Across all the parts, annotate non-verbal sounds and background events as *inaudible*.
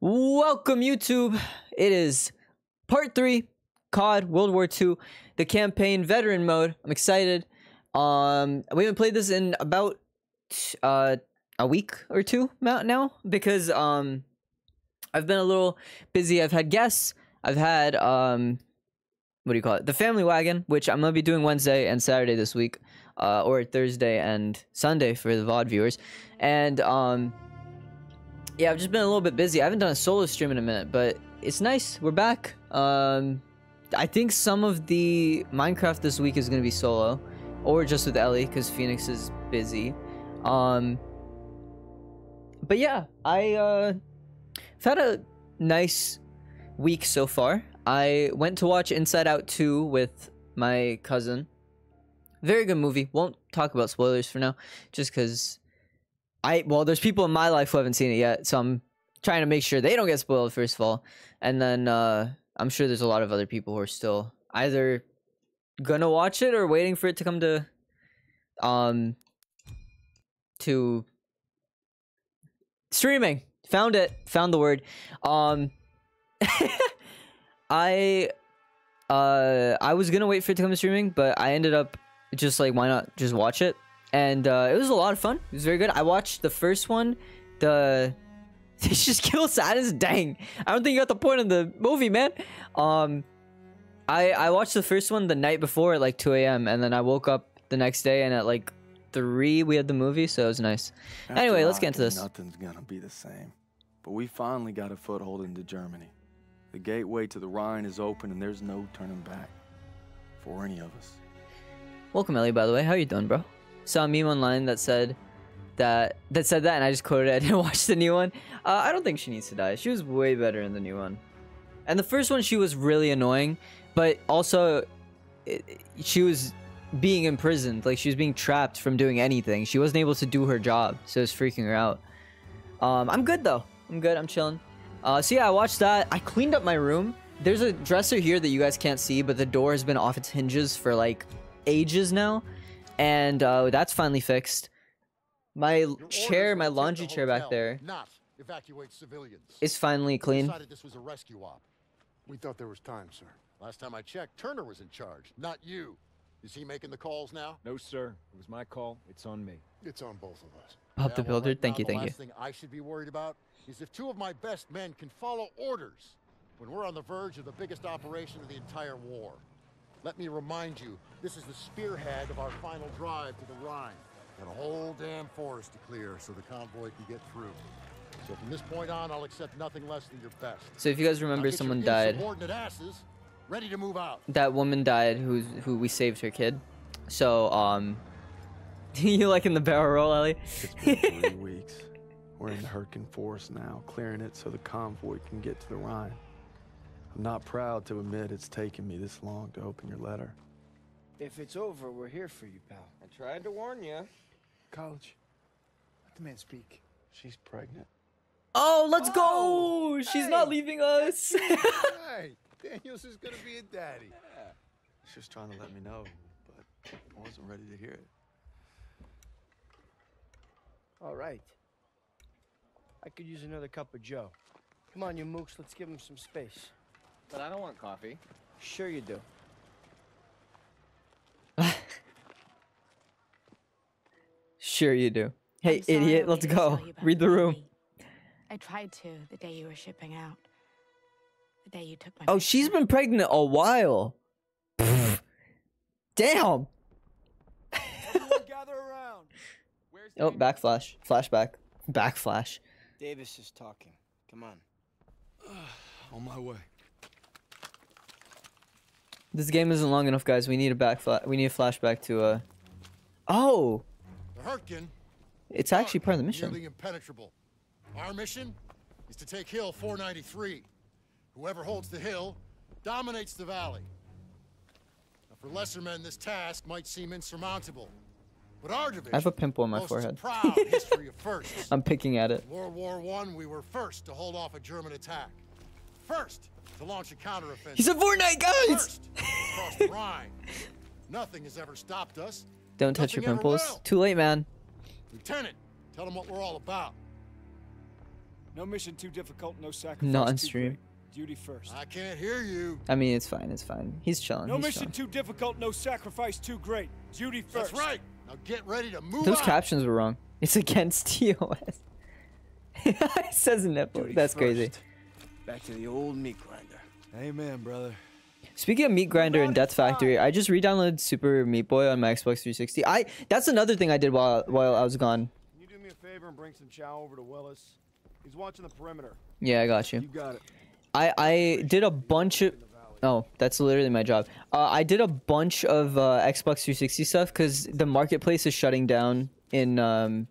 Welcome, YouTube. It is part three, COD World War II, the campaign veteran mode. I'm excited. Um, we haven't played this in about uh a week or two now because um I've been a little busy. I've had guests. I've had um what do you call it? The family wagon, which I'm gonna be doing Wednesday and Saturday this week, uh, or Thursday and Sunday for the VOD viewers, and um yeah, I've just been a little bit busy. I haven't done a solo stream in a minute, but it's nice. We're back. Um, I think some of the Minecraft this week is gonna be solo, or just with Ellie because Phoenix is busy. Um, but yeah, I uh, I've had a nice week so far. I went to watch Inside Out 2 with my cousin. Very good movie. Won't talk about spoilers for now, just because I well, there's people in my life who haven't seen it yet, so I'm trying to make sure they don't get spoiled first of all, and then uh, I'm sure there's a lot of other people who are still either gonna watch it or waiting for it to come to um to streaming. Found it. Found the word. Um, *laughs* I uh I was gonna wait for it to come to streaming, but I ended up just like why not just watch it and uh, it was a lot of fun. It was very good. I watched the first one. The *laughs* they just kill Sadness. Dang, I don't think you got the point of the movie, man. Um, I I watched the first one the night before at like 2 a.m. and then I woke up the next day and at like three we had the movie, so it was nice. After Anyway, let's get into this. Nothing's gonna be the same. But we finally got a foothold into Germany. The gateway to the Rhine is open and there's no turning back. For any of us. Welcome, Ellie. By the way, how you doing, bro? Saw a meme online that said that that said that, and I just quoted it. *laughs* I didn't watch the new one. Uh, I don't think she needs to die. She was way better in the new one. And the first one, she was really annoying, but also it, she was being imprisoned. Like she was being trapped from doing anything. She wasn't able to do her job, so it was freaking her out. Um, I'm good though. I'm good. I'm chilling. Uh, so yeah, I watched that. I cleaned up my room. There's a dresser here that you guys can't see, but the door has been off its hinges for like ages now, and uh, that's finally fixed. My Your chair, orders my were to take laundry the chair back hotel, there Not evacuate civilians. is finally We clean. decided this was a rescue op. We thought there was time, sir. Last time I checked, Turner was in charge, not you. Is he making the calls now? No, sir. It was my call. It's on me. It's on both of us. Bob Yeah, the well, Builder, right thank now, you, the thank you. last thing I should be worried about is if two of my best men can follow orders when we're on the verge of the biggest operation of the entire war. Let me remind you, this is the spearhead of our final drive to the Rhine. Got a whole damn forest to clear so the convoy can get through. So from this point on, I'll accept nothing less than your best. So if you guys remember, someone died. asses ready to move out. That woman died, who's who we saved her kid. So um, *laughs* you like in the barrel roll, Ellie? It's been three *laughs* weeks. We're in the Hurtgen Forest now, clearing it so the convoy can get to the Rhine. I'm not proud to admit it's taken me this long to open your letter. If it's over, we're here for you, pal. I tried to warn you. College. Let the man speak. She's pregnant. Oh, let's go! Oh, She's not leaving us. *laughs* hey, Daniels is gonna be a daddy. She was trying to let me know, but I wasn't ready to hear it. All right. I could use another cup of Joe. Come on, you mooks, let's give him some space. But I don't want coffee. Sure you do. *laughs* sure you do. Hey, I'm sorry I idiot, let's go. tell you about Read the room. I tried to the day you were shipping out. The day you took my. Oh, she's been pregnant a while. *laughs* Damn. gather around. Where's Oh, backflash. Flashback. Backflash. Davis is talking. Come on. On my way. This game isn't long enough, guys. We need a back. we need a flashback to uh. Oh, it's actually part of the mission. Nearly impenetrable. Our mission is to take Hill 493. Whoever holds the hill dominates the valley. Now, for lesser men, this task might seem insurmountable. But our division I have a pimple on my forehead. Proud history of firsts. *laughs* I'm picking at it. In World War One, we were first to hold off a German attack. First to launch a counteroffensive. He's a Fortnite, guy. First to the Rhine. Nothing has ever stopped us. Don't touch your Nothing ever pimples. Too late, man. Lieutenant, tell them what we're all about. No mission too difficult, no sacrifice. Not on too stream. great. Duty first. I can't hear you. I mean, it's fine. It's fine. He's chilling. No he's mission chilling. too difficult, no sacrifice too great. Duty first. That's right. Now get ready to move Those out. captions were wrong. It's against *laughs* TOS. *laughs* it says nipple. Duty That's crazy. First. Back to the old meat grinder. Amen, brother. Speaking of Meat Grinder and Death Factory, I just re-downloaded Super Meat Boy on my Xbox 360. I that's another thing I did while while I was gone. Can you do me a favor and bring some chow over to Willis? He's watching the perimeter. Yeah, I got you. You got it. I I did a bunch of Oh, that's literally my job. Uh, I did a bunch of uh, Xbox 360 stuff because the marketplace is shutting down in um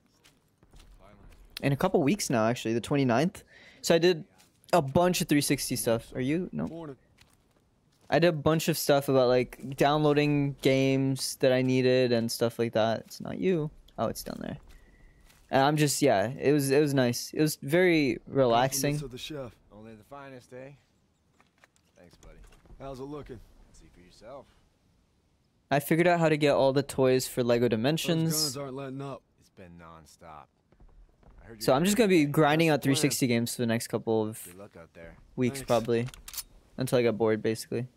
in a couple weeks now. Actually, the 29th. So I did a bunch of 360 stuff. Are you no? Morning. I did a bunch of stuff about like downloading games that I needed and stuff like that. It's not you. Oh, it's down there. And I'm just yeah. It was it was nice. It was very relaxing. Of the chef. Only the finest, eh? Thanks, buddy. How's it looking? See for yourself. I figured out how to get all the toys for Lego Those Dimensions. guns aren't letting up. It's been non-stop. I heard So I'm just gonna be grinding out the plan? 360 games for the next couple of luck out there. weeks, Thanks. probably, until I get bored, basically.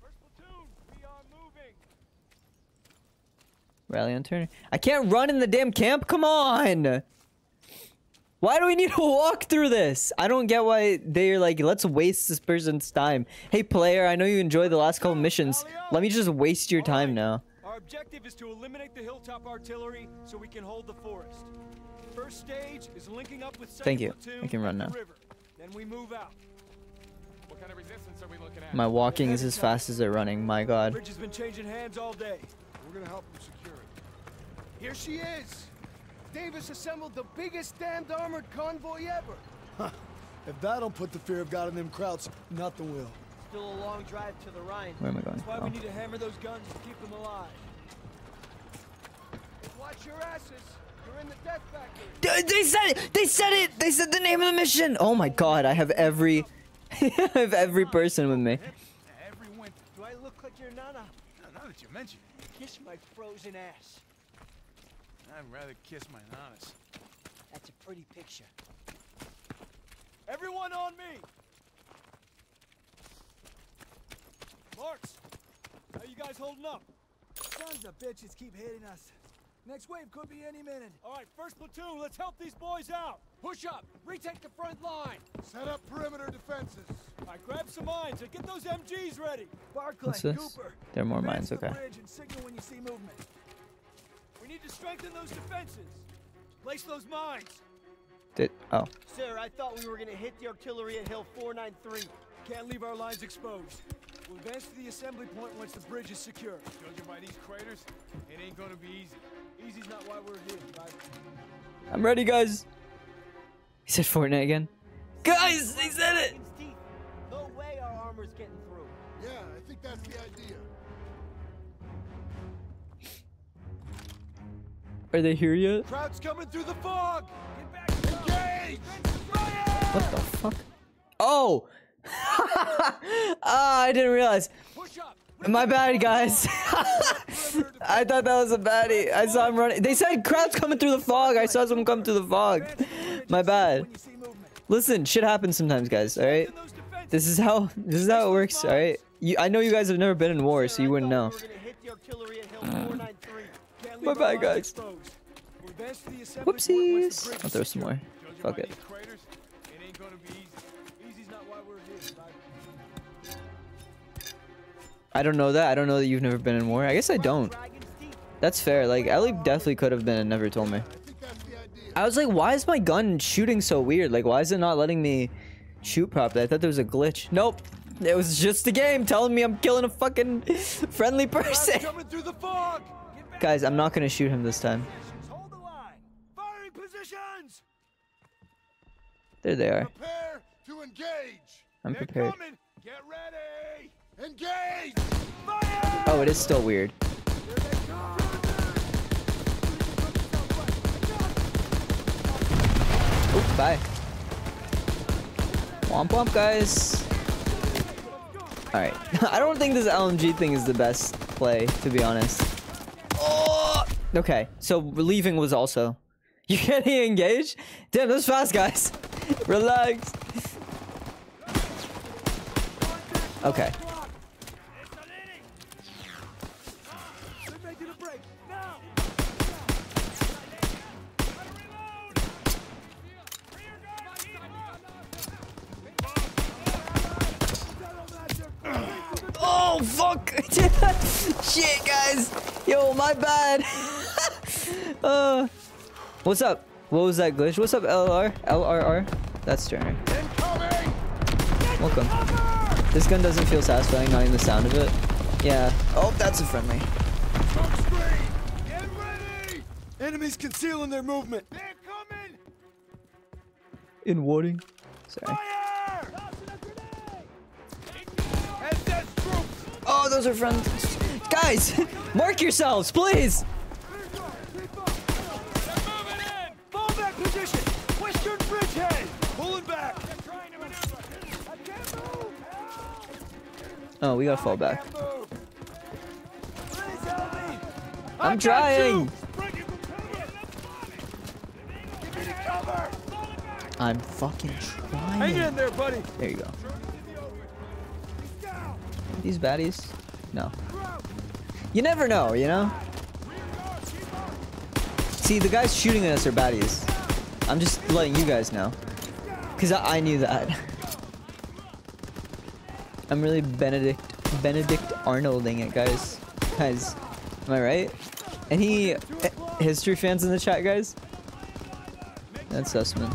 First platoon, we are moving. Rally on Turner. I can't run in the damn camp. Come on. Why do we need to walk through this? I don't get why they're like, let's waste this person's time. Hey, player, I know you enjoyed the last couple missions. Let me just waste your time now. Our objective is to eliminate the hilltop artillery so we can hold the forest. First stage is linking up with Thank you. platoon I can run now. Then we move out. What kind of resistance are we looking at? My walking is as fast as they're running. My god. Bridge has been changing hands all day. We're gonna help them secure it. Here she is. Davis assembled the biggest damned armored convoy ever. If that don't put the fear of God in them krauts, nothing will. Still a long drive to the Rhine. Where am I going? That's why Oh. we need to hammer those guns to keep them alive. Watch your asses. You're in the death. D- They said it! They said it! They said the name of the mission! Oh my god, I have every... *laughs* I have every person with me. Everyone. Do I look like your nana? Now that you mention it. Kiss my frozen ass. I'd rather kiss my nanas. That's a pretty picture. Everyone on me! Marks, how you guys holding up? Sons of bitches keep hitting us. Next wave could be any minute. All right, first platoon, let's help these boys out. Push up, retake the front line. Set up perimeter defenses. All right, grab some mines and get those MGs ready. Barclay, What's this? Cooper. There are more mines, to the okay. and signal when you see movement. We need to strengthen those defenses. Place those mines. Did... Oh. Sir, I thought we were gonna hit the artillery at Hill 493. Can't leave our lines exposed. We'll advance to the assembly point once the bridge is secure. Judging by these craters, it ain't gonna be easy. Easy's not why we're here, guys. I'm ready, guys. He said Fortnite again. Guys, he said it! No way our armor's getting through. Yeah, I think that's the idea. Are they here yet? Krauts coming through the fog. Engage! What the fuck? Oh! *laughs* ah, I didn't realize. Push up. My bad, guys. *laughs* I thought that was a baddie. I saw him running. They said Krauts coming through the fog. I saw someone come through the fog. My bad. Listen, shit happens sometimes, guys. All right. This is how this is how it works. All right. You, I know you guys have never been in war, so you wouldn't know. We were gonna hit the artillery at Hill 493. Can't My bad, guys. Whoopsies. I'll throw some more. Fuck it I don't know that. I don't know that you've never been in war. I guess I don't. That's fair. Like Ellie definitely could have been and never told me. I think that's the idea. I was like, why is my gun shooting so weird? Like, why is it not letting me shoot properly? I thought there was a glitch. Nope. It was just a game telling me I'm killing a fucking *laughs* friendly person. Coming through the fog. Get back. Guys, I'm not gonna shoot him this time. Hold the line. Firing positions. There they are. To. I'm prepared. Get ready. Engage! Fire. Oh, it is still weird. Oop, bye. Womp womp, guys. Alright. *laughs* I don't think this LMG thing is the best play, to be honest. Oh! Okay, so leaving was also *laughs* You getting engaged? Damn, that's fast, guys. *laughs* Relax. Okay. What's up? What was that glitch? What's up, LR? LRR? That's Turner. Welcome. This gun doesn't feel satisfying, not even the sound of it. Yeah. Oh, that's a friendly. Get ready! Enemies concealing their movement. They're coming! In warding. Sorry. Fire! Tossing a grenade! SS troops! Oh, those are friends. Guys, *laughs* mark yourselves, please. Bridgehead! Pulling back! I can't move! Oh, we gotta fall back. Please help me! I'm trying. Bring it Give me the cover! I'm fucking trying. Hang in there, buddy! There you go. These baddies? No. You never know, you know? See, the guys shooting at us are baddies. I'm just letting you guys know. Because I, I knew that. I'm really Benedict Benedict Arnolding it, guys. Guys, am I right? Any history fans in the chat, guys? That's inbound!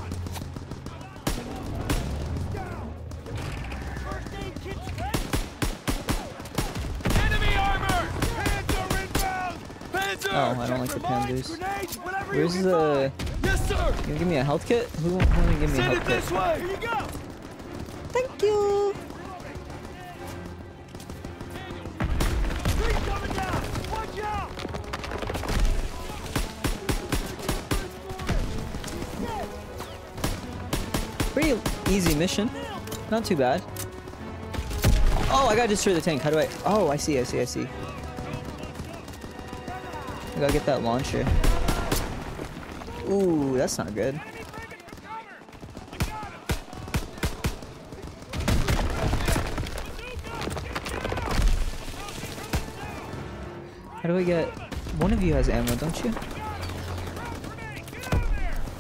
Panzer! Oh, I don't like the whatever Where's the... find. Yes, sir! You gonna give me a health kit? Who won't want to give me a Send health it kit? this way! Here you go! Thank you. Tree coming down! Watch out! Pretty easy mission. Not too bad. Oh, I gotta destroy the tank. How do I? Oh, I see, I see, I see. I gotta get that launcher. Ooh, that's not good. How do I get? One of you has ammo, don't you?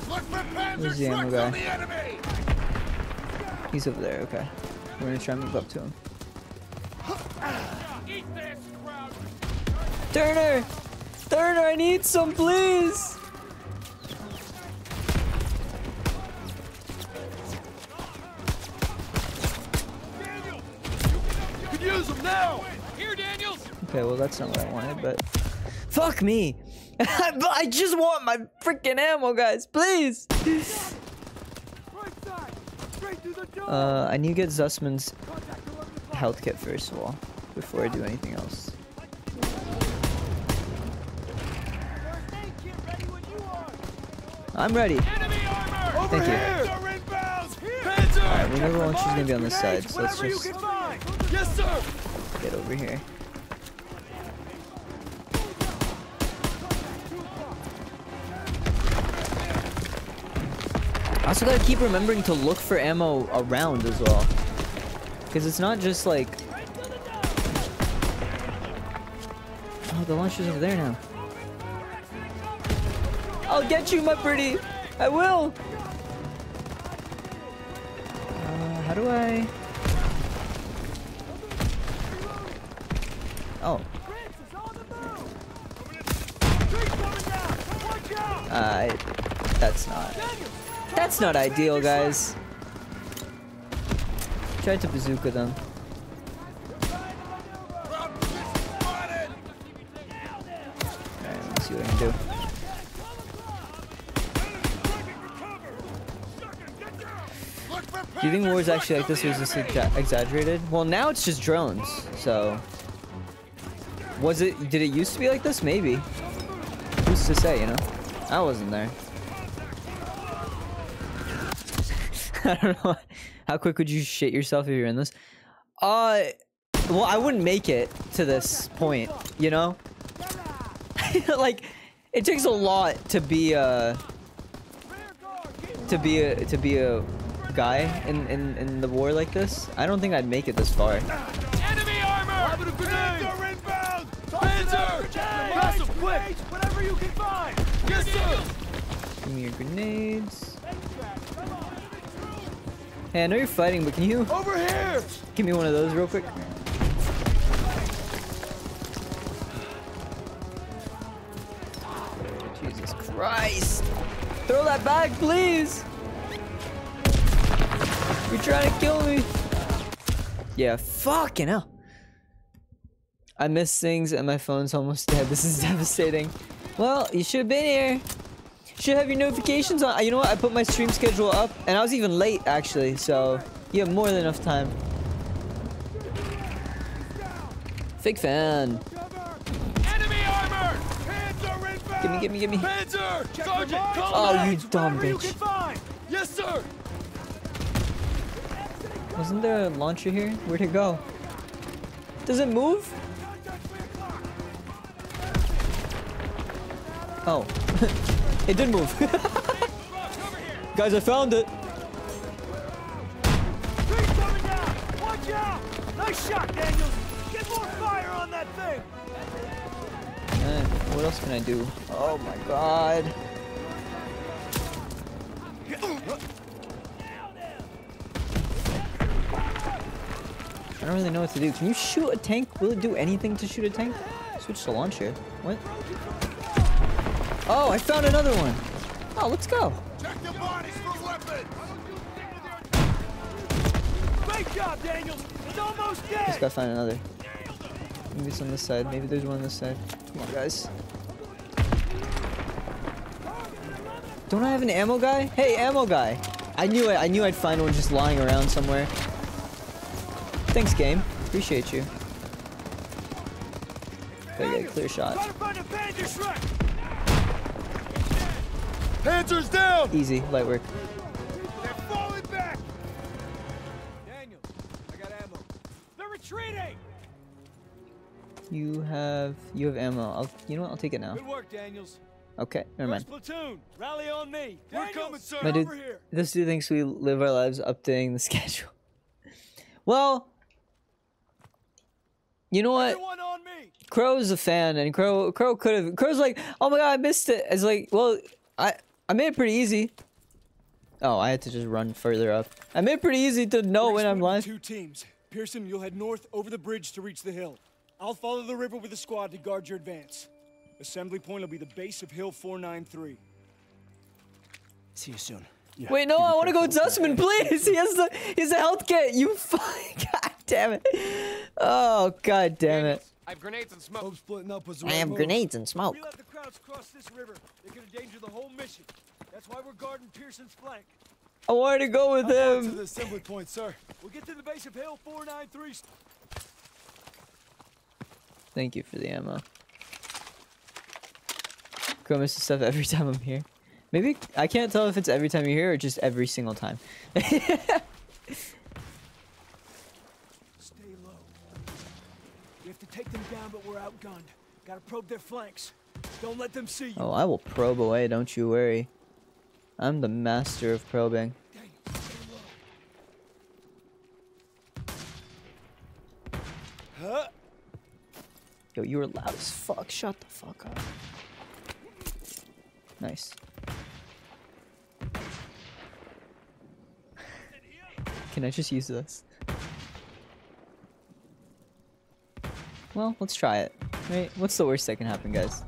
Look for Panzer Where's the ammo guy? on the enemy! He's over there. Okay, we're gonna try and move up to him. Turner! Turner, I need some, please! Okay, well that's not what I wanted, but fuck me. *laughs* I just want my freaking ammo, guys, please. Right side! Straight through the door! Uh, I need to get Zussman's health kit first of all, before I do anything else. First aid kit ready when you are! I'm ready. Enemy armor! Over Thank you. here! Panzer inbounds! Panzer! Alright, we know the launcher's gonna be on this side, so let's just! Yes, get over here. I also gotta keep remembering to look for ammo around as well. Because it's not just like... Oh, the launcher's over there now. I'll get you, my pretty! I will! Uh, how do I... Oh. Uh, that's not. That's not ideal, guys. Tried to bazooka them. See what can do. Do you think wars actually like this was just exa- exaggerated? Well, now it's just drones, so. Was it? Did it used to be like this? Maybe. Who's to say? You know. I wasn't there. *laughs* I don't know. How quick would you shit yourself if you're in this? Uh, well, I wouldn't make it to this point, you know? *laughs* like, it takes a lot to be, uh, to be a to be a guy in in in the war like this. I don't think I'd make it this far. Enemy armor! Having a grenade! inbound! Panzer! Pass them, quick! Whatever you can find! Yes, sir! Give me your grenades. Hey, I know you're fighting, but can you Over here! give me one of those real quick? Jesus Christ! Throw that back, please! You're trying to kill me! Yeah, fucking hell. I miss things and my phone's almost dead. *laughs* This is devastating. Well, you should have been here. Should have your notifications on. You know what? I put my stream schedule up and I was even late actually. So you have more than enough time. Fake fan. Enemy armor! Panzer inbound! Gimme, gimme, gimme. Panzer! Sergeant, call Oh, you dumb bitch. Yes, sir! Wasn't there a launcher here? Where'd it go? Does it move? Oh. *laughs* it did move. *laughs* Guys, I found it. Tree's coming down! Watch out! Nice shot, Daniels! Get more fire on that thing! What else can I do? Oh my god. I don't really know what to do. Can you shoot a tank? Will it do anything to shoot a tank? Switch to launcher. What? Oh, I found another one. Oh, let's go. Check the bodies for weapons! Great job, Daniels! It's almost Just gotta find another. Maybe it's on this side. Maybe there's one on this side. Come on, guys. Don't I have an ammo guy? Hey, ammo guy! I knew it. I knew I'd find one just lying around somewhere. Thanks, game. Appreciate you. Gotta get a clear shot. Try to find a Panzerschreck! Panzer's down! Easy, light work. They're falling back! Daniels, I got ammo. They're retreating! You have you have ammo. I'll you know what? I'll take it now. Good work, Daniels. Okay, never mind. First platoon, rally on me. We're coming, sir. My dude, Over here. this dude thinks we live our lives updating the *laughs* schedule. Well, you know what? Everyone on me. Crow's a fan, and Crow Crow could have. Crow's like, oh my god, I missed it. It's like, well, I I made it pretty easy. Oh, I had to just run further up. I made it pretty easy to know when I'm live. Two teams. Pierson, you'll head north over the bridge to reach the hill. I'll follow the river with a squad to guard your advance. Assembly point will be the base of Hill 493. See you soon. Wait, no, I want to go Zussman, *laughs* please. He has the he has a health kit. You *laughs* fuck. *laughs* God damn it. Oh god damn it. I have grenades and smoke. Hope splitting up was the I right have move. grenades and smoke. We let the Krauts cross this river. They could endanger the whole mission. That's why we're guarding Pierson's flank. I wanted to go with How far to him. the assembly point, sir. We'll get to the base of Hill 493. Thank you for the ammo. Crow misses stuff every *laughs* time I'm here. Maybe I can't tell if it's every time you're here or just every single time. *laughs* take them down, but we're outgunned. Gotta probe their flanks. Don't let them see you. Oh, I will probe away, don't you worry. I'm the master of probing. Huh? Yo, you were loud as fuck. Shut the fuck up. Nice. *laughs* Can I just use this? Well, let's try it. Right? What's the worst that can happen, guys?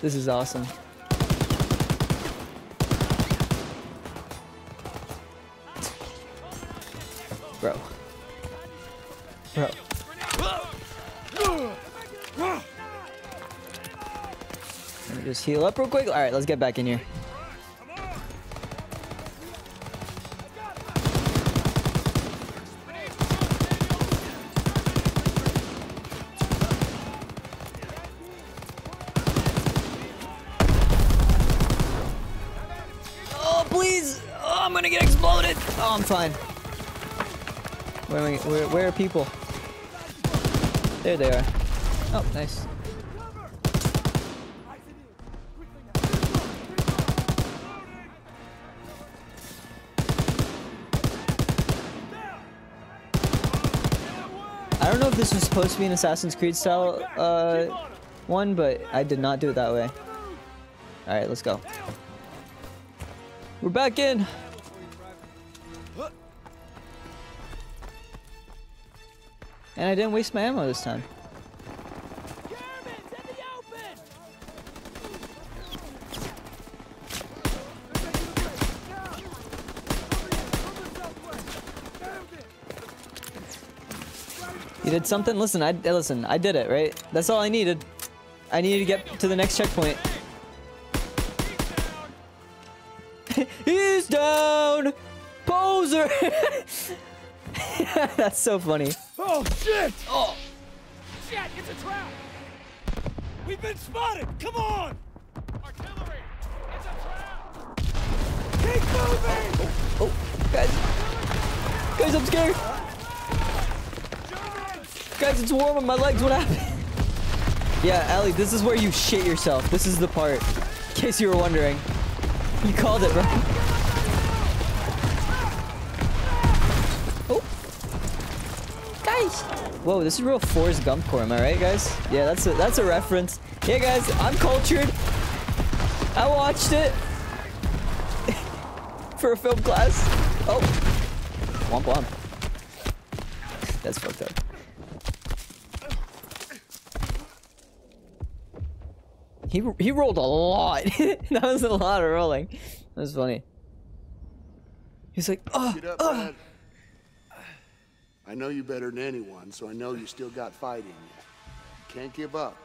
This is awesome. Just heal up real quick. Alright, let's get back in here. Oh, please! Oh, I'm gonna get exploded! Oh, I'm fine. Where, am I- where, where are people? There they are. Oh, nice. Supposed to be an Assassin's Creed style uh, one, but I did not do it that way. Alright, let's go. We're back in! And I didn't waste my ammo this time. Did something? Listen, I listen, I did it, right? That's all I needed. I needed to get to the next checkpoint. *laughs* He's down! Poser! *laughs* That's so funny. Oh, shit! Oh, Shit, it's a trap! We've been spotted! Come on! Artillery! It's a trap! Keep moving! oh, oh guys. Guys, I'm scared. Guys, it's warm on my legs. What happened? *laughs* Yeah, Allie, this is where you shit yourself. This is the part. In case you were wondering. You called it, bro. Oh. Guys. Whoa, this is real Forrest Gump core, am I right, guys? Yeah, that's a, that's a reference. Yeah, guys, I'm cultured. I watched it. *laughs* For a film class. Oh. Womp womp. That's fucked up. He he rolled a lot. *laughs* that was a lot of rolling. That was funny. He's like, oh, Get up, oh. I know you better than anyone, so I know you still got fighting. you. You can't give up.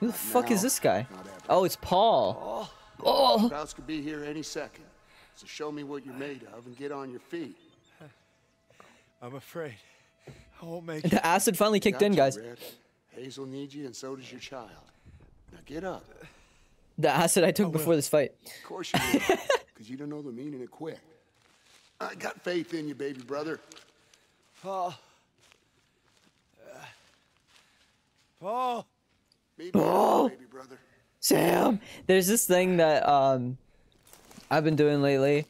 Who the fuck is this guy? Oh, it's Paul. Oh, Krauts could be here any second. So show me what you're made of and get on your feet. I'm afraid I won't make it. the acid finally kicked in, guys. Red. Hazel needs you, and so does your child. Now get up. The acid I took before this fight. Of course you will, *laughs* because you don't know the meaning of quit. I got faith in you, baby brother. Paul. Paul. Me Oh. baby brother. Sam, there's this thing that um I've been doing lately.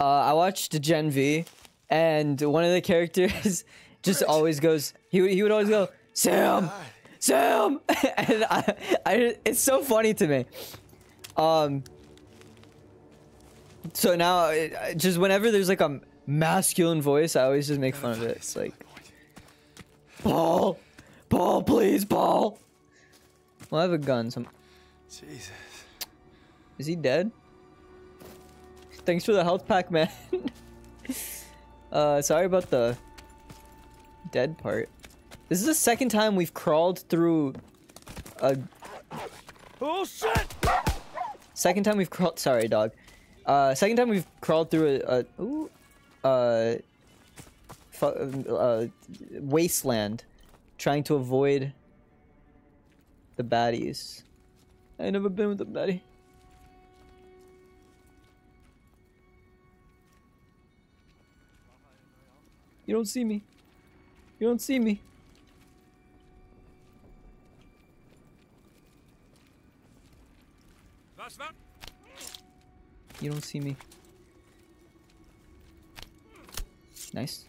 Uh, I watched Gen V, and one of the characters *laughs* just always goes. He would he would always go, Sam, Sam, *laughs* and I, I it's so funny to me. Um. So now, it, just whenever there's like a masculine voice, I always just make fun of it. It's like, Paul, Paul, please, Paul. Well, I have a gun, so I'm- Jesus. is he dead? Thanks for the health pack, man. *laughs* uh, sorry about the dead part. This is the second time we've crawled through a Oh shit! second time we've crawled. Sorry, dog. Uh, second time we've crawled through a, a ooh, uh, uh, wasteland, trying to avoid the baddies. I never been with a baddie. You don't see me. You don't see me. That's not. You don't see me. Nice.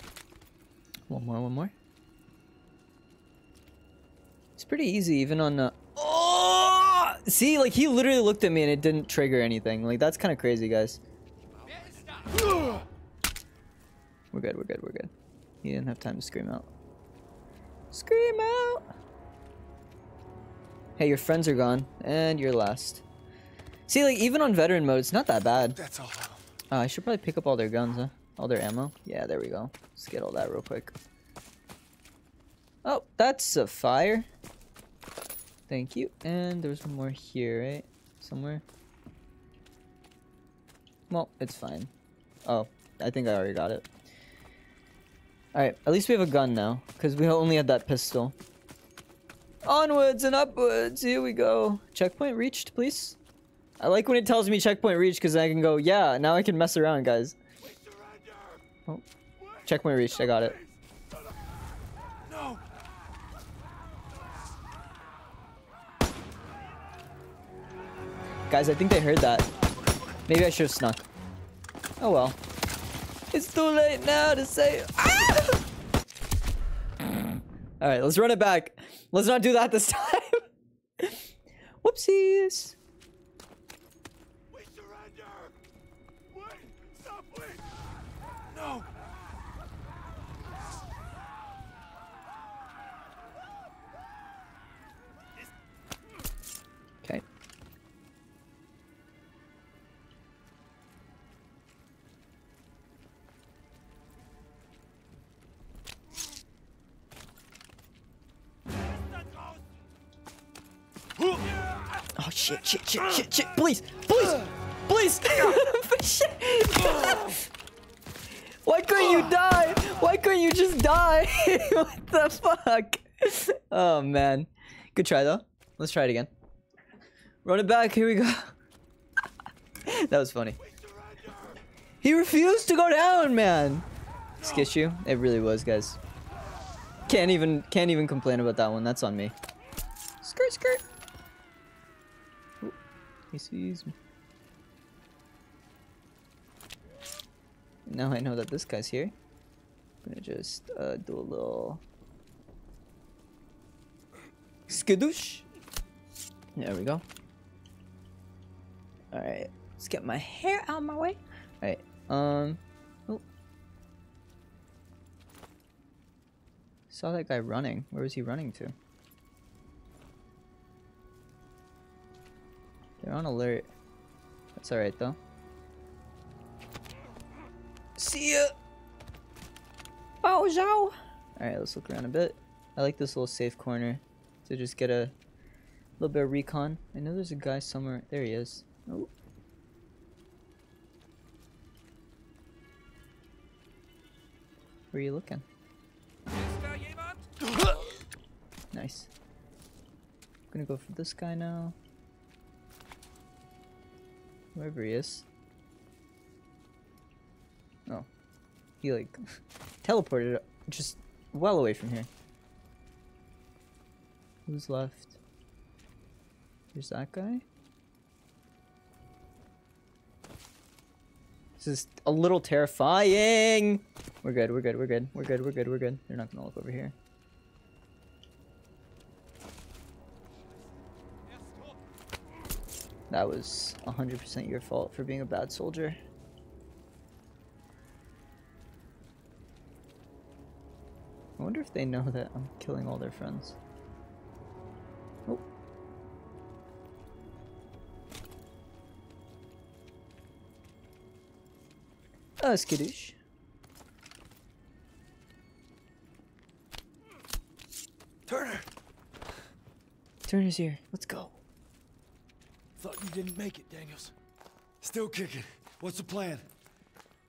One more, one more. It's pretty easy, even on the. Oh! See, like he literally looked at me and it didn't trigger anything. Like that's kind of crazy, guys. We're good. We're good. We're good. He didn't have time to scream out. Scream out! Hey, your friends are gone, and you're last. See, like even on veteran mode, it's not that bad. That's all. Uh, I should probably pick up all their guns, huh? All their ammo. Yeah, there we go. Let's get all that real quick. Oh, that's a fire. Thank you. And there's one more here, right? Somewhere. Well, it's fine. Oh, I think I already got it. Alright, at least we have a gun now, because we only had that pistol. Onwards and upwards, here we go. Checkpoint reached, please. I like when it tells me checkpoint reached, because I can go, yeah, now I can mess around, guys. Oh. Checkpoint reached. I got it. No! Guys, I think they heard that. Maybe I should have snuck. Oh well. It's too late now to say. Ah! All right, let's run it back. Let's not do that this *laughs* time. Whoopsies. Shit, shit, shit, shit, shit. Please, please, please. *laughs* *laughs* Why couldn't you die? Why couldn't you just die? *laughs* what the fuck? Oh man. Good try though. Let's try it again. Run it back. Here we go. that was funny. He refused to go down, man. Skitch you. It really was, guys. Can't even can't even complain about that one. That's on me. Skirt, skirt. He sees me. Now I know that this guy's here. I'm gonna just uh, do a little skadoosh. There we go. All right, let's get my hair out of my way. All right, um, oh. Saw that guy running. Where was he running to? They're on alert. That's all right though. See ya. Oh, Zhao. All right, let's look around a bit. I like this little safe corner to just get a little bit of recon. I know there's a guy somewhere. There he is. Oh. Where are you looking? *gasps* Nice. I'm gonna go for this guy now. Wherever he is. Oh. He like *laughs* teleported just well away from here. Who's left? There's that guy. This is a little terrifying. We're good, we're good, we're good, we're good, we're good, we're good. They're not gonna look over here. That was 100% your fault for being a bad soldier. I wonder if they know that I'm killing all their friends. Oh. Uh, skittish. Turner! Turner's here. Let's go. Thought you didn't make it, Daniels. Still kicking. What's the plan?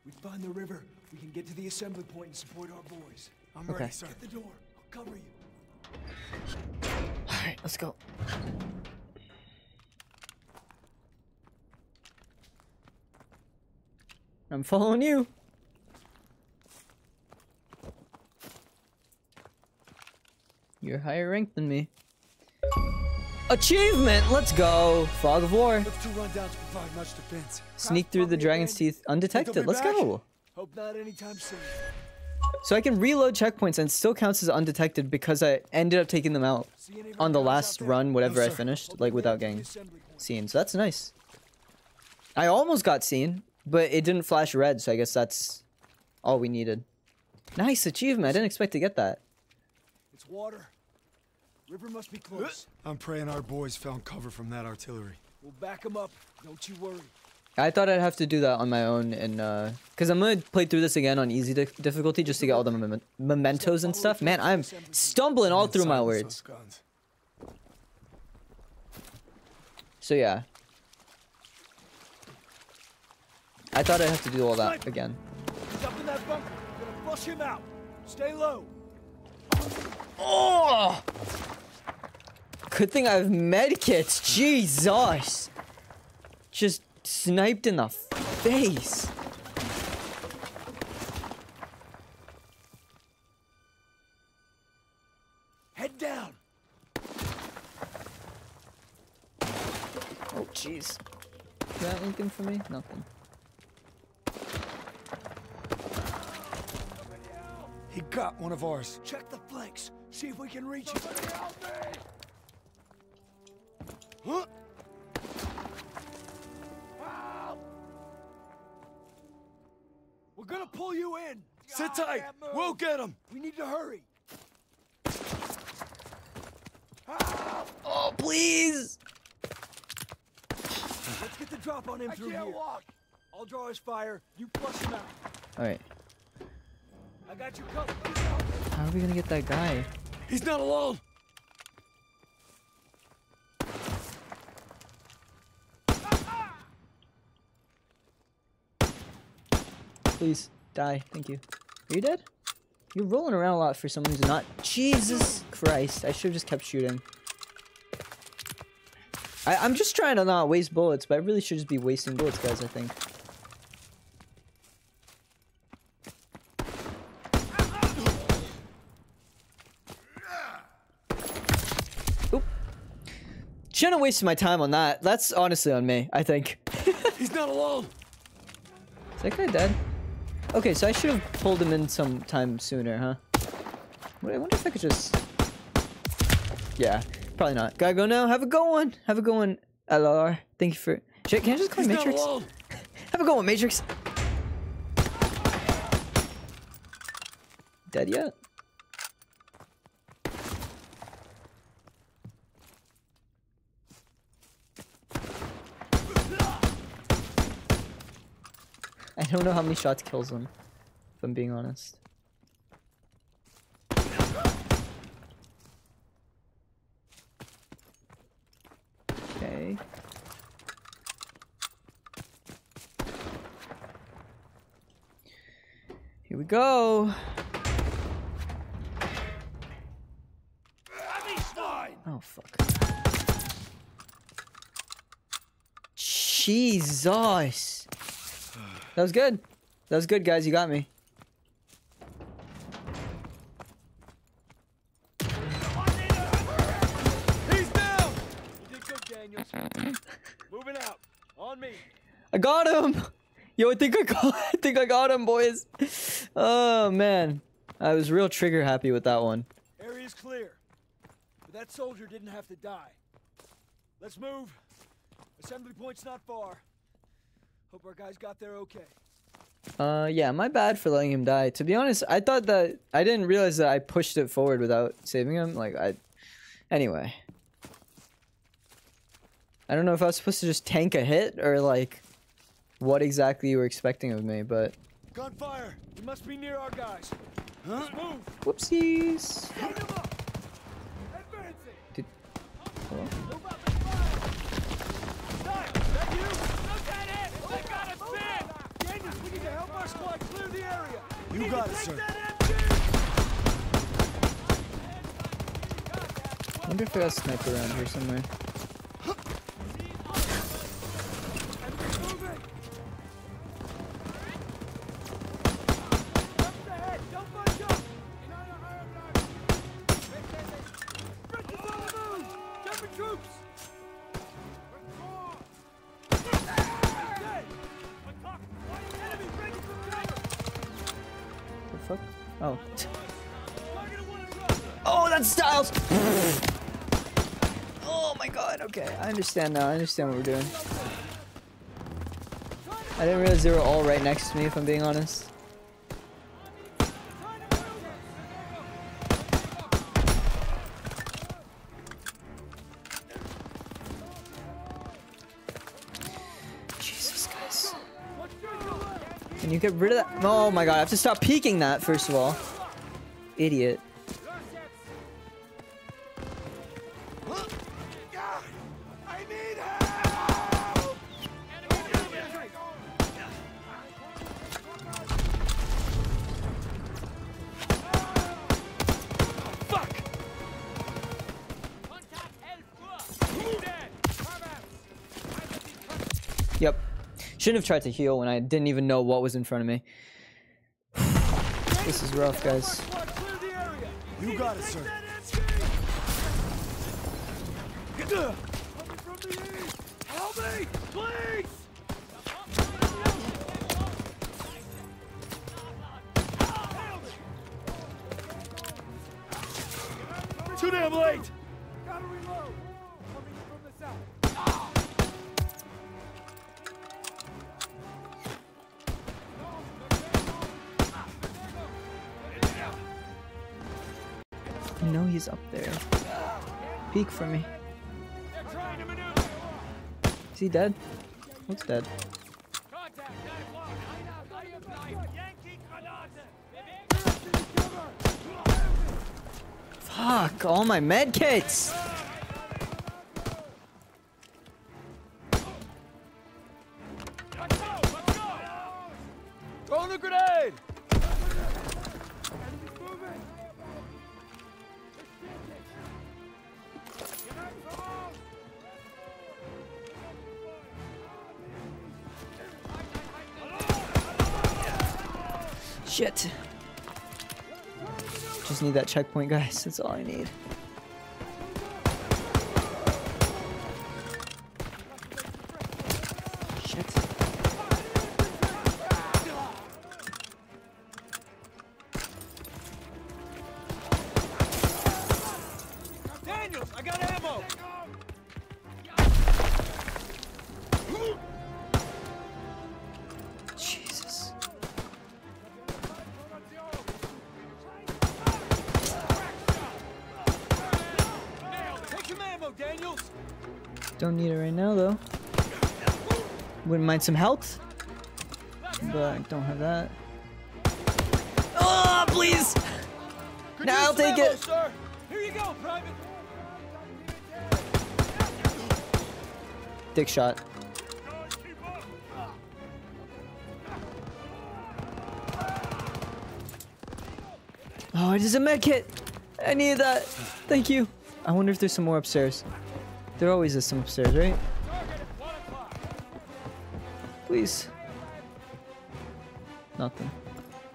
We find the river. We can get to the assembly point and support our boys. I'm Okay. ready, sir. Get the door. I'll cover you. Alright, let's go. I'm following you. You're higher ranked than me. Achievement! Let's go! Fog of War. Those two rundowns provide much defense. Sneak through the dragon's teeth undetected. Let's go! Hope not anytime soon. So I can reload checkpoints and still counts as undetected because I ended up taking them out See any of on the last run, whatever I finished, like without make it to the getting seen. So that's nice. I almost got seen, but it didn't flash red, so I guess that's all we needed. Nice achievement. I didn't expect to get that. It's water. River must be close. I'm praying our boys found cover from that artillery. We'll back them up. Don't you worry. I thought I'd have to do that on my own and uh cuz I'm going to play through this again on easy dif- difficulty just to get all the mem- mementos and stuff. Man, I'm stumbling all through my words. So yeah. I thought I'd have to do all that again. He's up in that bunker. Gonna flush him out. Stay low. Oh! Good thing I have medkits. Jesus. Just sniped in the face. Head down. Oh, jeez. Is that anything for me? Nothing. He got one of ours. Check the flanks. See if we can reach Somebody him. Huh? We're gonna pull you in. Sit tight. We'll get him. We need to hurry. Oh, please! Let's get the drop on him through here. Walk. I'll draw his fire. You flush him out. Alright. I got you covered. How are we gonna get that guy? He's not alone. Please, die. Thank you. Are you dead? You're rolling around a lot for someone who's not. Jesus Christ. I should have just kept shooting. I, I'm just trying to not waste bullets, but I really should just be wasting bullets, guys, I think. Oop. Shouldn't have wasted my time on that. That's honestly on me, I think. *laughs* He's not alone. Is that guy dead? Okay, so I should have pulled him in some time sooner, huh? I wonder if I could just... Yeah, probably not. Gotta go now. Have a good one. Have a good one, LR. Thank you for... Shit, can I just call He's Matrix? *laughs* Have a good one, Matrix. Dead yet? Don't know how many shots kills him, if I'm being honest. Okay. Here we go. Oh fuck. Jesus. That was good. That was good, guys. You got me. He's down. You did good, Daniels. *laughs* Moving out. On me. I got him. Yo, I think I got. *laughs* I think I got him, boys. Oh man, I was real trigger happy with that one. Area's clear. But that soldier didn't have to die. Let's move. Assembly point's not far. Hope our guys got there okay. Uh, yeah, my bad for letting him die. To be honest, I thought that I didn't realize that I pushed it forward without saving him. Like I, anyway. I don't know if I was supposed to just tank a hit or like, what exactly you were expecting of me, but Gunfire. We must be near our guys. Move. whoopsies. Load him up. Advancing. Did, hello? Move up and fire. Niall, that you? Look at it. They got us pinned. Daniels, we need to help our squad clear the area. You got it, sir. I wonder if I got a sniper around here somewhere. Understand now. I understand what we're doing. I didn't realize they were all right next to me, if I'm being honest. Jesus, guys. Can you get rid of that? Oh my god, I have to stop peeking that, first of all. Idiot. Shouldn't have tried to heal when I didn't even know what was in front of me. *sighs* this is rough, guys. You got it, sir. Help me! Please! Peek for me. Is he dead? Looks dead. Contact, 9 o'clock. Yankee Granate. Fuck, all my med that checkpoint, guys. That's all I need. Wouldn't mind some health. But I don't have that. Oh, please! Could Now I'll take ammo, it. Sir. Here you go, Private! Dick shot. Oh, it is a med kit. I need that. Thank you. I wonder if there's some more upstairs. There always is some upstairs, right? Please. Nothing.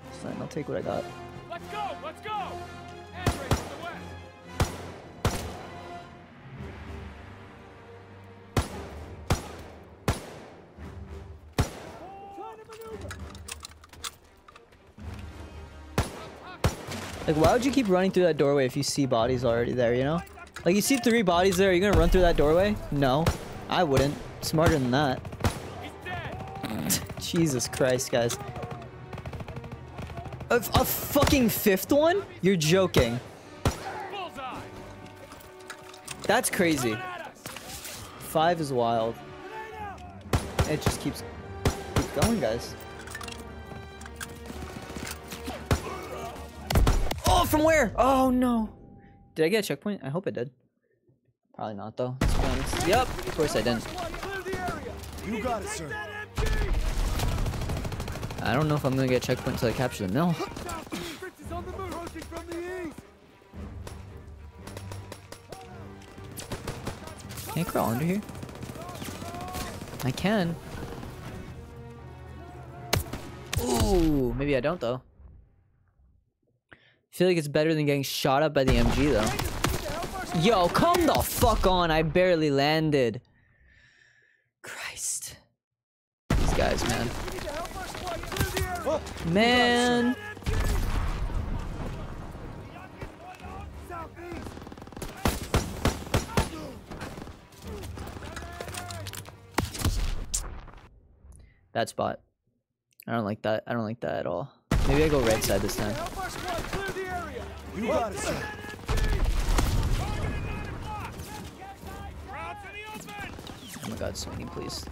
It's fine. I'll take what I got. Let's go, let's go. Air race to the west. Like, why would you keep running through that doorway if you see bodies already there, you know? Like, you see three bodies there, are you gonna run through that doorway? No. I wouldn't. Smarter than that. Jesus Christ, guys. A, a fucking fifth one? You're joking. That's crazy. Five is wild. It just keeps, keeps going, guys. Oh, from where? Oh, no. Did I get a checkpoint? I hope I did. Probably not, though. Yep, of course I didn't. You got it, sir. I don't know if I'm gonna get checkpoint until I capture the mill. Fritz is on the move, approaching from the east. Can I crawl under here? I can. Ooh, maybe I don't though. I feel like it's better than getting shot up by the MG though. Yo, come the fuck on! I barely landed. Christ. These guys, man. Man. Bad spot. I don't like that. I don't like that at all. Maybe I go red side this time. You got it, sir. Crowd to the open. Oh my god, swinging, please.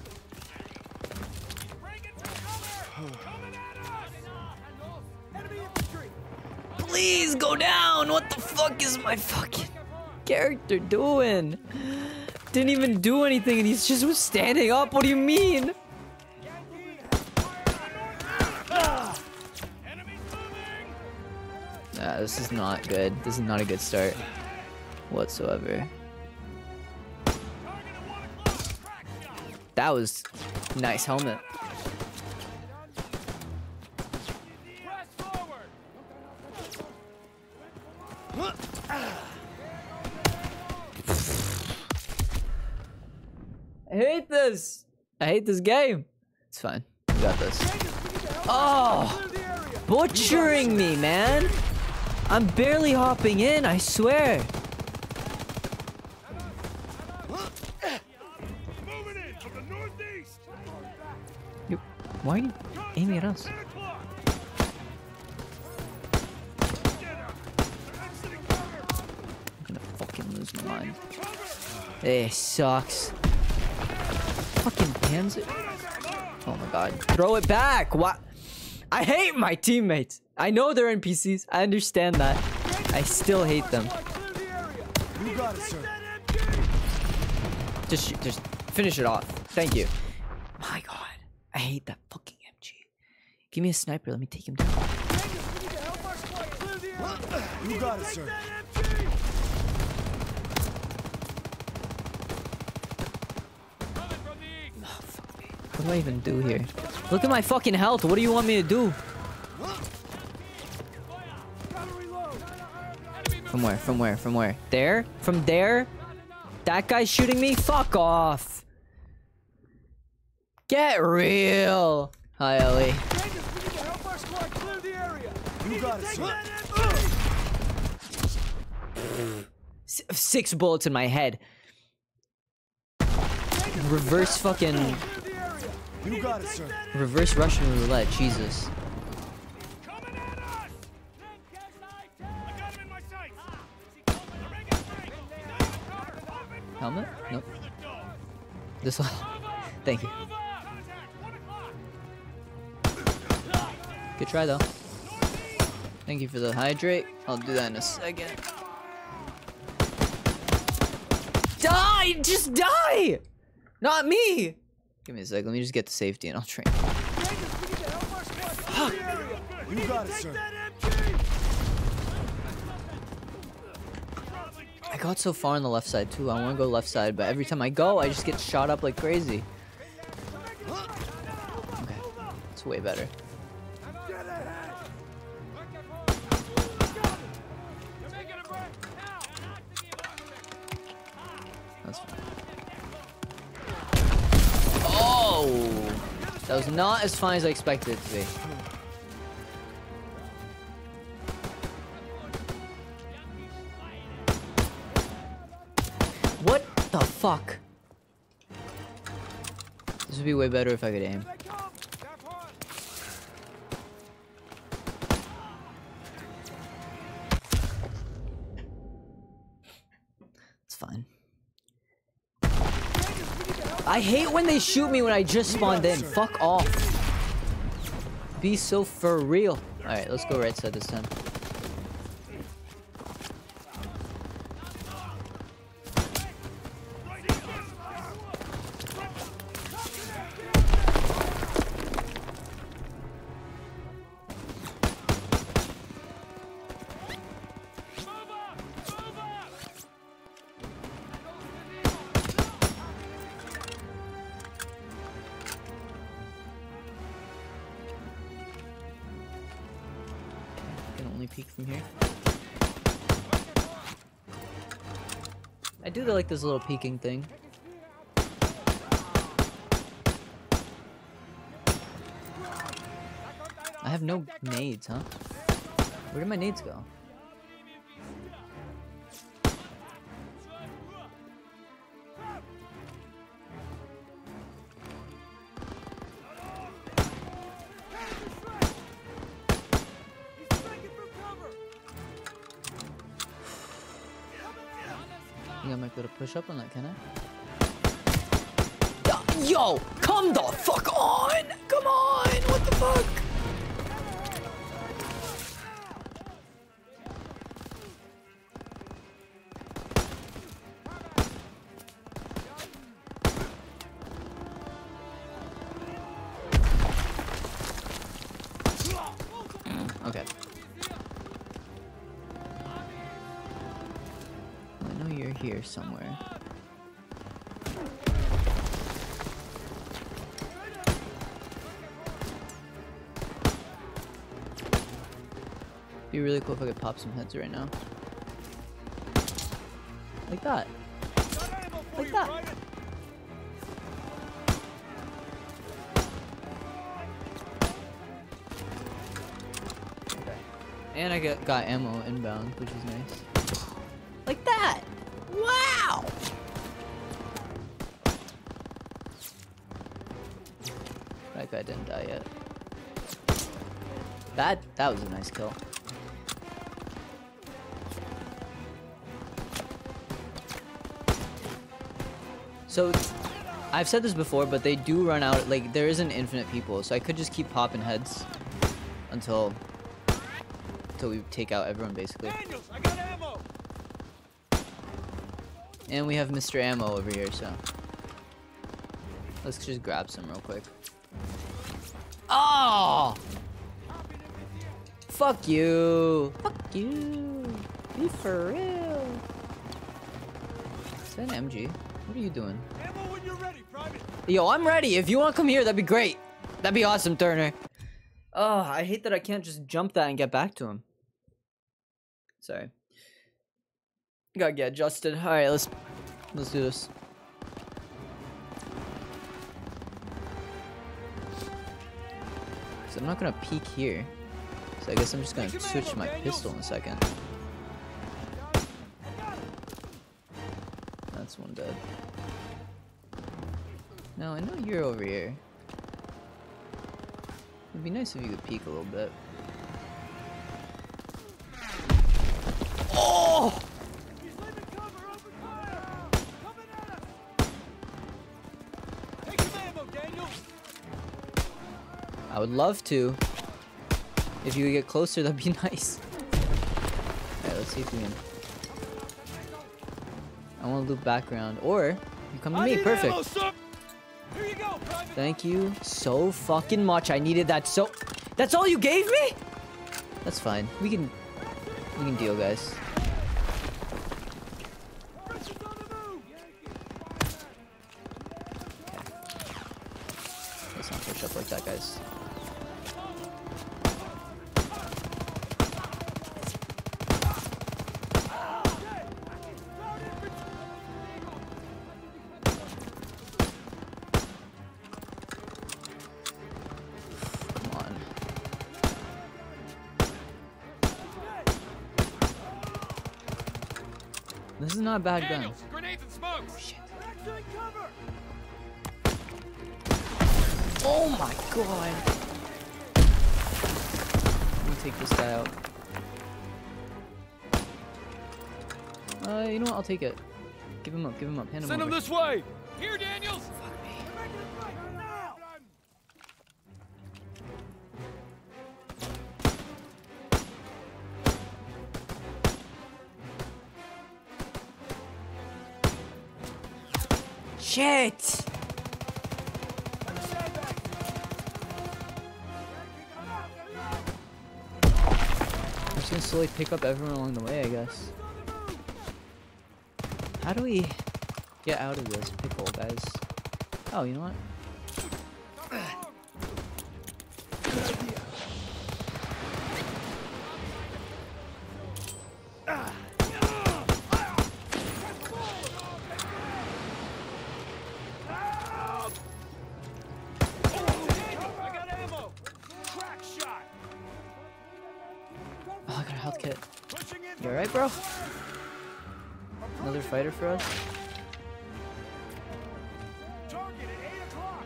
*sighs* Please go down! What the fuck is my fucking character doing? Didn't even do anything and he's just was standing up. What do you mean? This is not good. This is not a good start whatsoever. That was nice helmet. Hate this. I hate this game. It's fine. We got this. Oh, butchering me, man. I'm barely hopping in. I swear. Moving in from the northeast. You, why are you aiming at us? I'm gonna fucking lose my mind. This sucks. Fucking panzer. Oh my god. Throw it back. What? I hate my teammates. I know they're NPCs. I understand that. I still hate them. You got it, sir. Just, shoot- just finish it off. Thank you. My god. I hate that fucking MG. Give me a sniper. Let me take him down. You got it, sir. What do I even do here? Look at my fucking health. What do you want me to do? From where? From where? From where? There? From there? That guy's shooting me? Fuck off. Get real. Hi, Ellie. You got it, sir. S- six bullets in my head. Reverse fucking You got it, sir. reverse Russian roulette. Jesus. Helmet? Nope. This one. *laughs* Thank you. Good try though. Thank you for the hydrate. I'll do that in a second. Die! Just die! Not me! Give me a sec. Let me just get to safety and I'll train. You got it, sir. I got so far on the left side too. I want to go left side, but every time I go, I just get shot up like crazy. Okay, it's way better. That was not as fine as I expected it to be. What the fuck? This would be way better if I could aim. I hate when they shoot me when I just spawned in. Fuck off. Be so for real. Alright, let's go right side this time. This little peeking thing. I have no nades, huh? Where did my nades go? Push up on that, can I? Yo, come the fuck on! Come on! What the fuck? be really cool if I could pop some heads right now. Like that. Like that. Okay. And I got, got ammo inbound, which is nice. Like that! Wow! That guy didn't die yet. That, that was a nice kill. So, I've said this before, but they do run out. Like there isn't infinite people, so I could just keep popping heads until until we take out everyone, basically. Daniels, I got ammo. And we have Mr. Ammo over here, so let's just grab some real quick. Oh! Fuck you! Fuck you! Be for real! Is that an MG? Are you doing? Ammo when you're ready, Private. Yo, I'm ready. If you want to come here, that'd be great. That'd be awesome, Turner. Oh, I hate that I can't just jump that and get back to him. Sorry. Gotta get adjusted. All right, let's let's do this. So I'm not gonna peek here. So I guess I'm just gonna switch my pistol in a second. I know you're over here. It'd be nice if you could peek a little bit. Oh! He's leaving cover. Open fire. Coming at us. Take some ammo, Daniels. I would love to. If you could get closer, that'd be *laughs* nice. Alright, let's see if we can. I want to loop background. Or, you come to I me. Perfect. ammo, Thank you so fucking much. I needed that so... That's all you gave me? That's fine. We can... We can deal, guys. This is not a bad gun. Grenades and smokes. Cover. Oh my god. Let me take this guy out. Uh, you know what? I'll take it. Give him up, give him up, hand him Send over. him this way. Here. Shit! I'm just gonna slowly pick up everyone along the way, I guess. How do we get out of this pickle, guys? Oh, you know what? For us? Target at 8 o'clock.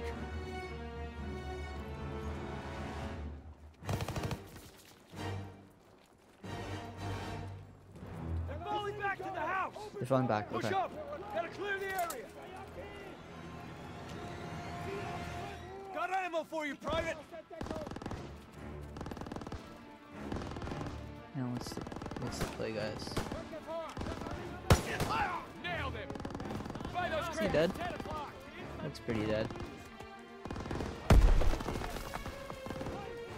They're falling back to the house. They're falling back, Push okay. up. Gotta clear the area. Got ammo for you, Private. Pretty dead.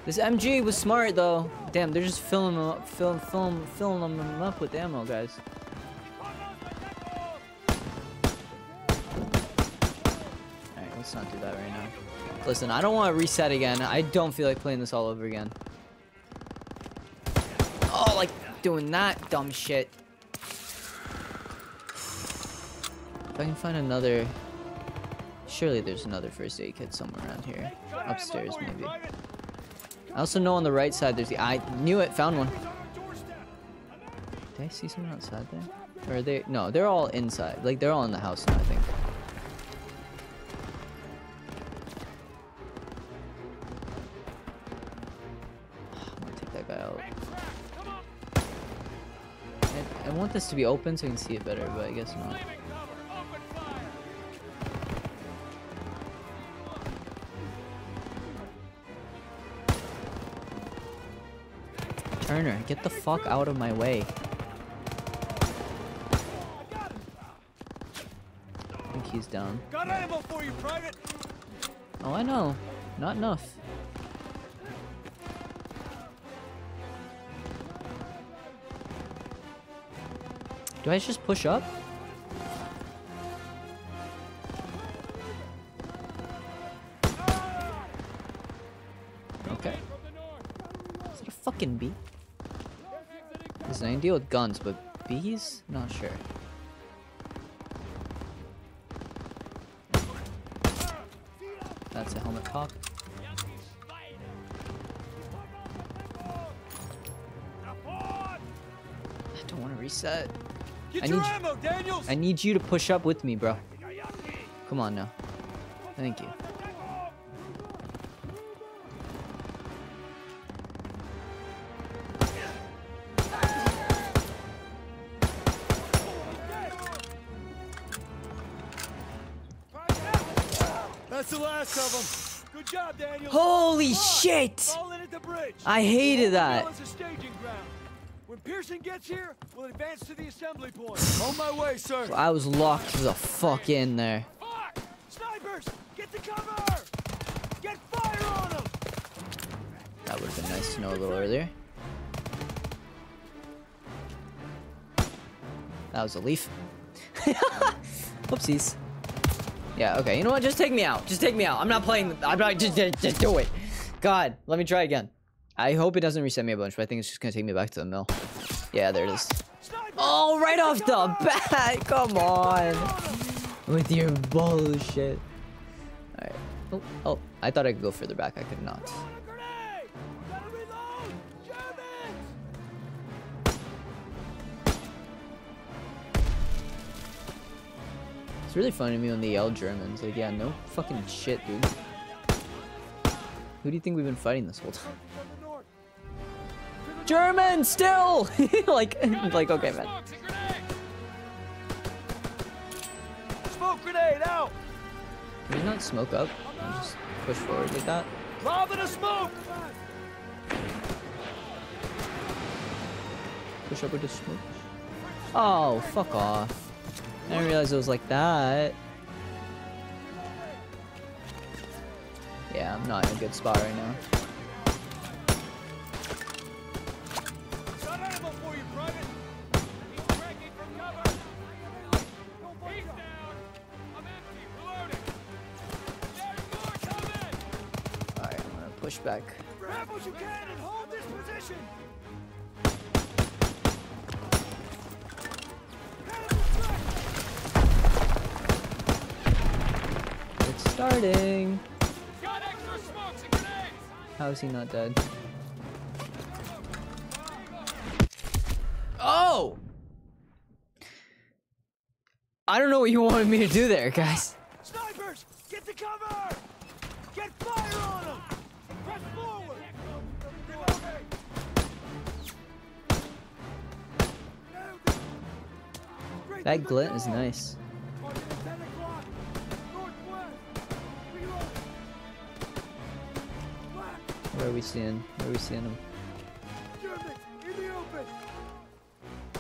This MG was smart though. Damn, they're just filling them up, film, film, filling them up with ammo, guys. Alright, let's not do that right now. Listen, I don't want to reset again. I don't feel like playing this all over again. Oh, like doing that dumb shit. If I can find another... Surely there's another first aid kit somewhere around here. Upstairs, maybe. I also know on the right side there's the... I knew it, found one. Did I see someone outside there? Or are they? No, they're all inside. Like they're all in the house now. I think. I'm gonna take that out. I, I want this to be open so I can see it better, but I guess not. Turner, get the fuck out of my way. I think he's down. Got ammo for you, Private! Oh, I know. Not enough. Do I just push up? Deal with guns, but bees? Not sure. That's a helmet pop. I don't want to reset. I need- ammo, I need you to push up with me, bro. Come on now. Thank you. Job, Daniels. Holy shit! Fall in at the bridge. I hated that. A staging ground. When Pierson gets here, we'll advance to the assembly point. On my way, sir. I was locked the fuck in there. Snipers, get to cover! Get fire on them! That would have been nice to know a little earlier. That was a leaf. *laughs* Whoopsies. Yeah, okay. You know what? Just take me out. Just take me out. I'm not playing. I'm not. Just, just, just do it. God, let me try again. I hope it doesn't reset me a bunch, but I think it's just gonna take me back to the mill. Yeah, there it is. Oh, right off the bat! *laughs* Come on, with your bullshit. All right. Oh, oh. I thought I could go further back. I could not. It's really funny to me when they yell Germans. Like, yeah, no fucking shit, dude. Who do you think we've been fighting this whole time? German still! *laughs* like, *laughs* like, okay, man. Smoke grenade out! Can we not smoke up and just push forward like that? Lobbing a smoke! Push up with the smoke. Oh, fuck off. I didn't realize it was like that. Yeah, I'm not in a good spot right now. Alright, I'm gonna push back. Grab what you can and hold this position! It's starting. Got extra smokes and grenades! How is he not dead? Oh! I don't know what you wanted me to do there, guys. Snipers, get to cover! Get fire on them! Press forward! That glint is nice. Where are we seeing? Where are we seeing him? German, in the open! I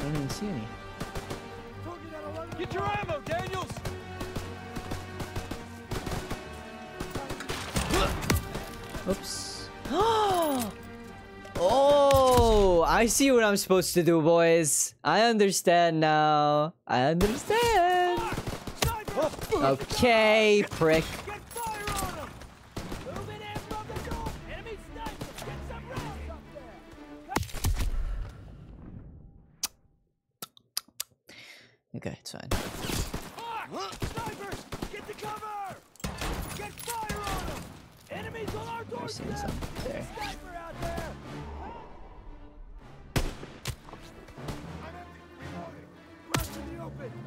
don't even see any. Target at 11 Get your ammo, Daniels! Oops. *gasps* oh, I see what I'm supposed to do, boys. I understand now. I understand. Okay, prick. Okay, it's fine. Snipers! Get to cover! Enemies on our doorstep!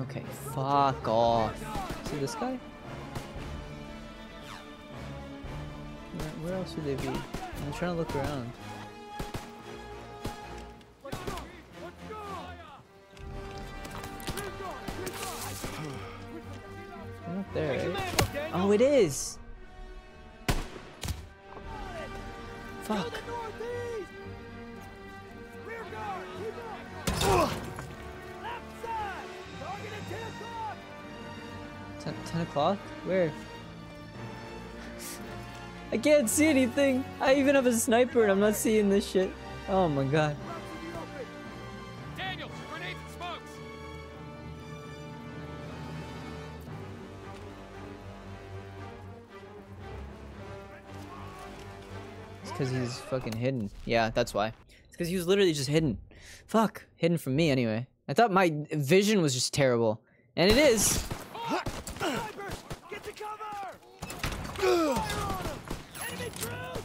Okay, fuck off. See this guy? Where else would they be? I'm trying to look around. Not there? Oh, it is! Fuck. Ten, 10 o'clock? Where? I can't see anything. I even have a sniper and I'm not seeing this shit. Oh my god. Because he's fucking hidden. Yeah, that's why. It's because he was literally just hidden. Fuck. Hidden from me anyway. I thought my vision was just terrible. And it is.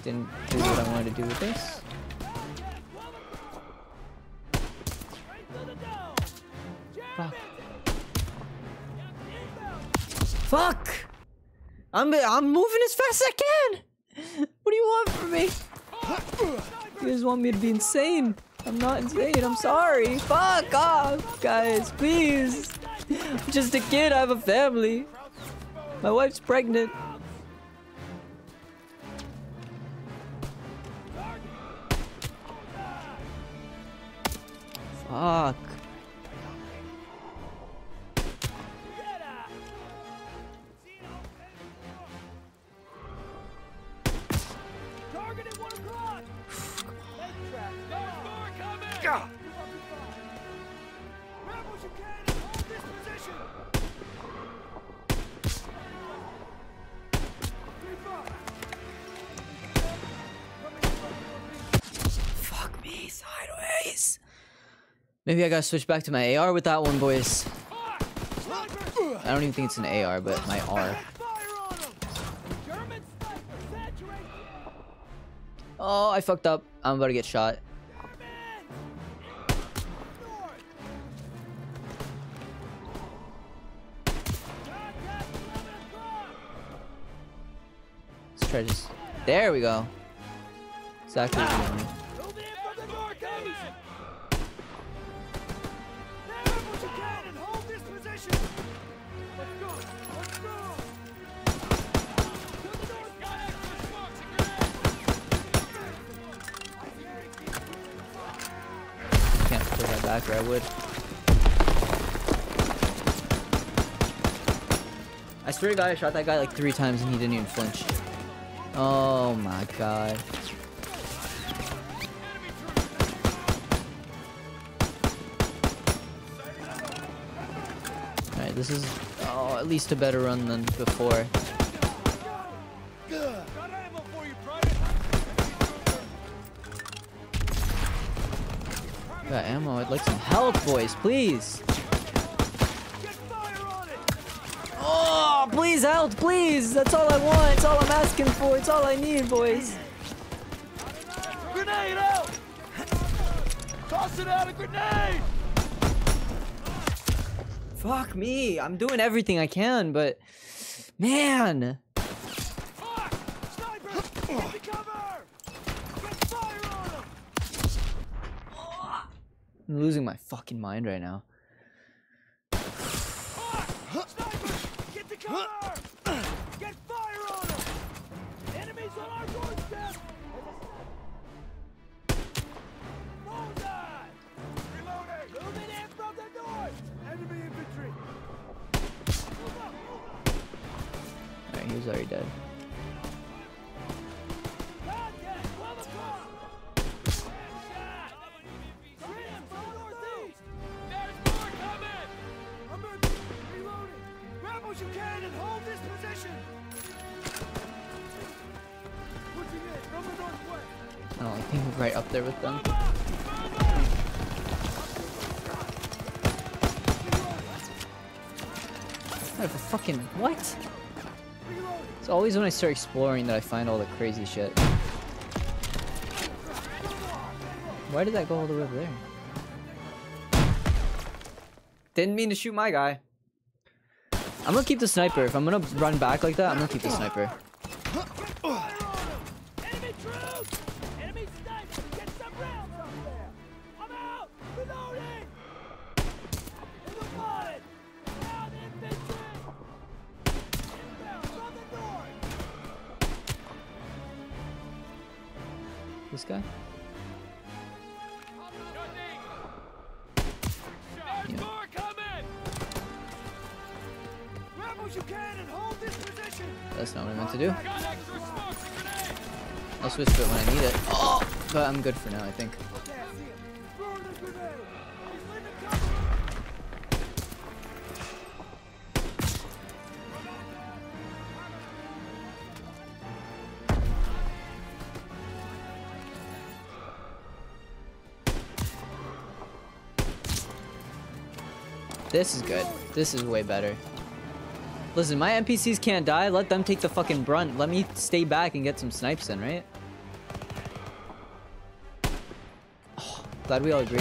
Didn't do what I wanted to do with this. Fuck. Fuck! I'm I'm moving as fast as I can. What do you want from me? You guys want me to be insane? I'm not insane. I'm sorry. Fuck off, guys. Please. I'm just a kid. I have a family. My wife's pregnant. Fuck. Maybe I gotta switch back to my AR with that one, boys. I don't even think it's an AR, but my R. Oh, I fucked up. I'm about to get shot. Let's try just. There we go. Exactly swear to God, I shot that guy like three times and he didn't even flinch. Oh my god. Alright, this is oh at least a better run than before. Got ammo. I'd like some help, boys, please. Oh, please help, please. That's all I want. It's all I'm asking for. It's all I need, boys. Grenade out. Toss it out a grenade. Fuck me. I'm doing everything I can, but man. Sniper, get the cover. Get fire on him. I'm losing my fucking mind right now. I start exploring that I find all the crazy shit. Why did that go all the way over there? Didn't mean to shoot my guy. I'm gonna keep the sniper. If I'm gonna run back like that, I'm gonna keep the sniper. I'm good for now, I think. This is good. This is way better. Listen, my NPCs can't die. Let them take the fucking brunt. Let me stay back and get some snipes in, right? Glad we all agree.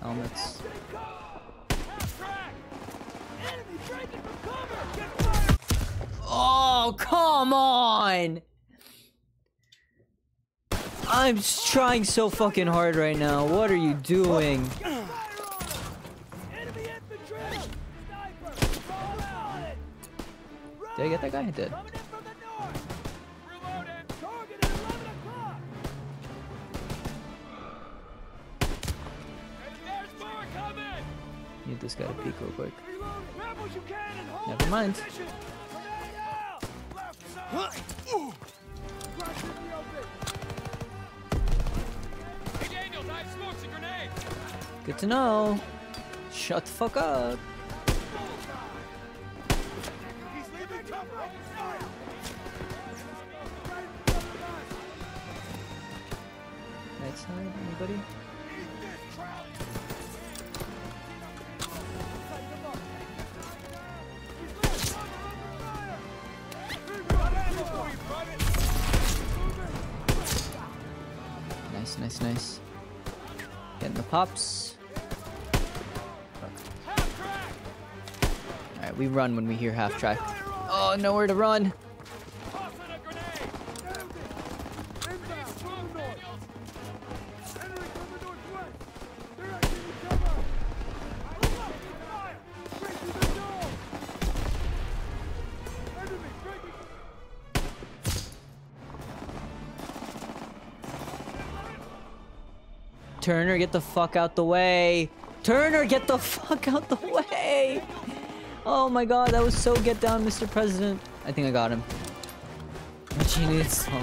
Helmets. Oh, come on! I'm trying so fucking hard right now. What are you doing? Did I get that guy? I did. Open! Hey Daniels, I have smokes and grenades! Good to know. Shut the fuck up. He's leaving cover! Open fire! Right side, anybody? Nice, nice. Getting the pops. Alright, we run when we hear half track. Oh, nowhere to run. Turner, get the fuck out the way. Turner, get the fuck out the way. Oh my god, that was so get down, Mr. President. I think I got him. She needs slow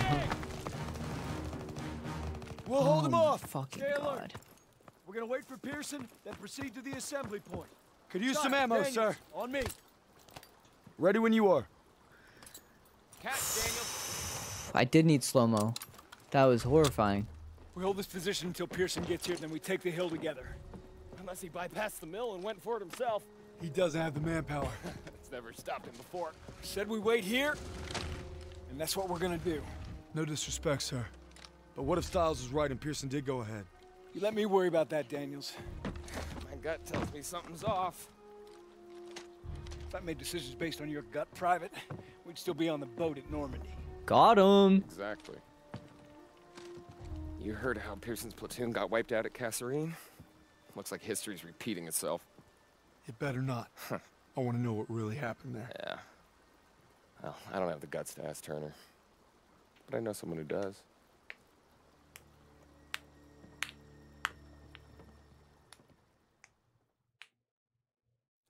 We'll hold them Oh my off! fucking Stay alert. god. We're gonna wait for Pierson, then proceed to the assembly point. Could use Shot, some ammo, Daniels, sir. On me. Ready when you are. Catch, Daniels! I did need slow-mo. That was horrifying. We hold this position until Pierson gets here, then we take the hill together. Unless he bypassed the mill and went for it himself. He doesn't have the manpower. *laughs* It's never stopped him before. Said we wait here, and that's what we're gonna do. No disrespect, sir. But what if Stiles was right and Pierson did go ahead? You let me worry about that, Daniels. My gut tells me something's off. If I made decisions based on your gut, Private, we'd still be on the boat at Normandy. Got him. Exactly. You heard how Pierson's platoon got wiped out at Kasserine? Looks like history's repeating itself. It better not. I want to know what really happened there. Yeah. Well, I don't have the guts to ask Turner. But I know someone who does.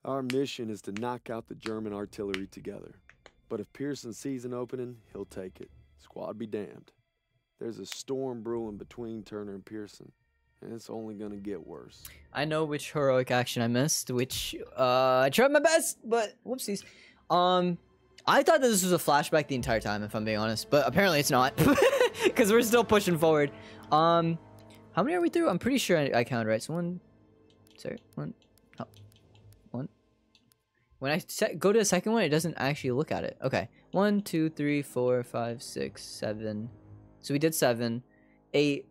Our mission is to knock out the German artillery together. But if Pierson sees an opening, he'll take it. Squad be damned. There's a storm brewing between Turner and Pierson, and it's only gonna get worse. I know which heroic action I missed, which uh, I tried my best, but whoopsies. Um, I thought that this was a flashback the entire time, if I'm being honest, but apparently it's not, *laughs* because we're still pushing forward. Um, how many are we through? I'm pretty sure I, I counted right. So one, sorry, one, oh, one. When I set, go to the second one, it doesn't actually look at it. Okay, one, two, three, four, five, six, seven. So we did seven, eight,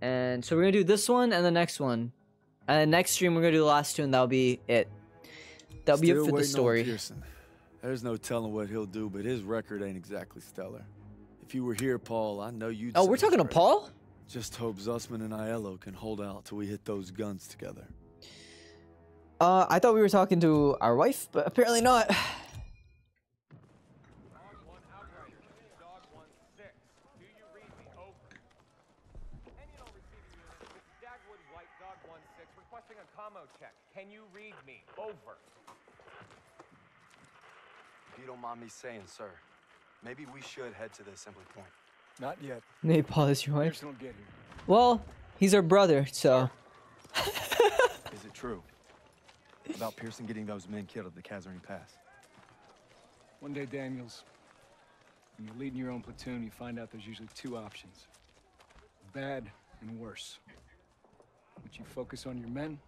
And so we're gonna do this one and the next one. And next stream we're gonna do the last two and that'll be it. That'll be it for the story. There's no telling what he'll do, but his record ain't exactly stellar. If you were here, Paul, I know you'd. Oh, we're talking to. Paul? Just hope Zussman and Aiello can hold out till we hit those guns together. Uh, I thought we were talking to our wife, but apparently not. *sighs* Dagwood White Dog 1-6 requesting a commo check. Can you read me? Over. If you don't mind me saying, sir, maybe we should head to the assembly point. Not yet. Hey, Paul, is your wife? Pierson will get here. Well, he's our brother, so. *laughs* Is it true? About Pierson getting those men killed at the Kasserine Pass? One day, Daniels, when you're leading your own platoon, you find out there's usually two options. Bad and worse. But you focus on your men,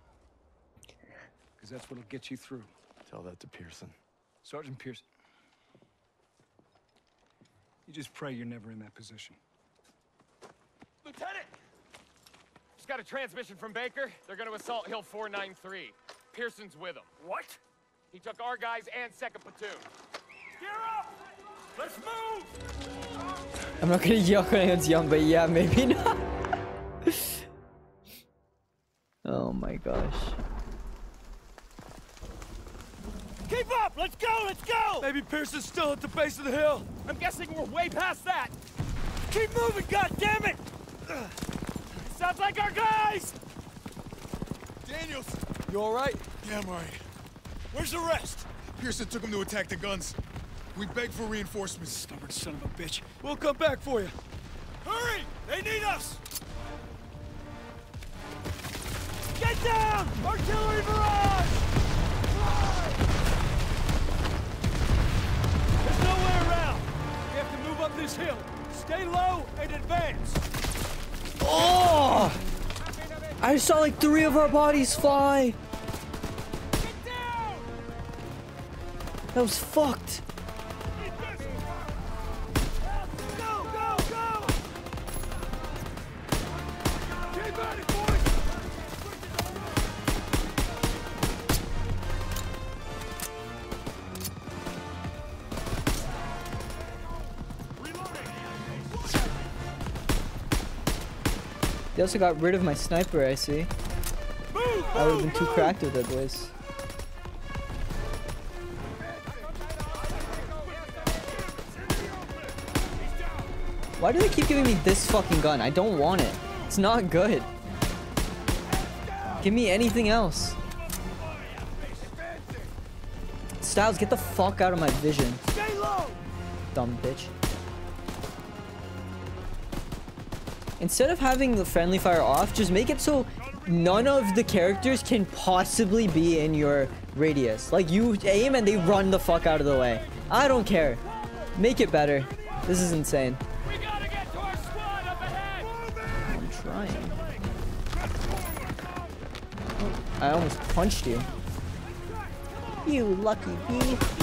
because that's what'll get you through. Tell that to Pierson. Sergeant Pierson. You just pray you're never in that position. Lieutenant! Just got a transmission from Baker. They're gonna assault Hill 493. Pierson's with them. What? He took our guys and second platoon. Gear up! Let's move! I'm not gonna yell when it's young, but yeah, maybe not. *laughs* oh my gosh. Keep up! Let's go! Let's go! Maybe Pierson's still at the base of the hill. I'm guessing we're way past that. Keep moving, goddammit! Sounds like our guys! Daniels! You alright? Yeah, I'm alright. Where's the rest? Pierson took him to attack the guns. We begged for reinforcements. Stubborn son of a bitch. We'll come back for you. Hurry! They need us! Get down! Artillery barrage! Move up this hill. Stay low and advance. Oh! I saw like three of our bodies fly. That was fucked. They also got rid of my sniper, I see. I would have been too cracked with it, boys. Why do they keep giving me this fucking gun? I don't want it. It's not good. Give me anything else. Stiles, get the fuck out of my vision. Dumb bitch. Instead of having the friendly fire off, just make it so none of the characters can possibly be in your radius. Like you aim and they run the fuck out of the way. I don't care. Make it better. This is insane. We gotta get to our squad up ahead! I'm trying. Oh, I almost punched you. You lucky bee.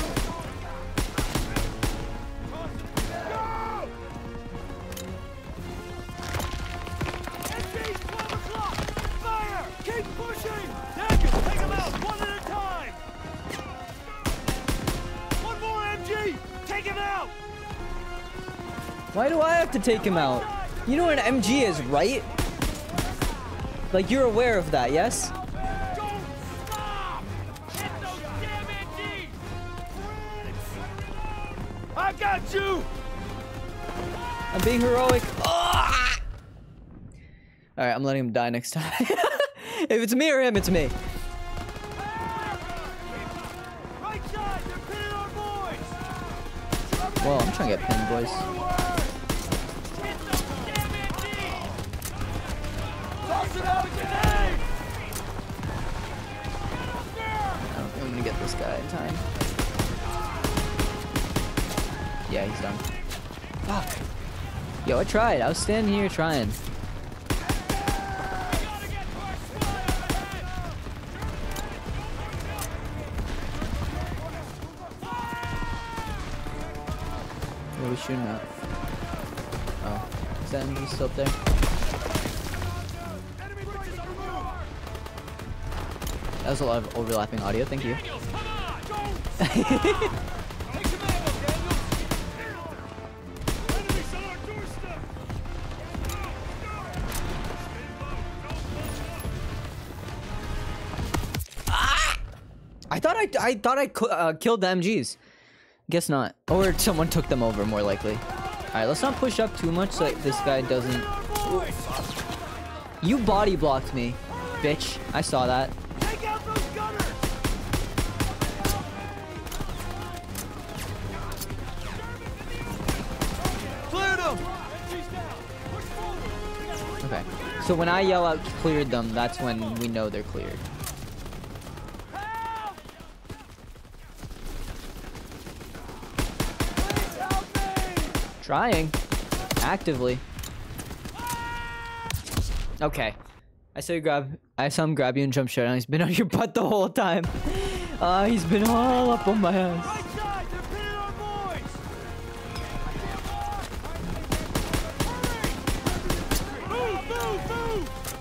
To take him out? You know what an MG is, right? Like you're aware of that, yes? Don't stop! Hit those damn MGs! I got you! I'm being heroic. Ah! All right, I'm letting him die next time. *laughs* if it's me or him, it's me. Right side, they're pinning our boys! Well, I'm trying to get pinned, boys. I tried. I was standing here trying. What are we shooting at? Oh. Is that enemy still up there? That was a lot of overlapping audio, thank you. *laughs* I thought I thought I uh, killed the MGs. Guess not. Or someone took them over, more likely. All right, let's not push up too much so this guy doesn't. You body blocked me, bitch. I saw that. Okay. So when I yell out cleared them, that's when we know they're cleared. Trying. Actively. Okay. I saw you grab I saw him grab you and jump shot. He's been on your butt the whole time. *laughs* Uh, he's been all up on my ass.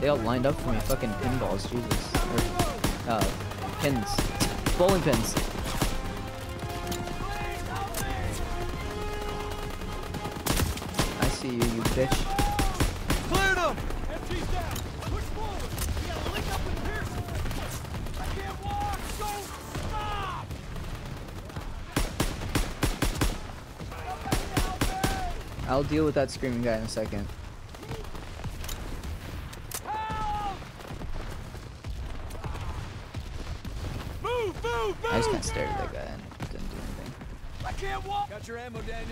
They all lined up for me. Fucking pinballs, Jesus. Or, uh, pins. Bowling pins. See you, you bitch. Cleared them! MG's down! Push forward! We gotta link up with Pierson! I can't walk! Stop! I'll deal with that screaming guy in a second.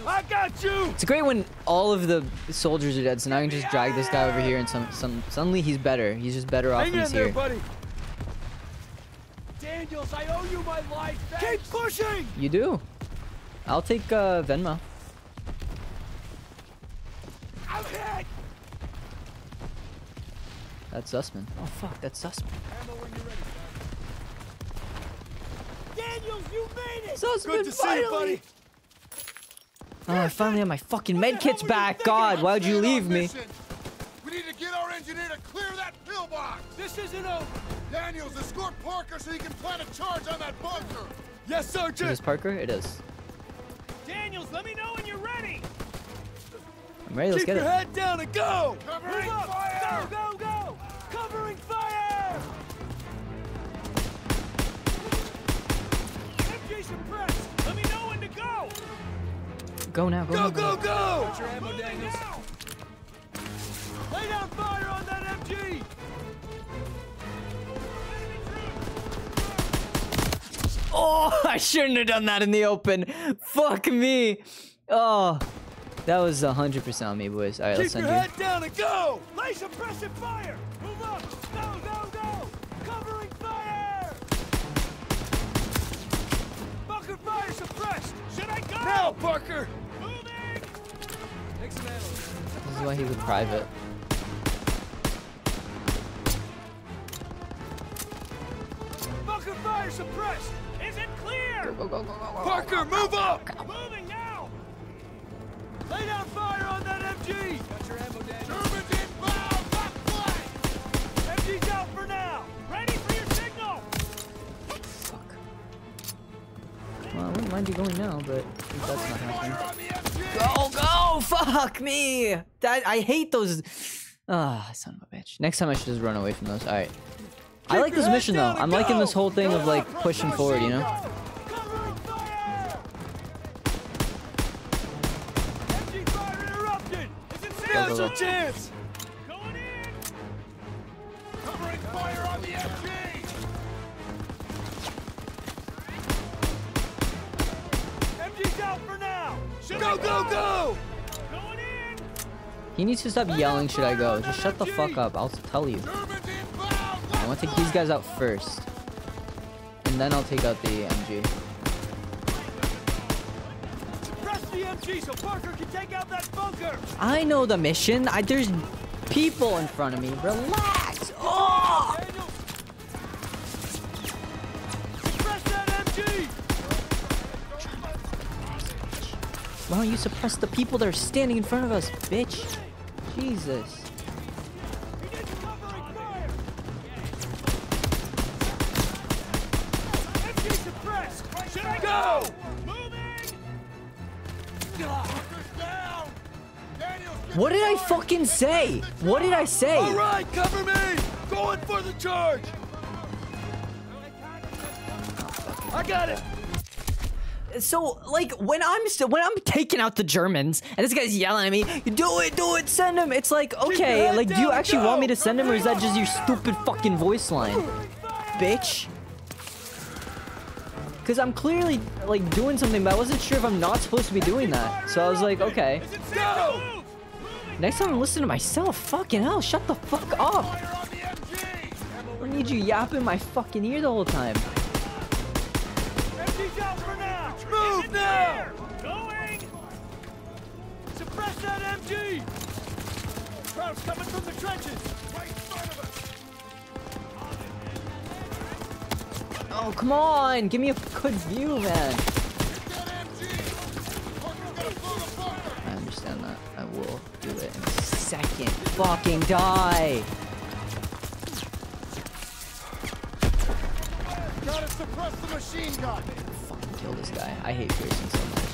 I got you! It's great when all of the soldiers are dead, so now I can just drag this guy over here and some, some suddenly he's better. He's just better off Hang when in he's there, here. buddy. Daniels, I owe you my life! Keep pushing! You do. I'll take uh, Venmo. I'm hit! That's Zussman. Oh fuck, that's Zussman. Daniels, you made it! Zussman, Good to see you, buddy. Oh, I finally have my fucking med kits back. God, why'd you leave me? We need to get our engineer to clear that pillbox! This isn't over! Daniels, escort Parker so he can plant a charge on that bunker! Yes, Is Sergeant. this Parker? It is. Daniels, let me know when you're ready! I'm ready. Let's Keep get your head down and go! Move up! Go, go, go! Covering fire! Go now. Go, Go, now, go, go! Got your ammo, Daniels. Lay down fire on that MG! Oh, *laughs* I shouldn't have done that in the open. Fuck me. Oh, that was 100% on me, boys. All right, let's Keep send your you. head down and go! Lay suppressive fire! Move up! Go, go, go! Covering fire! Bunker fire suppressed! Should I go? Now, Parker! This is why he's a private. Bunker fire suppressed! Is it clear? Go, go, go. Parker, move up! Moving now! Lay down fire on that MG! Got your ammo. Germans Well, I wouldn't mind you going now, but that's not happening. Fire on the MG! Go, go! Fuck me! That I hate those. Ah, son of a bitch. Next time I should just run away from those. All right. I like this mission though. I'm liking this whole thing of like pushing forward, you know. Covering fire! MG fire interrupted! Is it safe? Go, go, Now's your chance! Going in! Covering fire on the MG! MG's out for now! Should Go, I go, go! Going in! He needs to stop yelling. Should I go? Just shut the fuck up. I'll tell you. Germans inbound! I want to take these guys out first, and then I'll take out the MG. Press the MG so Parker can take out that bunker! I know the mission. I, there's people in front of me. Relax. Oh! Why don't you suppress the people that are standing in front of us, bitch? Jesus. What did I fucking say? What did I say? All right, cover me. Going for the charge. I got it. So, like, when I'm still when I'm taking out the Germans and this guy's yelling at me, do it, do it, send him. It's like, okay, like, do you actually want me to send him, or is that just your stupid fucking voice line, bitch? Because I'm clearly like doing something, but I wasn't sure if I'm not supposed to be doing that. So I was like, okay. Next time I'm listening to myself. Fucking hell, shut the fuck up. I need you yapping my fucking ear the whole time. Now! Going! Suppress that MG! Crowd's coming from the trenches! Right in front of us! Oh, come on. Give me a good view, man. I understand that. I will do it in a second. Fucking die. Gotta suppress the machine gun! Kill this guy. I hate Pierson so much.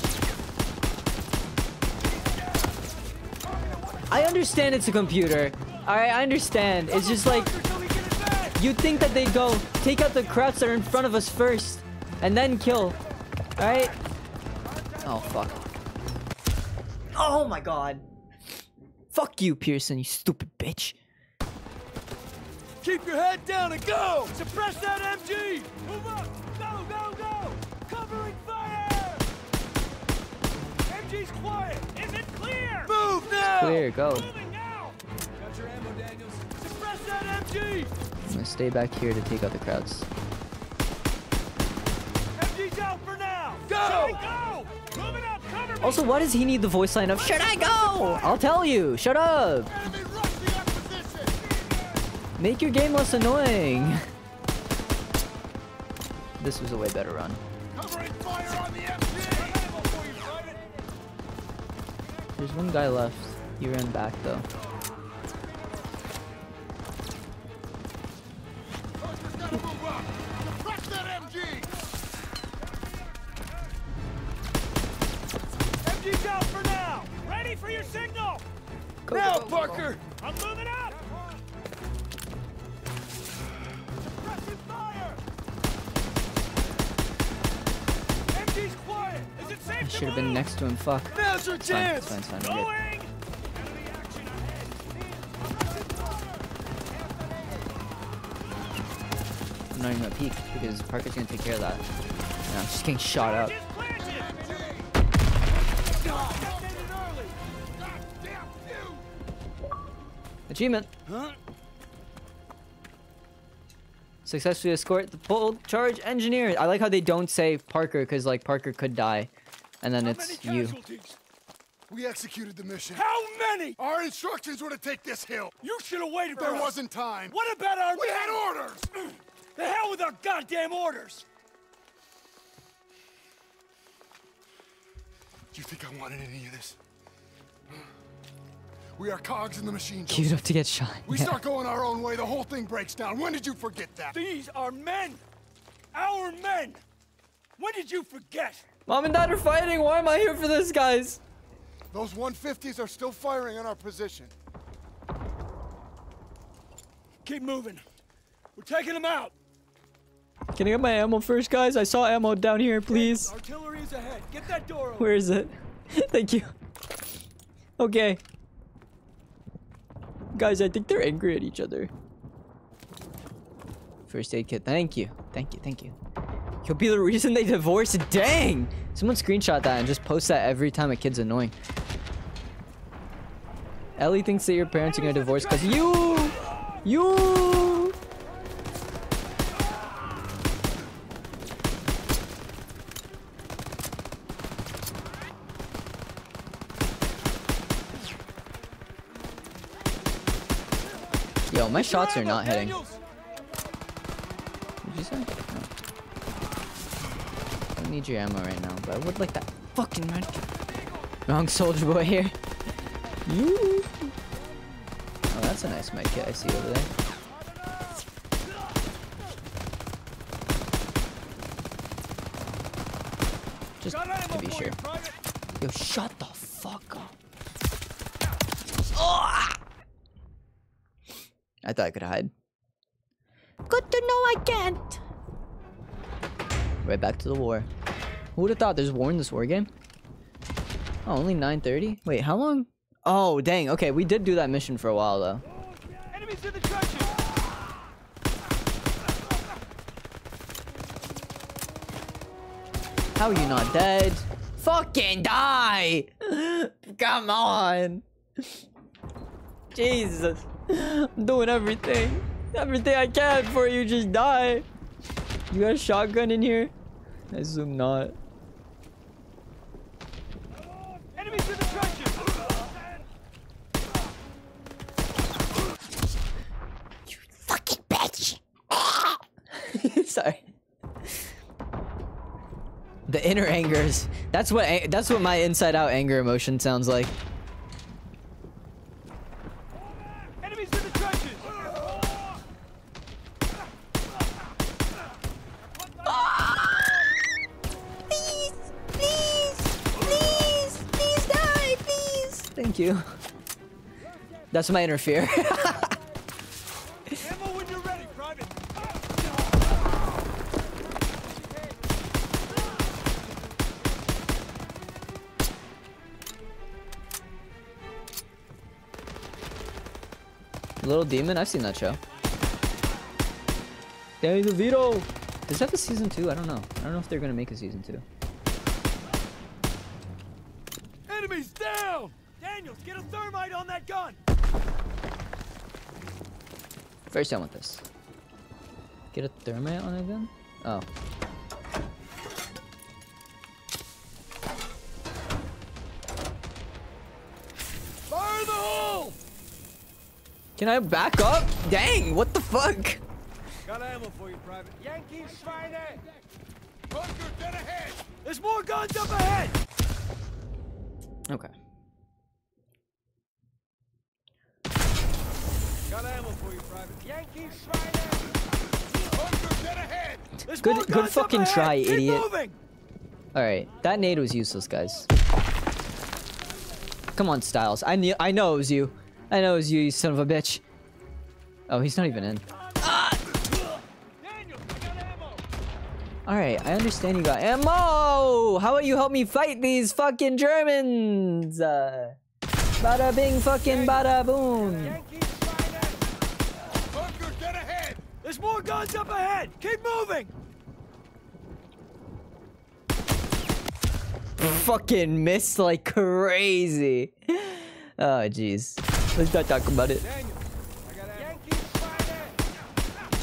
I understand it's a computer. Alright, I understand. It's just like You'd think that they'd go take out the crowds that are in front of us first and then kill. Alright? Oh fuck. Oh my god. Fuck you, Pierson, you stupid bitch. Keep your head down and go! Suppress that MG! Move up! MG's quiet! Is it clear? Move now! Clear, go. Now! Ammo, Daniels. Suppress that MG! I'm gonna stay back here to take out the crowds. MG's out for now! Go! Go? Up! Cover! Also, why does he need the voice line of Should I go? I'll tell you. Shut up. Enemy rush the acquisition! Make your game less annoying. *laughs* This was a way better run. There's one guy left. He ran back though. Soldiers gotta move up! Suppress that MG! MG's out for now! Ready for your signal! Now, Parker! I'm moving up! Should have been next to him. Fuck. Now's your It's fine. fine. Fine. I'm good. Going! Enemy action ahead! I'm not even gonna peek because Parker's gonna take care of that. And I'm just getting shot out. Planted! Achievement. Huh? Successfully escort the bold charge engineer. I like how they don't say Parker because like Parker could die, and then How it's many you. casualties? We executed the mission. How many? Our instructions were to take this hill. You should have waited for There wasn't time. What about our We men? had orders! *clears throat* The hell with our goddamn orders! Do you think I wanted any of this? We are cogs in the machine. Queued Joseph. up to get shot. We Yeah. start going our own way, the whole thing breaks down. When did you forget that? These are men! Our men! When did you forget? Mom and Dad are fighting. Why am I here for this, guys? Those 150s are still firing on our position. Keep moving. We're taking them out. Can I get my ammo first, guys? I saw ammo down here, please. Artillery is ahead. Get that door open. Where is it? *laughs* Thank you. Okay. Guys, I think they're angry at each other. First aid kit. Thank you. Thank you. Thank you. You'll be the reason they divorce. Dang! Someone screenshot that and just post that every time a kid's annoying. Ellie thinks that your parents are gonna divorce because you! You! Yo, my shots are not hitting. Daniels! Did you say? No. I don't need your ammo right now, but I would like that fucking medkit. Wrong soldier boy here. You. Oh, that's a nice medkit I see over there. Just to be sure. Yo, shut the fuck up. Oh! I thought I could hide. Good to know I can't. Right back to the war. Who would have thought there's war in this war game? Oh, only 9.30? Wait, how long? Oh, dang. Okay, we did do that mission for a while, though. Enemies in the trenches! How are you not dead? Fucking die! *laughs* Come on! Jesus. I'm doing everything. Everything I can for you just die. You got a shotgun in here? I assume not. Enemies in the trenches! Fucking bitch! Sorry. The inner angers. That's what that's what my inside out anger emotion sounds like. Enemies in the trenches! Please, please, please, please die, please. Thank you. That's my inner *laughs* Little Demon, I've seen that show. Danny DeVito! Does that have a season two? I don't know. I don't know if they're gonna make a season two. Enemies down! Daniels, get a thermite on that gun! First time with this. Get a thermite on it then? Oh. Can I back up? Dang, what the fuck? Got ammo for you, Private. Yankee Schweine! Bunker, dead ahead! There's more guns up ahead! Okay. Got ammo for you, Private. Yankee Schweine! Bunker, dead ahead! There's Good- good fucking try, idiot. Alright, that nade was useless, guys. Come on, Stiles. I knew I know it was you. I know it was you, you son of a bitch. Oh, he's not even in. Alright, I understand you got ammo! How about you help me fight these fucking Germans? Uh, bada bing fucking bada boom. Bunker, dead ahead! There's more guns up ahead! Keep moving! fucking missed like crazy. *laughs* Oh, jeez. Let's not talk about it. Yankee Schweine!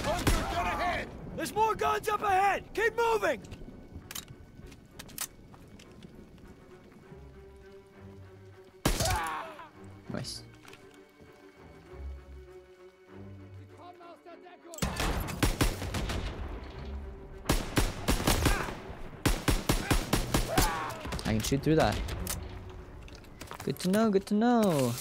Bunker, dead ahead! There's more guns up ahead! Keep moving! Nice. I can shoot through that. Good to know, good to know.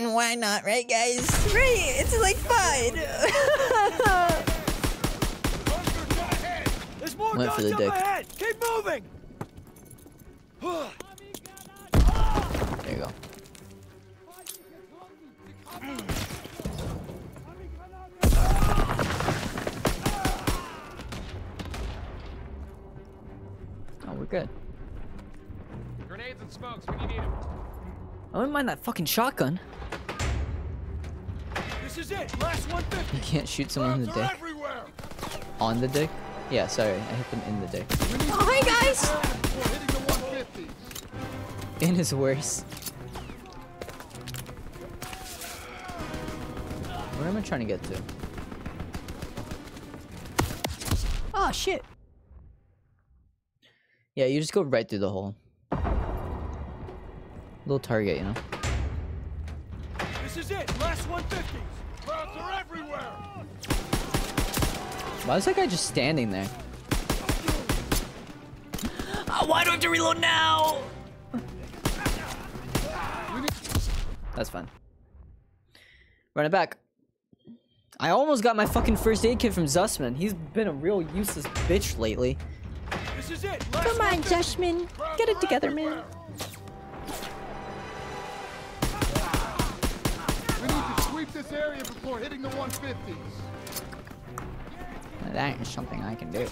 Fucking why not, right guys? Right, it's like fine. *laughs* There's more Went for the up dick. ahead! Keep moving! There you go. Oh, we're good. Grenades and smokes when you need them. I wouldn't mind that fucking shotgun. This is it! Last 150! You can't shoot someone in the dick. everywhere! On the dick? Yeah, sorry. I hit them in the dick. Oh, hey guys! In is worse. Where am I trying to get to? Oh, shit. Yeah, you just go right through the hole. Little target, you know? This is it! Last 150s! Crowds are everywhere! Why is that guy just standing there? Ah, why do I have to reload now? That's fine. Run it back. I almost got my fucking first aid kit from Zussman. He's been a real useless bitch lately. This is it. Come on, Zussman. Get it together, man. Sweep this area before hitting the 150s. That is something I can do.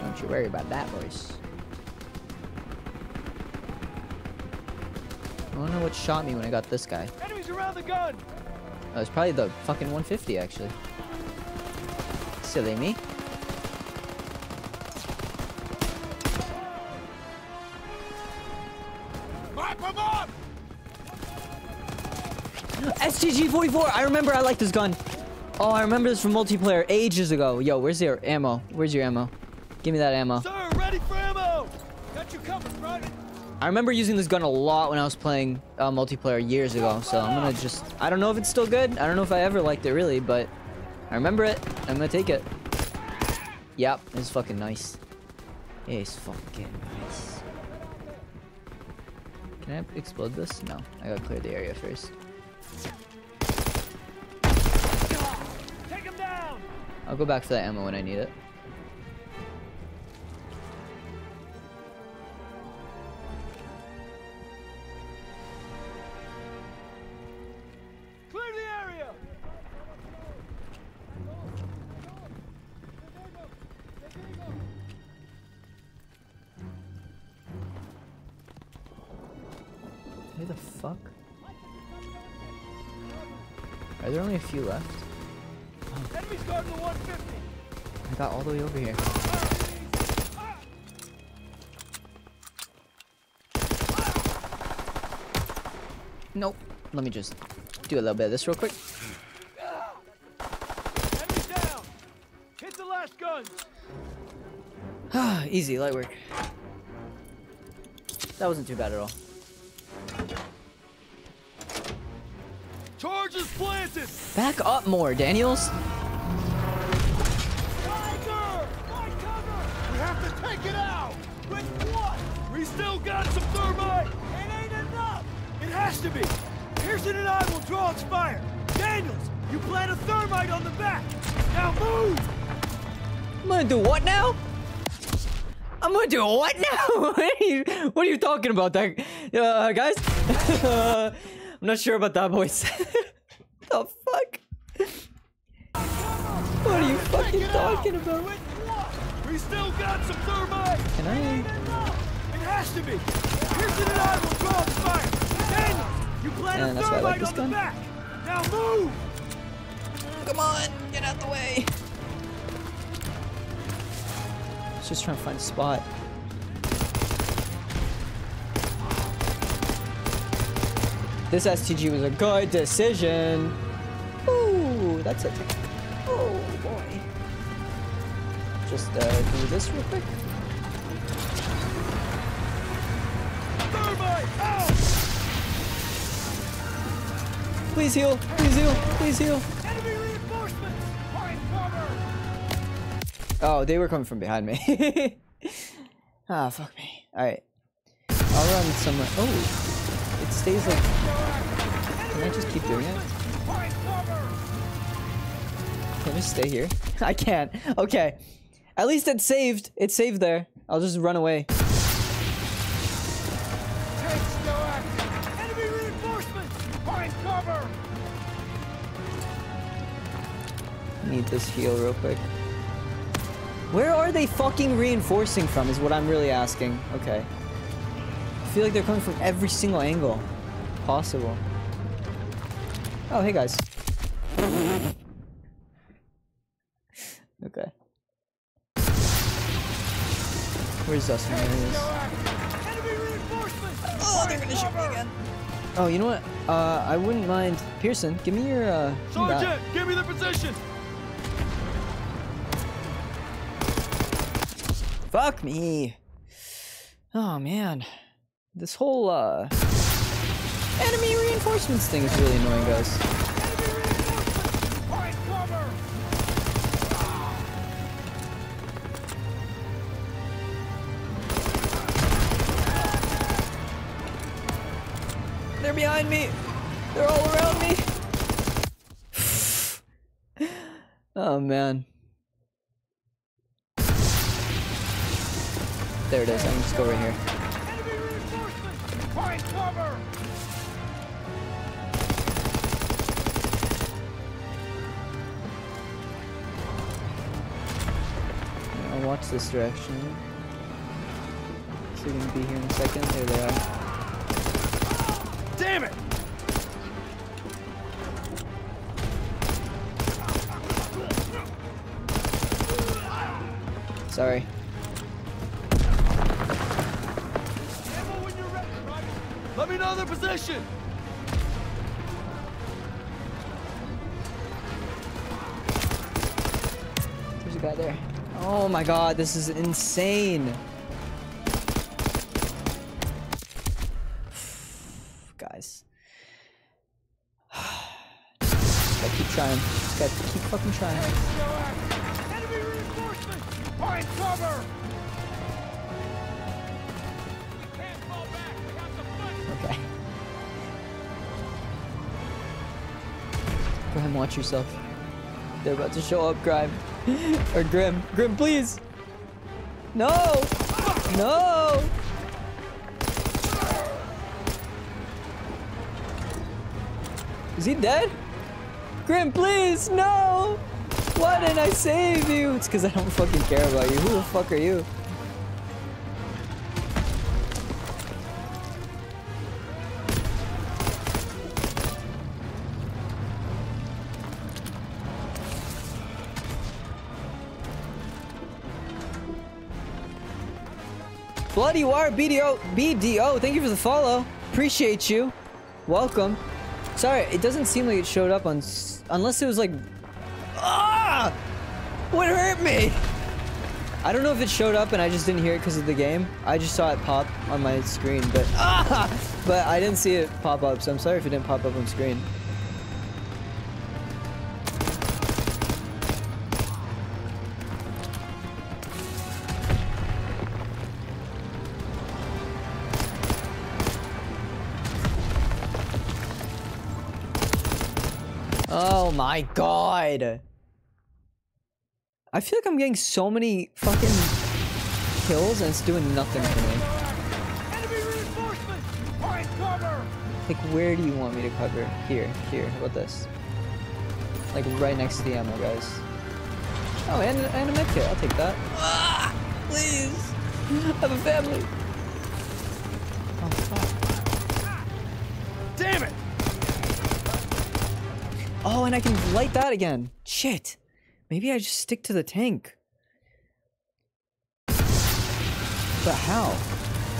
Don't you worry about that, boys. I don't know what shot me when I got this guy. Enemies around the gun. Oh, it's probably the fucking 150, actually. Silly me. STG-44! I remember I like this gun. Oh, I remember this from multiplayer ages ago. Yo, where's your ammo? Where's your ammo? Give me that ammo. Sir, ready for ammo. Got you covered, Private. I remember using this gun a lot when I was playing uh, multiplayer years ago, so I'm gonna just... I don't know if it's still good. I don't know if I ever liked it, really, but... I remember it. I'm gonna take it. Yep, it's fucking nice. It's fucking nice. Can I explode this? No, I gotta clear the area first. I'll go back to that ammo when I need it. Clear the area. Who the fuck? Are there only a few left? Way over here. Nope. Let me just do a little bit of this real quick. Enemies *sighs* down. Hit the last guns. Ah, Easy, light work. That wasn't too bad at all. Charges planted. Back up more, Daniels. We still got some thermite. It ain't enough. It has to be. Pierson and I will draw its fire. Daniels, you plant a thermite on the back. Now move. I'm gonna do what now? I'm gonna do what now? *laughs* what, are you, what are you talking about, that, uh, guys? *laughs* I'm not sure about that, boys. *laughs* the fuck? What are you fucking talking about? We still got some thermite. Can I? It has to be. Pierson and I will draw its fire. Daniels, you plant Yeah, a that's why I like this on gun. the back. Now move. Come on, get out the way. Let's just trying to find a spot. This STG was a good decision. Ooh, that's it. Oh boy. Just uh, do this real quick. Please heal. Please heal. Please heal. Enemy reinforcements. Oh, they were coming from behind me. *laughs* ah, fuck me. Alright. I'll run somewhere. Oh, it stays like. Can I just keep doing it? Can I just stay here? *laughs* I can't. Okay. At least it saved. It saved there. I'll just run away. Need this heal real quick. Where are they fucking reinforcing from is what I'm really asking. Okay. I feel like they're coming from every single angle possible. Oh, hey guys. *laughs* okay. Where's Dustin? There he is. Oh, they're gonna shoot me again. Oh, you know what? Uh, I wouldn't mind. Pierson, give me your, uh... Sergeant, give me the position. Fuck me. Oh man. This whole uh enemy reinforcements thing is really annoying, guys. They're behind me. They're all around me. *sighs* Oh man. There it is. I can just go right here. I'll watch this direction. They're gonna be here in a second. There they are. Damn it! Sorry. Their position! There's a guy there. Oh my god, this is insane. *sighs* Guys. *sighs* Just gotta keep trying. Just gotta keep fucking trying. Yourself. They're about to show up, Grime. *laughs* or Grim. Grim, please! No! No! Is he dead? Grim, please! No! Why didn't I save you? It's because I don't fucking care about you. Who the fuck are you? War BDO BDO, thank you for the follow. Appreciate you. Welcome. Sorry, it doesn't seem like it showed up on unless it was like Ah! What hurt me? I don't know if it showed up and I just didn't hear it because of the game. I just saw it pop on my screen, but *laughs* ah! But I didn't see it pop up, so I'm sorry if it didn't pop up on screen. My god. I feel like I'm getting so many fucking kills and it's doing nothing for me. Enemy reinforcements! Find cover! Like, where do you want me to cover? Here, here, how about this? Like, right next to the ammo, guys. Oh, and, and a medkit, I'll take that. Ah, please! I *laughs* have a family! I can light that again. Shit. Maybe I just stick to the tank. But how?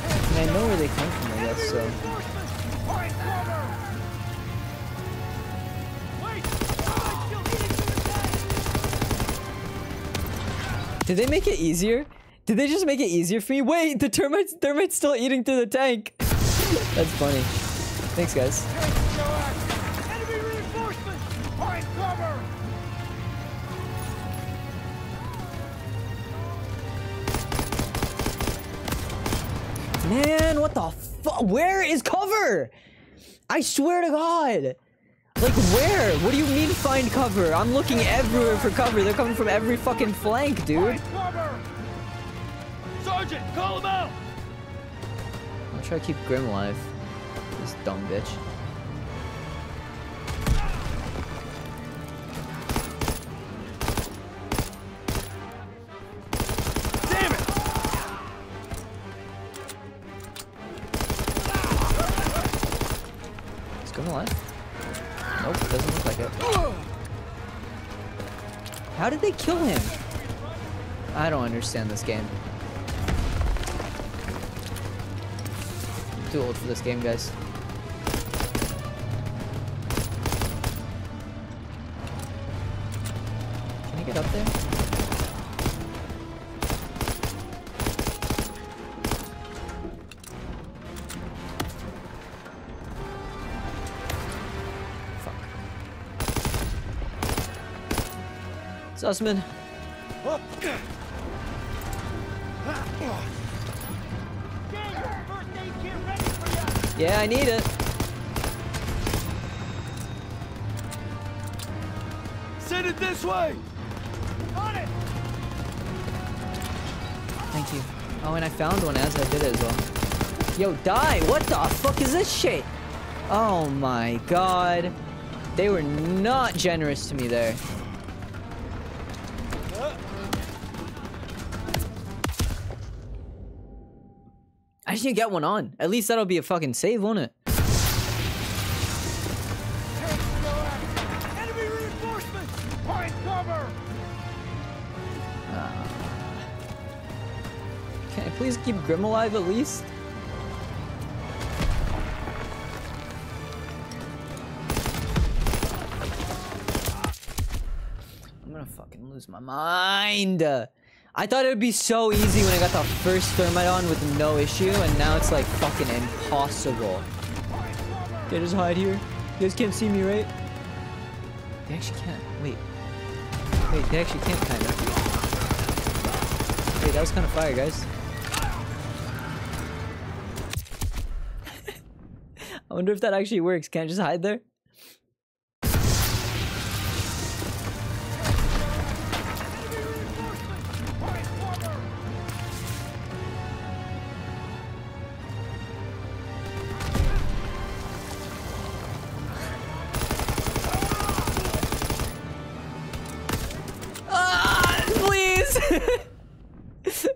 I mean, I know where they come from, I guess, so... Did they make it easier? Did they just make it easier for me? Wait, the termites, termites still eating through the tank. That's funny. Thanks, guys. Man, what the fuck? Where is cover? I swear to God. Like, where? What do you mean find cover? I'm looking everywhere for cover. They're coming from every fucking flank, dude. Sergeant, call him out! I'll try to keep Grim alive. This dumb bitch. How did they kill him? I don't understand this game. I'm too old for this game, guys. Zussman. Yeah, I need it. Send it this way. On it. Thank you. Oh, and I found one as I did it as well. Yo, die! What the fuck is this shit? Oh my god. They were not generous to me there. Just need to get one on. At least that'll be a fucking save, won't it? Enemy reinforcements! Find cover! Ah. Can I please keep Grim alive at least? I'm gonna fucking lose my mind. I thought it would be so easy when I got the first thermite on with no issue, and now it's like fucking impossible. Can I just hide here? You guys can't see me, right? They actually can't. Wait. Wait, they actually can't, kind of. Wait, that was kind of fire, guys. *laughs* I wonder if that actually works. Can I just hide there?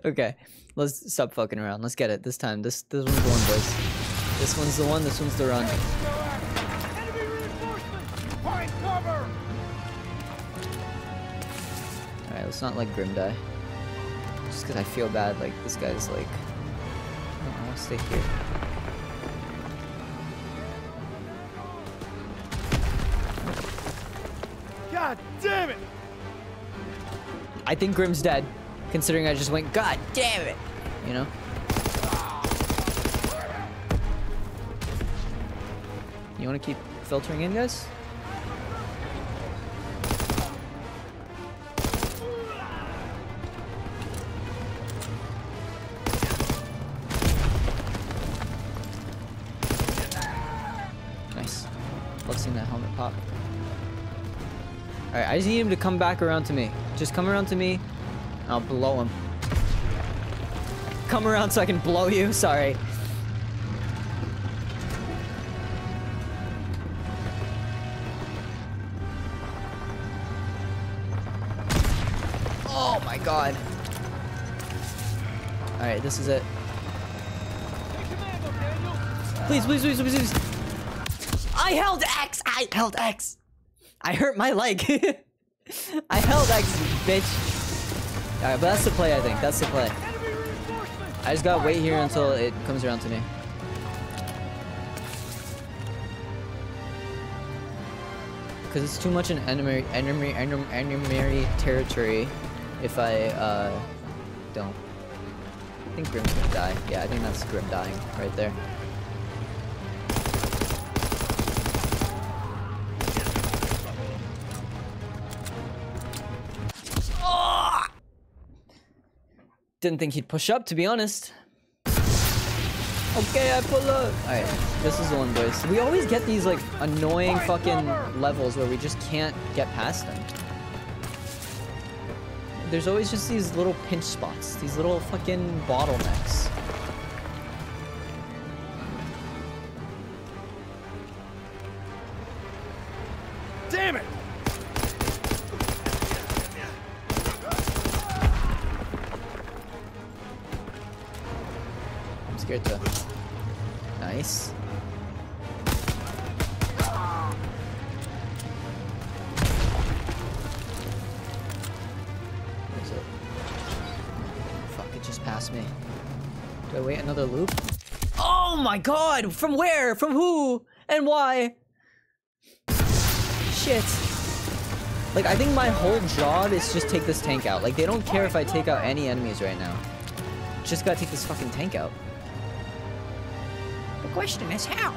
Okay, let's stop fucking around. Let's get it this time. This this one's the one, boys. This one's the one. This one's the run. All right, let's not let Grim die. Just because I feel bad. Like this guy's like, I want to stay here. God damn it! I think Grim's dead, considering I just went, God damn it, you know. You want to keep filtering in, guys? Nice. Love seeing that helmet pop. Alright, I just need him to come back around to me. Just come around to me. I'll blow him. Come around so I can blow you. Sorry. Oh my god. Alright, this is it. Please, please, please, please, please. I held X! I held X! I hurt my leg. *laughs* I held X, bitch. Alright, but that's the play, I think. That's the play. I just gotta wait here until it comes around to me. Because it's too much in enemy, enemy, enemy, enemy territory if I, uh, don't. I think Grim's gonna die. Yeah, I think that's Grim dying right there. Didn't think he'd push up, to be honest. Okay, I pull up. Alright, this is the one, boys. We always get these, like, annoying fucking levels where we just can't get past them. There's always just these little pinch spots. These little fucking bottlenecks. Damn it! My god! From where? From who? And why? Shit. Like, I think my whole job is just take this tank out. Like, they don't care if I take out any enemies right now. Just gotta take this fucking tank out. The question is how?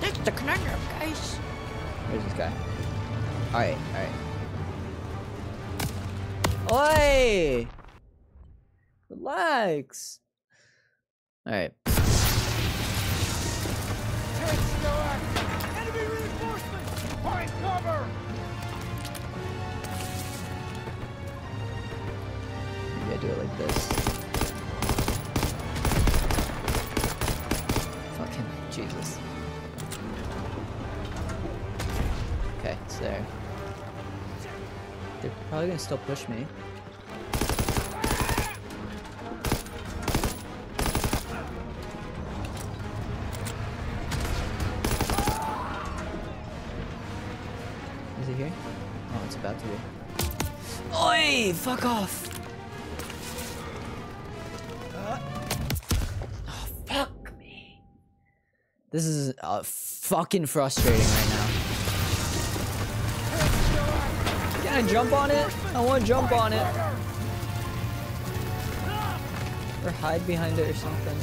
That's the conundrum, guys. Where's this guy? Alright, alright. Oi! Relax. Alright. Yeah, do it like this. Fucking Jesus. Okay, it's there. They're probably gonna still push me. Fuck off! Oh, fuck me. This is uh, fucking frustrating right now. Can I jump on it? I want to jump on it. Or hide behind it or something.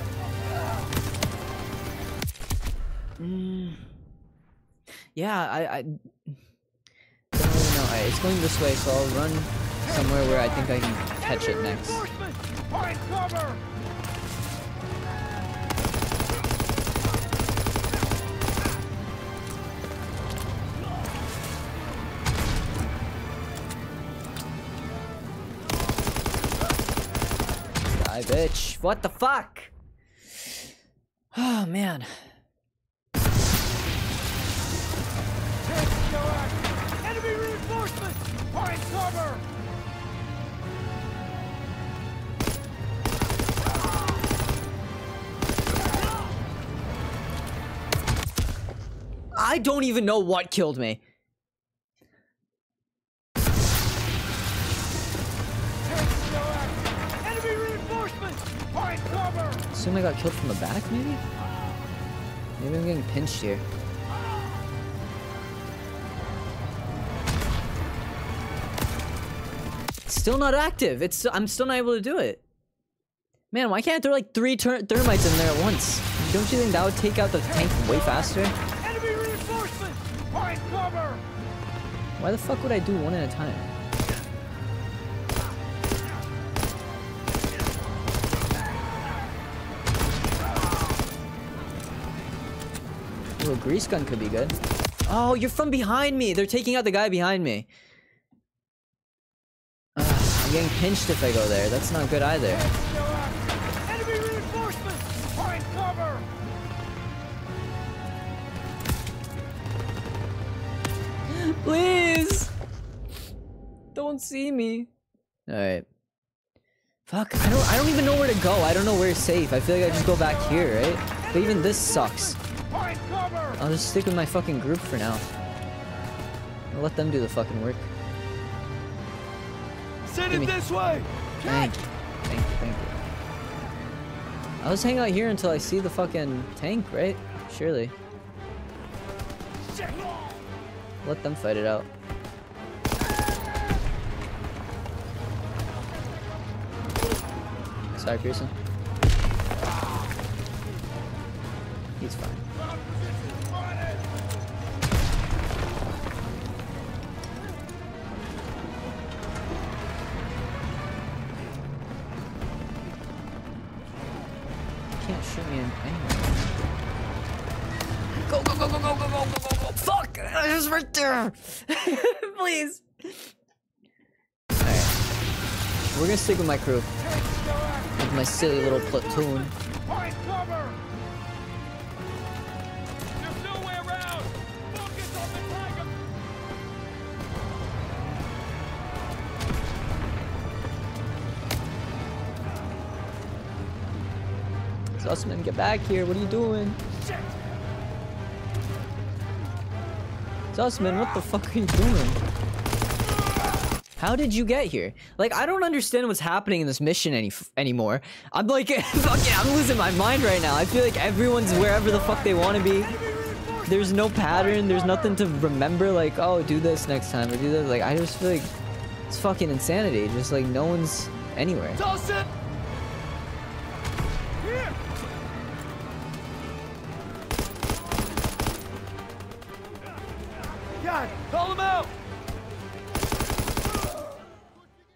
Mm. Yeah, I, I don't really know. Alright, it's going this way, so I'll run somewhere where I think I can catch it next. Die, bitch. What the fuck? Oh, man. Enemy reinforcements! Find cover! I don't even know what killed me. Enemy reinforcements! Find cover! Assume I got killed from the back, maybe? Maybe I'm getting pinched here. It's still not active. It's I'm still not able to do it. Man, why can't there like three thermites in there at once? Don't you think that would take out the tank way faster? Why the fuck would I do one at a time? A grease gun could be good. Oh, you're from behind me! They're taking out the guy behind me. Ugh, I'm getting pinched if I go there. That's not good either. Please! Don't see me. Alright. Fuck, I don't I don't even know where to go. I don't know where it's safe. I feel like I just go back here, right? But even this sucks. I'll just stick with my fucking group for now. I'll let them do the fucking work. Send it this way! Thank you. Thank you, thank you. I'll just hang out here until I see the fucking tank, right? Surely. Let them fight it out. Sorry, Pierson. He's fine. answer! *laughs* Please. Alright, We're gonna stick with my crew. With my silly little platoon. Zussman, get back here. What are you doing? Shit. Zussman, what the fuck are you doing? How did you get here? Like, I don't understand what's happening in this mission any anymore. I'm like, *laughs* fucking, I'm losing my mind right now. I feel like everyone's wherever the fuck they want to be. There's no pattern. There's nothing to remember. Like, oh, do this next time or do this. Like, I just feel like it's fucking insanity. Just like no one's anywhere.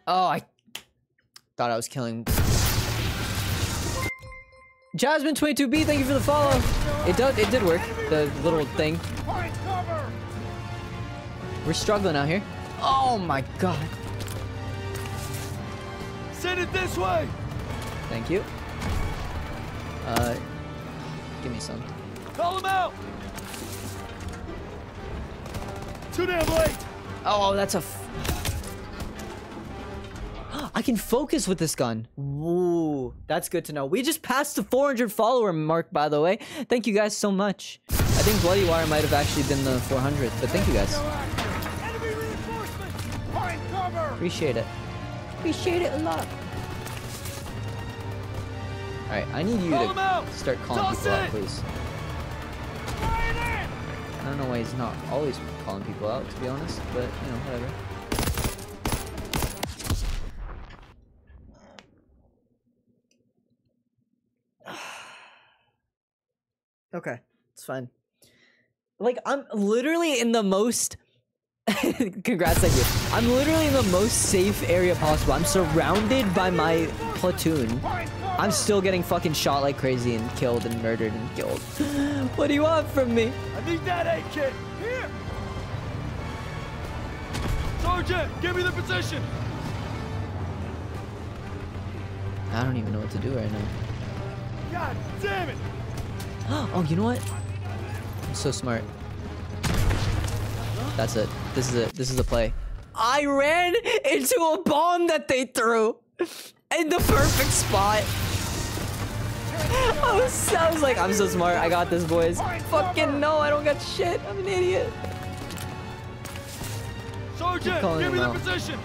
Oh, I thought I was killing. Jasmine22B, thank you for the follow. It does. It did work. The little thing. We're struggling out here. Oh my god. Send it this way! Thank you. Uh, give me some. Call him out! Too damn late! Oh, that's a. F *gasps* I can focus with this gun. Ooh, that's good to know. We just passed the 400 follower mark, by the way. Thank you guys so much. I think Bloody Wire might have actually been the 400, but thank you guys. Enemy reinforcements! Find cover! Appreciate it. Appreciate it a lot. Alright, I need you to start calling Toss people out, please. I don't know why he's not always calling people out, to be honest, but, you know, whatever. Okay, it's fine. Like, I'm literally in the most. *laughs* Congrats, thank you. I'm literally in the most safe area possible. I'm surrounded by my platoon. I'm still getting fucking shot like crazy and killed and murdered and killed. *gasps* What do you want from me? I need that aid kit. Here. Sergeant, give me the position. I don't even know what to do right now. God damn it. *gasps* Oh, you know what? I'm so smart. That's it. This is it. This is the play. I ran into a bomb that they threw in the perfect spot. *laughs* I was, I was like, I'm so smart. I got this, boys. Fucking no, I don't got shit. I'm an idiot. Sergeant, give me the position.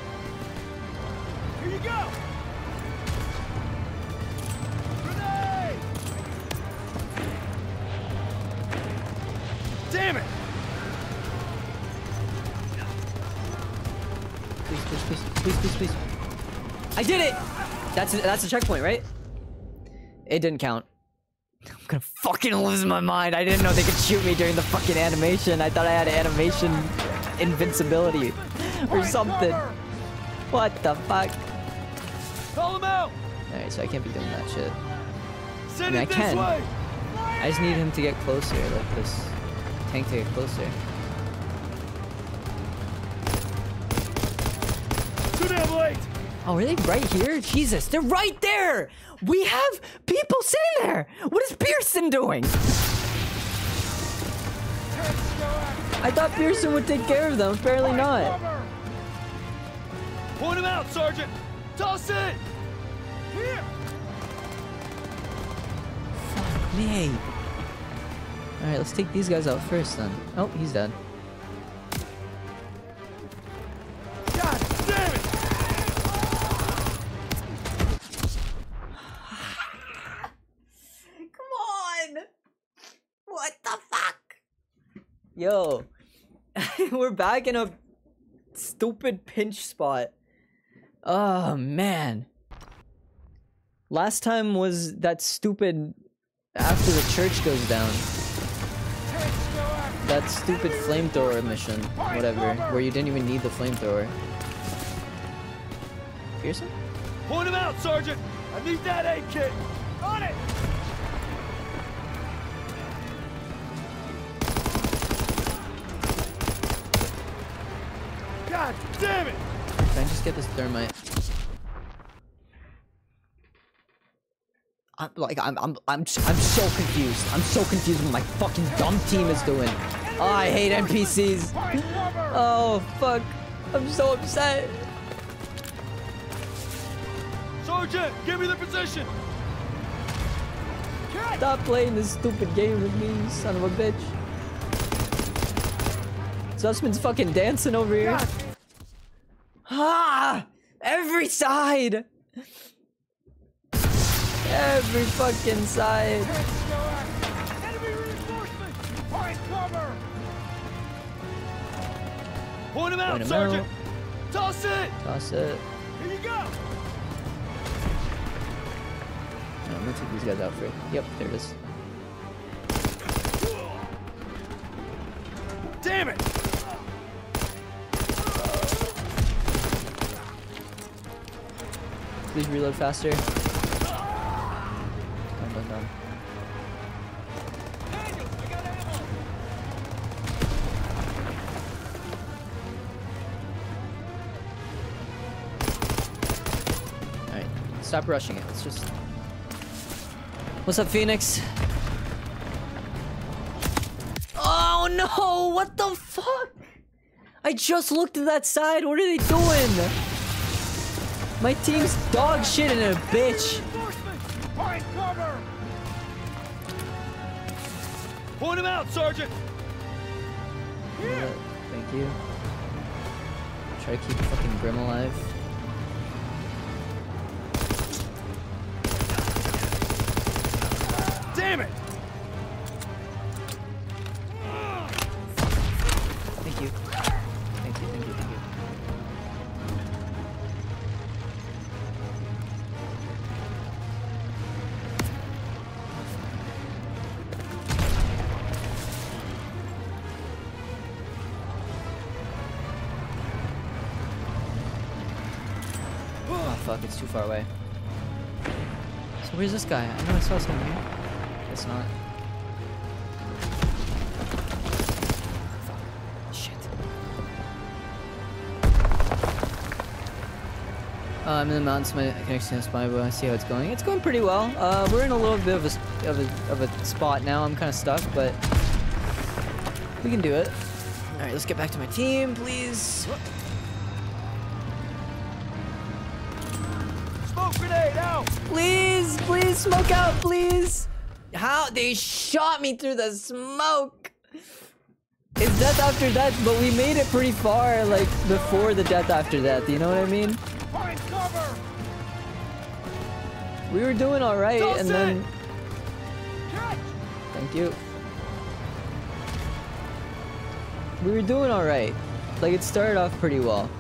Here you go. Damn it! Please, please, please, please, please, please. I did it. That's that's a checkpoint, right? It didn't count. I'm gonna fucking lose my mind. I didn't know they could shoot me during the fucking animation. I thought I had animation invincibility or something. What the fuck? Call him out. Alright, so I can't be doing that shit. I mean, I can. I just need him to get closer, like this tank to get closer. Too damn late. Oh, are they right here? Jesus, they're right there! We have people sitting there! What is Pierson doing? I thought Pierson would take care of them, apparently not. Point him out, Sergeant. Toss it. Here. Me. Alright, let's take these guys out first then. Oh, he's dead. God damn it. Come on! What the fuck? Yo. *laughs* We're back in a stupid pinch spot. Oh man. Last time was that stupid after the church goes down. That stupid flamethrower mission, whatever, where you didn't even need the flamethrower. Pierson? Point him out, Sergeant. I need that aid kit. On it. God damn it. Can I just get this thermite? I'm like I'm I'm I'm I'm so confused. I'm so confused what my fucking dumb team is doing. Oh, I hate NPCs. Oh fuck. I'm so upset. Sergeant, give me the position. Stop playing this stupid game with me, you son of a bitch. Zussman's fucking dancing over here. Ah! Every side! Every fucking side. Point him out, Point him Sergeant. out. Toss it. Toss it. Here you go. Oh, I'm gonna take these guys out for Yep, there it is. Damn it. Please reload faster. Stop rushing it. Let's just. What's up, Phoenix? Oh no! What the fuck? I just looked at that side. What are they doing? My team's dog shit and a bitch. Find cover! Point him out, Sergeant! Here. Thank you. Try to keep fucking Grim alive. Damn it! Thank you. Thank you, thank you, thank you. Oh fuck, it's too far away. So where's this guy? I know I saw someone here. Guess not. Shit. Uh, I'm in the mountains. My connection is fine, but I see how it's going. It's going pretty well. Uh, we're in a little bit of a of a of a spot now. I'm kind of stuck, but we can do it. All right, let's get back to my team, please. Smoke grenade out! Please, please, smoke out, please. How they shot me through the smoke. It's death after death, but we made it pretty far, like before the death after death. You know what I mean? Find cover! We were doing all right, and then Catch! thank you. We were doing all right. Like it started off pretty well.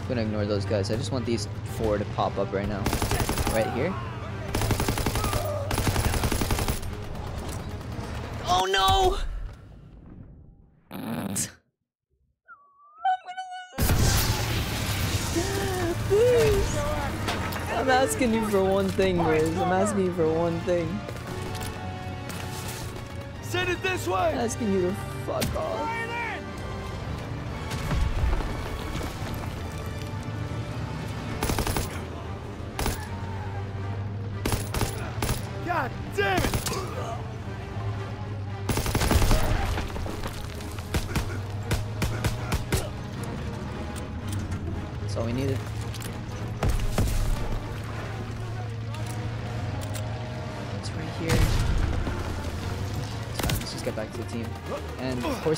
I'm gonna ignore those guys. I just want these four to pop up right now, right here. No! Please. I'm asking you for one thing, Riz. I'm asking you for one thing. Send it this way! I'm asking you to fuck off.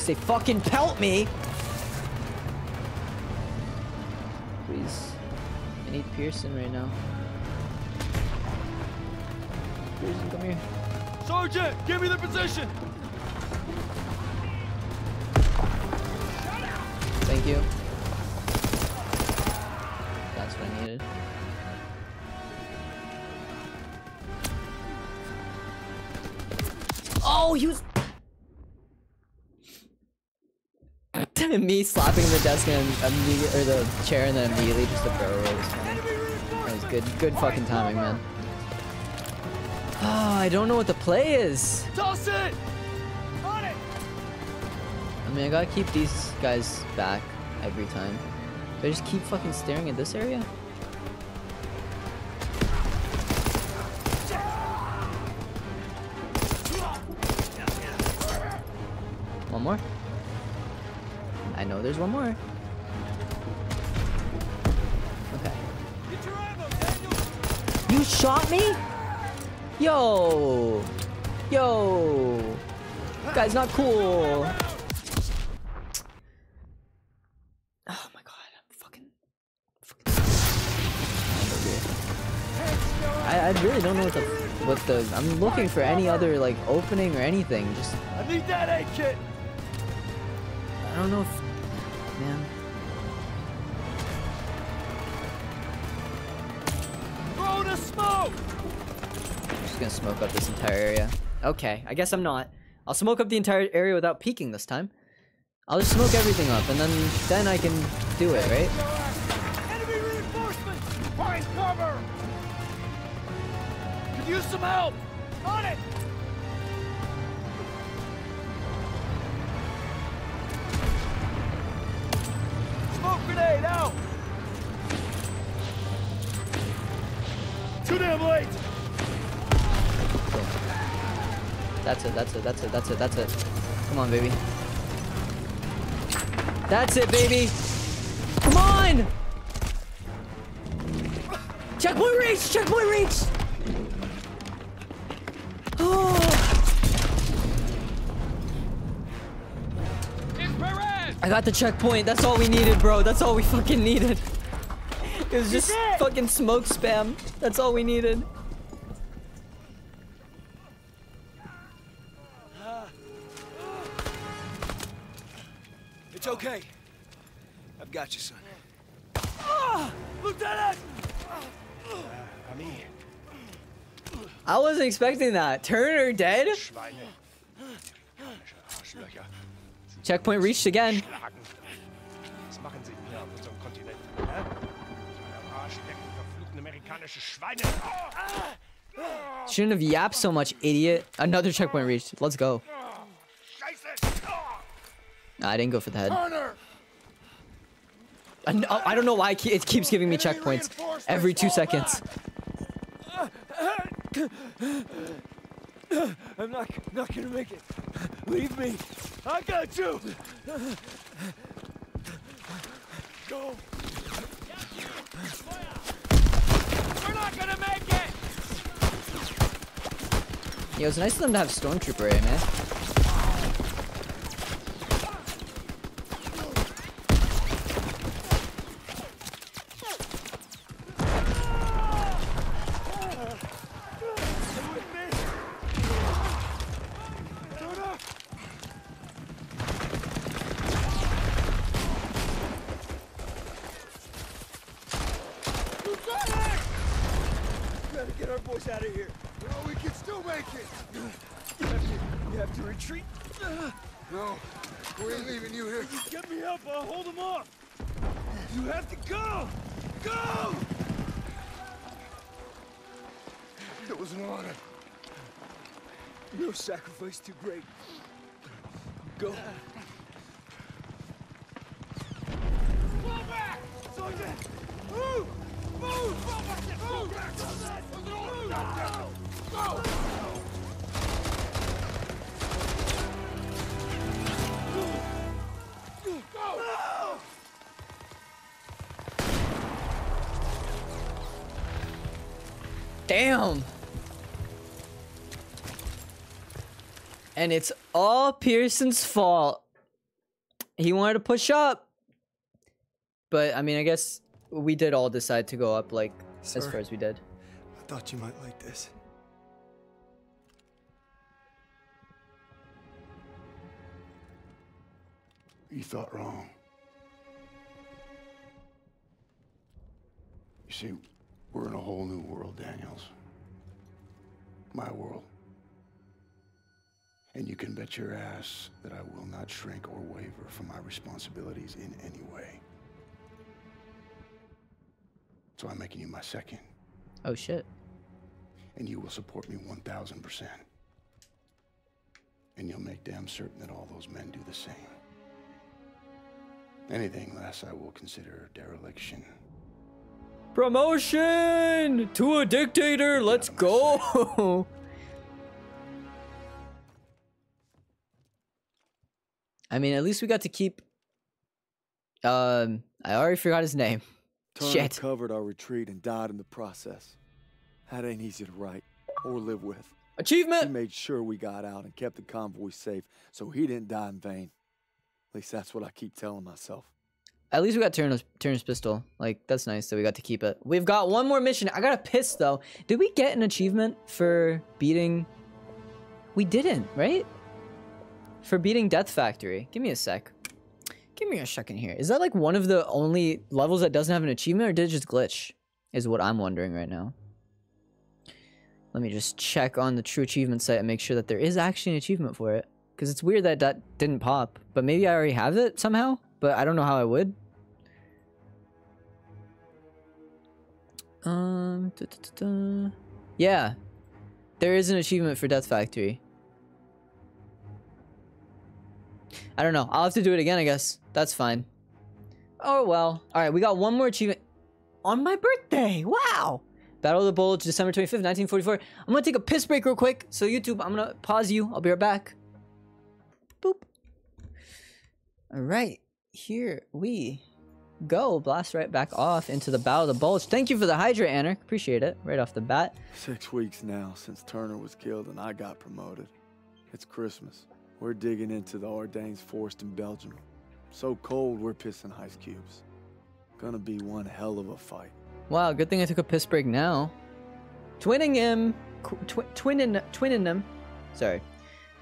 They fucking pelt me! Please. I need Pierson right now. Pierson, come here. Sergeant, give me the position! Thank you. Me slapping the desk and immediately, or the chair, and then immediately just a barrel roll was funny. That was good, good fucking timing, man. Oh, I don't know what the play is. Toss it! On it! I mean, I gotta keep these guys back every time. Do I just keep fucking staring at this area? There's one more. Okay. You shot me? Yo! Yo! Guy's not cool. Oh my god, I'm fucking. I, I really don't know what the what the I'm looking for any other like opening or anything. Just I need that A kit! I don't know if man. Throw the smoke! I'm just gonna smoke up this entire area. Okay, I guess I'm not. I'll smoke up the entire area without peeking this time. I'll just smoke everything up and then then I can do it, right? Enemy reinforcements! Find cover! Could use some help! On it! Grenade out! Too damn late! That's it, that's it, that's it, that's it, that's it. Come on, baby. That's it, baby! Come on! Checkpoint reached! Checkpoint reached! I got the checkpoint. That's all we needed, bro. That's all we fucking needed. It was just fucking smoke spam. That's all we needed. *sighs* It's okay. I've got you, son. Ah! Lieutenant! Ami. I wasn't expecting that. Turner dead? Schweine. Verfluchten reached again. Shouldn't have yapped so much, idiot. Another checkpoint reached. Let's go. Nah, I didn't go for the head. I, oh, I don't know why it keeps giving me checkpoints every two seconds. *coughs* I'm not not gonna make it. Leave me. I got you. Go. We're not gonna make it! Yo, it's nice of them to have Stormtrooper in, man. Gotta get our boys out of here. No, we can still make it. You have to, you have to retreat. No, we ain't leaving you here. Get me up. I'll hold them off. You have to go. Go. It was an honor. No sacrifice too great. Go. And it's all Pierson's fault. He wanted to push up. But I mean, I guess we did all decide to go up like as far as we did. I thought you might like this. You thought wrong. You see, we're in a whole new world, Daniels. My world. And you can bet your ass that I will not shrink or waver from my responsibilities in any way. So I'm making you my second, Oh shit. and you will support me 1000%. And you'll make damn certain that all those men do the same. Anything less I will consider dereliction. Promotion to a dictator. Let's go. *laughs* I mean, at least we got to keep. Um, I already forgot his name. *laughs* Turner Shit. covered our retreat and died in the process. That ain't easy to write or live with. Achievement. He made sure we got out and kept the convoy safe, so he didn't die in vain. At least that's what I keep telling myself. At least we got Turner's, Turner's pistol. Like, that's nice that we got to keep it. We've got one more mission. I got a piss, though. Did we get an achievement for beating... We didn't, right? For beating Death Factory. Give me a sec. Give me a second here. Is that, like, one of the only levels that doesn't have an achievement, or did it just glitch? Is what I'm wondering right now. Let me just check on the true achievement site and make sure that there is actually an achievement for it. Because it's weird that that didn't pop. But maybe I already have it somehow? But I don't know how I would. Um, da, da, da, yeah, there is an achievement for Death Factory. I don't know. I'll have to do it again, I guess. That's fine. Oh well. All right, we got one more achievement on my birthday. Wow. Battle of the Bulge, December 25th, 1944. I'm gonna take a piss break real quick. So YouTube, I'm gonna pause you. I'll be right back. Boop. All right, here we go. Blast right back off into the bow of the bulge. Thank you for the Hydra, Anarch. Appreciate it. Right off the bat. Six weeks now since Turner was killed and I got promoted. It's Christmas. We're digging into the Ardennes forest in Belgium. So cold, we're pissing ice cubes. Gonna be one hell of a fight. Wow, good thing I took a piss break now. Twinning him. Twi- twinning, twinning him. Sorry.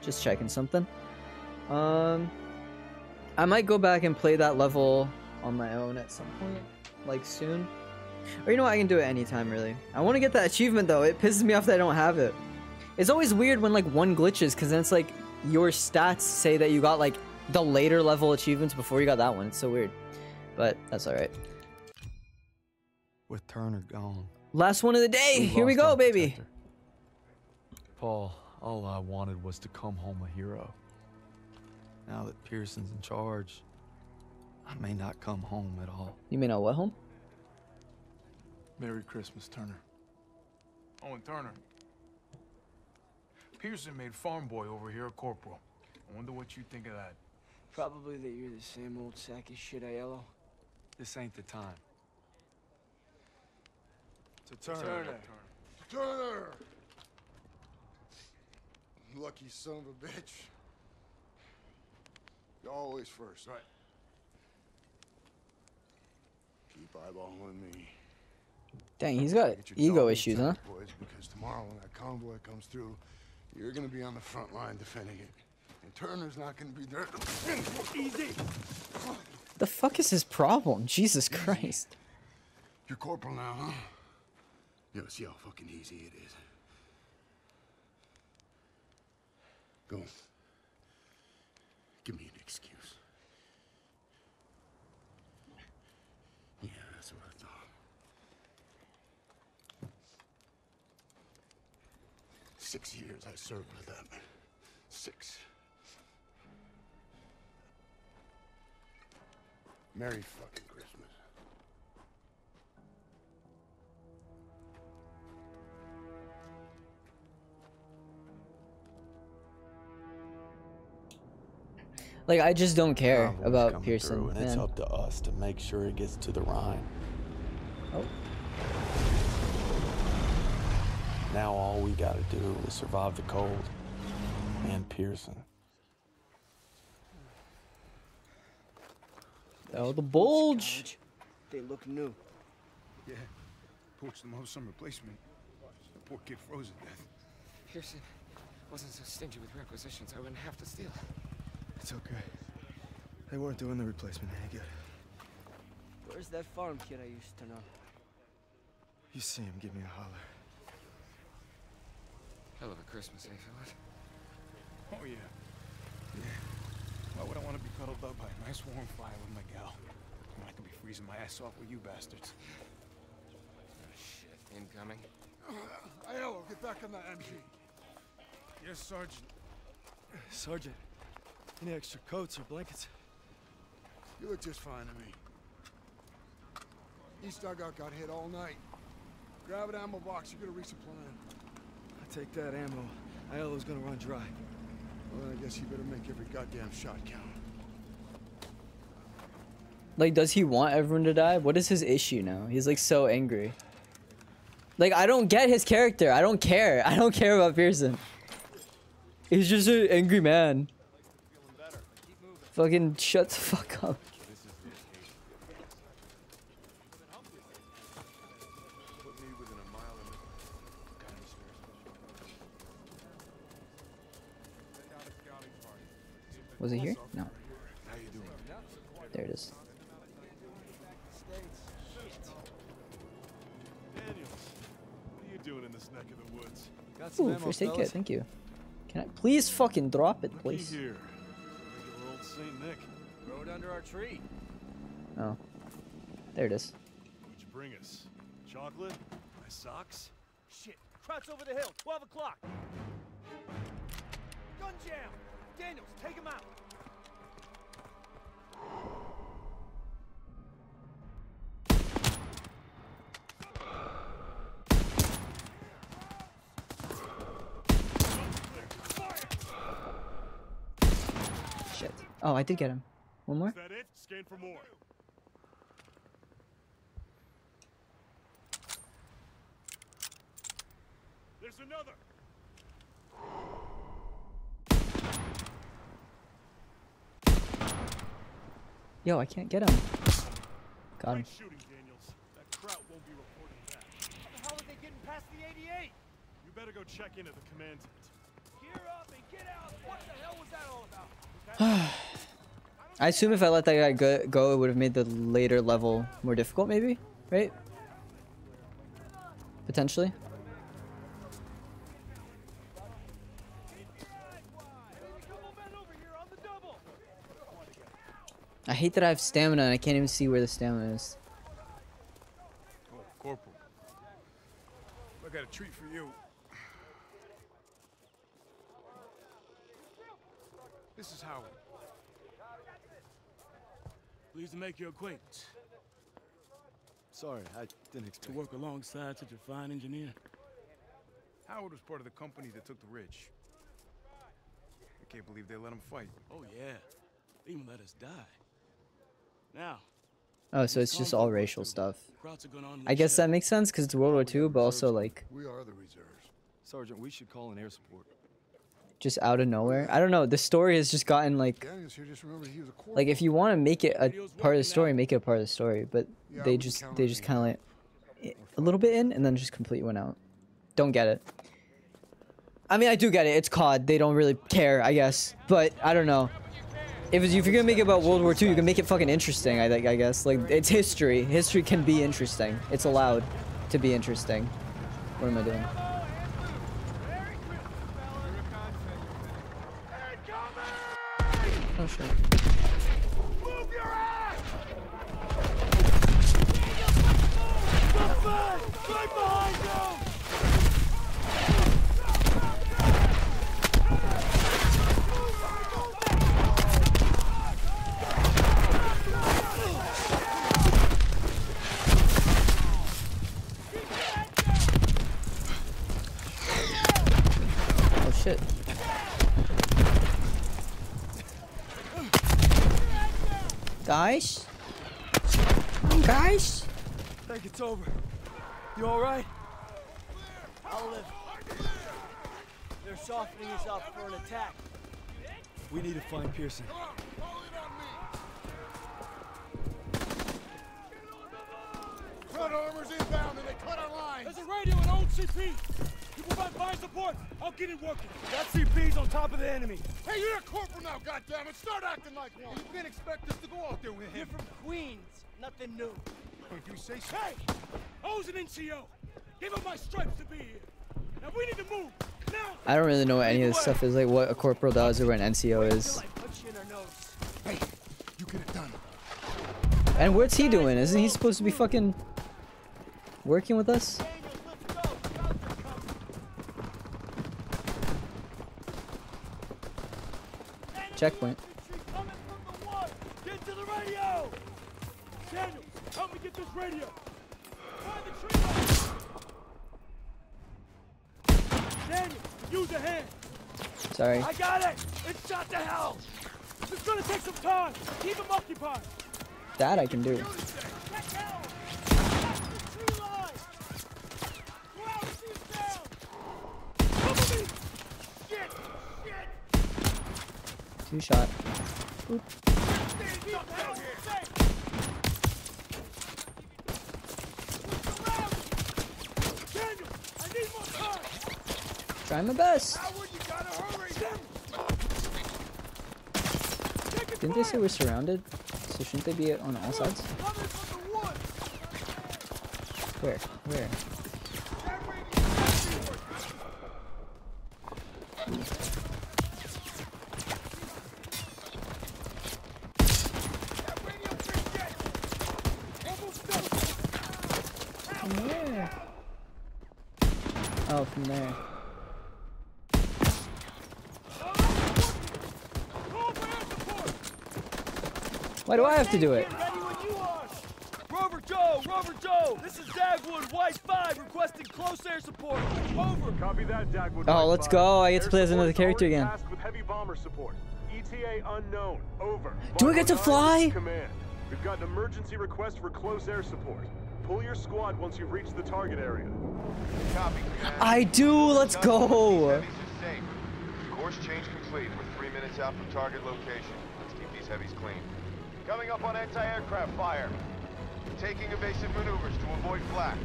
Just checking something. Um, I might go back and play that level on my own at some point. Like soon. Or you know what, I can do it anytime really. I want to get that achievement though. It pisses me off that I don't have it. It's always weird when like one glitches because then it's like your stats say that you got like the later level achievements before you got that one. It's so weird. But that's alright. With Turner gone. Last one of the day. we Here we go, baby. protector. Paul, all I wanted was to come home a hero. Now that Pierson's in charge, I may not come home at all. You mean a what home? Merry Christmas, Turner. Oh, Owen Turner. Pierson made farm boy over here a corporal. I wonder what you think of that. Probably that you're the same old sack of shit, Aiello. This ain't the time. To Turner. Turner! Lucky son of a bitch. You're always first. Right. Keep eyeballing me. Dang, he's got ego issues, huh? Boys, because tomorrow when that convoy comes through, you're gonna be on the front line defending it. And Turner's not gonna be there. Easy! The fuck is his problem? Jesus Christ. You're corporal now, huh? Yeah, see how fucking easy it is. Go. Give me an excuse. Yeah, that's what I thought. Six years I served with them. Six. Merry fucking Christmas. Like I just don't care Convoy's about coming Pierson. through, and it's up to us to make sure it gets to the Rhine. Oh. Now all we gotta do is survive the cold and Pierson. Oh, the bulge. They look new. Yeah. Poached them of some replacement. The poor kid froze to death. Pierson wasn't so stingy with requisitions, I wouldn't have to steal. It's okay. They weren't doing the replacement any good. Where's that farm kid I used to know? You see him, give me a holler. Hell of a Christmas, eh, Philip? Oh, yeah. Yeah. Why would I want to be cuddled up by a nice warm fire with my gal? When I could be freezing my ass off with you bastards. Shit, incoming. Aiello, get back on that MG. Yes, Sergeant. Sergeant, any extra coats or blankets? You look just fine to me. East dugout got hit all night. Grab an ammo box, you're gonna resupply. Take that ammo. Aiello's gonna run dry. Well, I guess you better make every goddamn shot count. Like, does he want everyone to die? What is his issue now? He's like so angry. Like, I don't get his character. I don't care. I don't care about Pierson. He's just an angry man. Fucking shut the fuck up. Was it here? No. There it is. Daniels, what are you doing in this neck of the woods? Got Ooh, first aid kit. Thank you. Can I please fucking drop it, please? here. Regular old Saint Nick. Throw it under our tree. Oh. There it is. What'd you bring us? Chocolate? My socks? Shit. Krauts over the hill. 12 o'clock. Gun jam. Daniels, take him out. Shit. Oh, I did get him. One more? Is that it? Scan for more. There's another. Yo, I can't get him. Got him. Shooting, Daniels. That Kraut won't be reporting back. How the hell are they getting past the 88? You better go check in at the command tent. Gear up and get out. What the hell was that all about? *sighs* I assume if I let that guy go, go it would have made the later level more difficult, maybe? Right? Potentially? I hate that I have stamina and I can't even see where the stamina is. Oh, Corporal. I got a treat for you. This is Howard. Pleased to make your acquaintance. Sorry, I didn't expect To work alongside such a fine engineer. Howard was part of the company that took the ridge. I can't believe they let him fight. Oh, yeah. They even let us die. Now, Oh, so it's just all racial stuff. Krauts are gonna I guess that makes sense because it's World War II, but also like We are the reserves. Sergeant, we should call in air support. just out of nowhere. I don't know. The story has just gotten like here just remembered he was a like if you want to make it a part of the story, make it a part of the story. But Yeah, they just they just kind of like a little bit in and then just completely went out. Don't get it. I mean, I do get it. It's COD. They don't really care, I guess. But I don't know. If, if you're gonna make it about World War II, you can make it fucking interesting. I think. I guess. Like it's history. History can be interesting. It's allowed to be interesting. What am I doing? Oh shit. Move your ass! Right behind you! Oh shit. Guys? Guys? think it's over. You all right? I'll live. They're softening us up for an attack. We need to find Pearson. Front armor's inbound and they cut our lines. There's a radio and old CP. You provide fire support. I'll get it working. That CP's on top of the enemy. Hey, you're a corporal now, goddammit! Start acting like one! You can't expect us to go out there with You're from Queens. Nothing new. You say so? Hey! I was an NCO. Gave up my stripes to be here. Now we need to move. Now! I don't really know what any of this stuff is, like what a corporal does or what an NCO is. Punch you in our nose. Hey, you get it done. And what's he doing? Isn't he supposed to be fucking working with us? Checkpoint. Coming from the one. Get to the radio. Daniel, help me get this radio. Find the tree line. Daniel, use a hand. Sorry. I got it. It's shot to hell. It's gonna take some time. Keep him occupied. That I can do. Check hell. That's the tree line. Go out, see us down. Cover me. Shit. Shit. Two shot. Oop. Keep the hell safe. Daniel, I need more time. Trying my best. Howard, you gotta hurry. Didn't they we're surrounded? So shouldn't they be on all sides? Where? Where? From where? Oh, from there. Why do I have to do it? Ready when you are. Rover Joe, Rover Joe, this is Dagwood, White 5, requesting close air support. Over. Copy that, Dagwood. Oh, let's go. I get to play as another character again. With heavy bomber support. ETA unknown. Over. Do I get to fly? Command. We've got an emergency request for close air support. Pull your squad once you've reached the target area. Copy. I do. Let's go. Heavies is safe. Course change complete. We're three minutes out from target location. Let's keep these heavies clean. Coming up on anti-aircraft fire. Taking evasive maneuvers to avoid flak.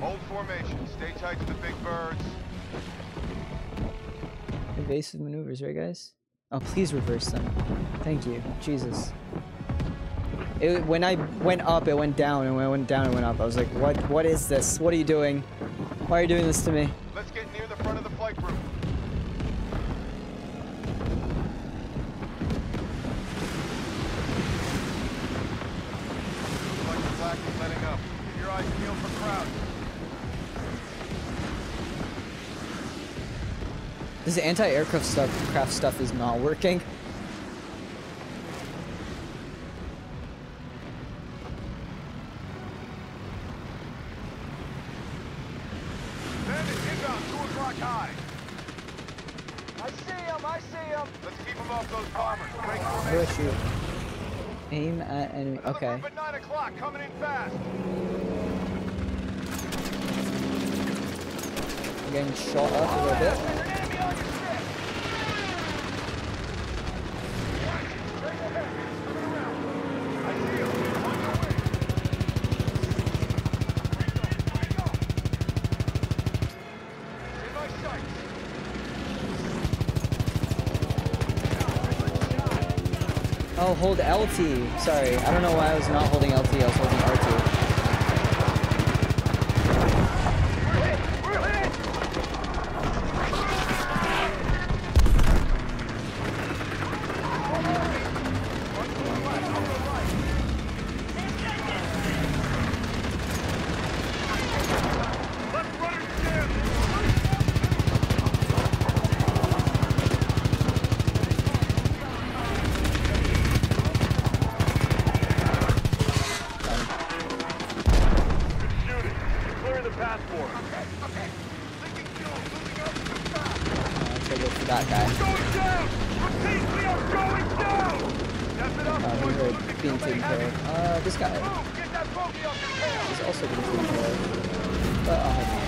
Hold formation. Stay tight to the big birds. Evasive maneuvers, right, guys? Oh, please reverse them. Thank you. Jesus. It, when I went up, it went down, and when I went down, it went up. I was like, what? What is this? What are you doing? Why are you doing this to me? Let's get near the front of the flight group. Looks like the flak is letting up. Keep your eyes peeled for Krauts. This anti-aircraft stuff, craft stuff is not working. Bandit inbound, 2 o'clock high. I see him, I see him. Let's keep him off those bombers. Break Where do I formation. shoot? Aim at enemy. Okay. At 9 o'clock, coming in fast. Getting shot up a little bit. Hold LT. Sorry, I don't know why I was not holding LT. I was holding Go for that guy. Uh, being taken care of. Uh, this guy is also being taken care of. But I'll have him.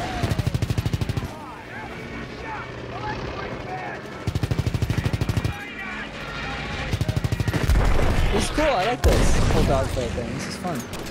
Is cool. I like this whole dogfight thing. This is fun.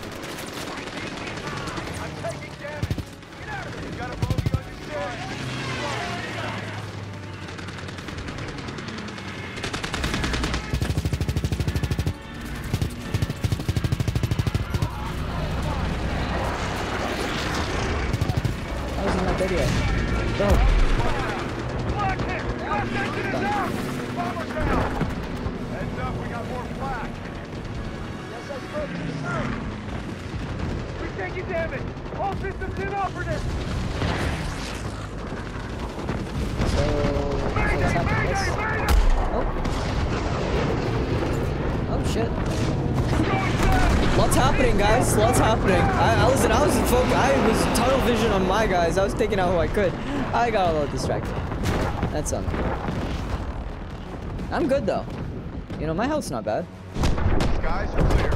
Was taking out who I could. I got a little distracted. That's um. I'm good though. You know, my health's not bad. Skies are clear.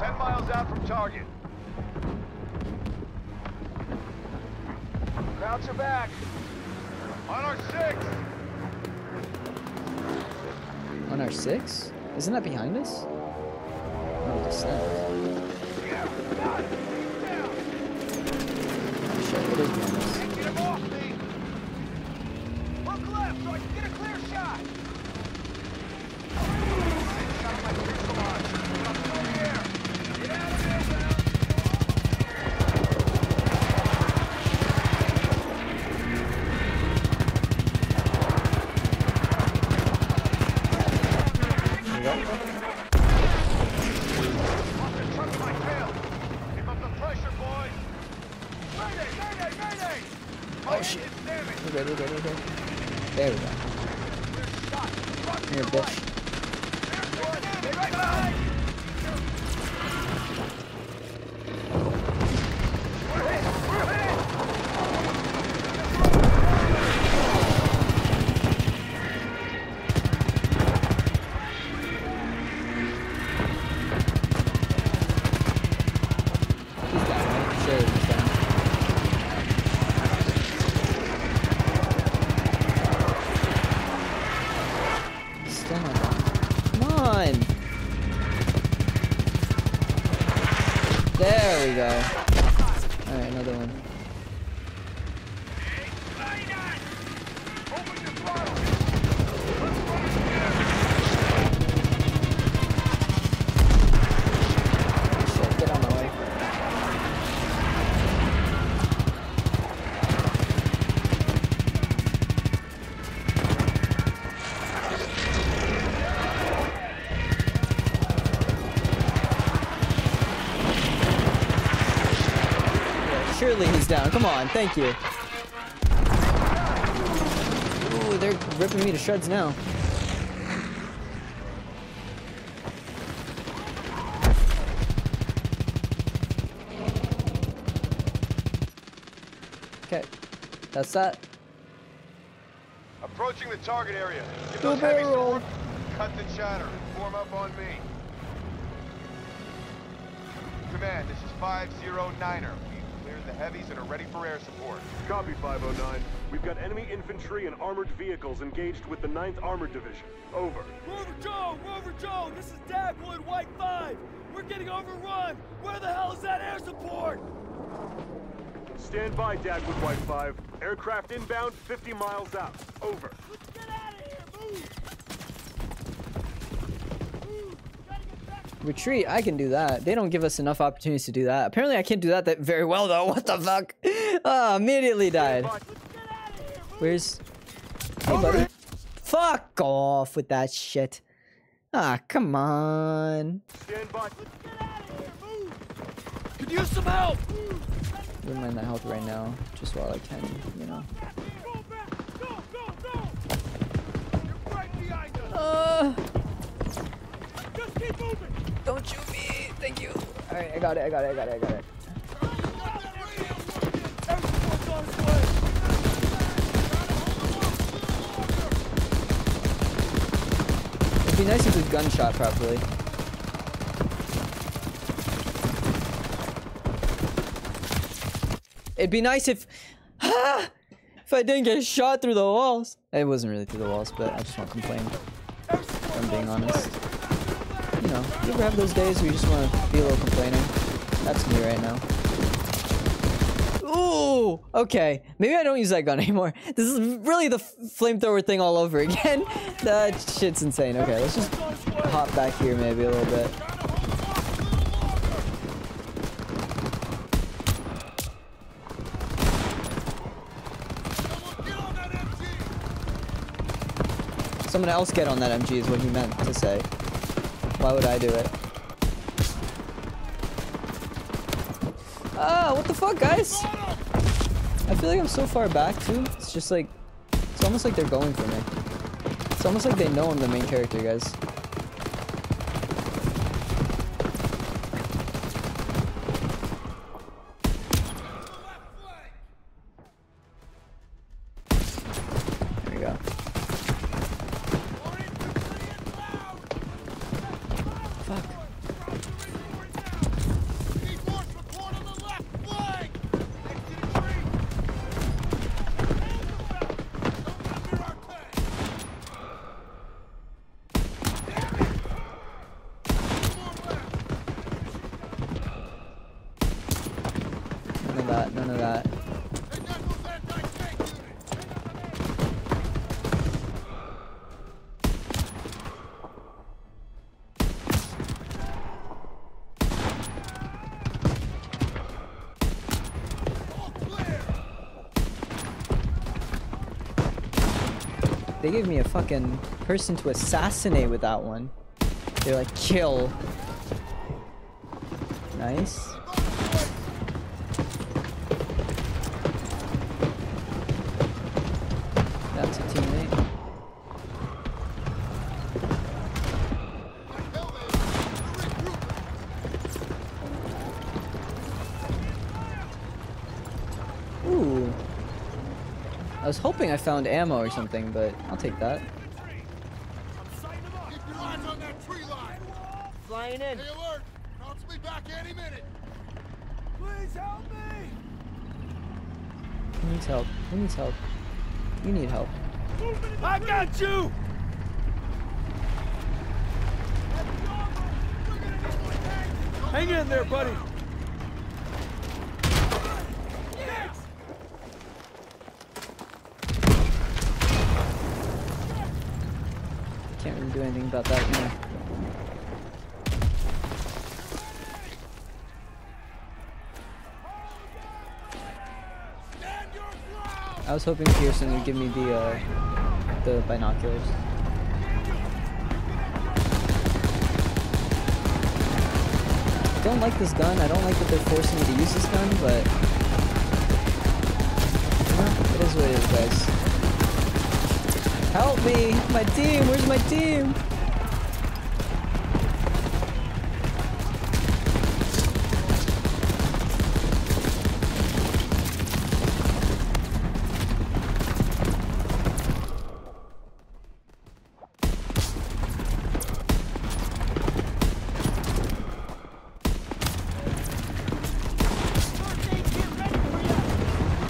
Ten miles out from target. Krauts are back. On our six. On our six? Isn't that behind us? No, descent. Down. Come on, thank you. Ooh, they're ripping me to shreds now. Okay, that's that. Approaching the target area. Give those heavies some barrel. Cut the chatter and form up on me. Command, this is 509er. We've cleared the heavies and are ready for air support. Copy 509. We've got enemy infantry and armored vehicles engaged with the 9th Armored Division. Over. Rover Joe! Rover Joe! This is Dagwood, White 5! We're getting overrun! Where the hell is that air support? Stand by, Dagwood White 5. Aircraft inbound 50 miles out. Over. Retreat, I can do that. They don't give us enough opportunities to do that. Apparently I can't do that, that very well though. *laughs* What the fuck? Ah, immediately died. Where's... Hey, buddy. Fuck off with that shit. Ah, come on. Could use some help! Wouldn't mind that health right now, just while I can, you know. Uh, Thank you. Alright, I got it, I got it, I got it, I got it. It'd be nice if we gunshot properly. It'd be nice if... Ah, *laughs* if I didn't get shot through the walls. It wasn't really through the walls, but I just won't complain. I'm being honest. You ever have those days where you just want to be a little complaining? That's me right now. Ooh, okay. Maybe I don't use that gun *laughs* anymore. This is really the flamethrower thing all over again. *laughs* that shit's insane. Okay, let's just hop back here maybe a little bit. Someone else get on that MG is what he meant to say. Why would I do it? Ah, what the fuck, guys? I feel like I'm so far back, too. It's just like... It's almost like they're going for me. It's almost like they know I'm the main character, guys. Gave me a fucking person to assassinate with that one. They're like, kill. Nice. Was hoping I found ammo or something, but I'll take that. Flying in. Stay alert! Bounce me back any minute! Please help me! Who needs help? Who needs help? You need help. I got you! Hang in there, buddy. Can't really do anything about that, can I? Was hoping Pierson would give me the uh, the binoculars. I don't like this gun. I don't like that they're forcing me to use this gun, but you it is what it is, guys. Help me! My team! Where's my team?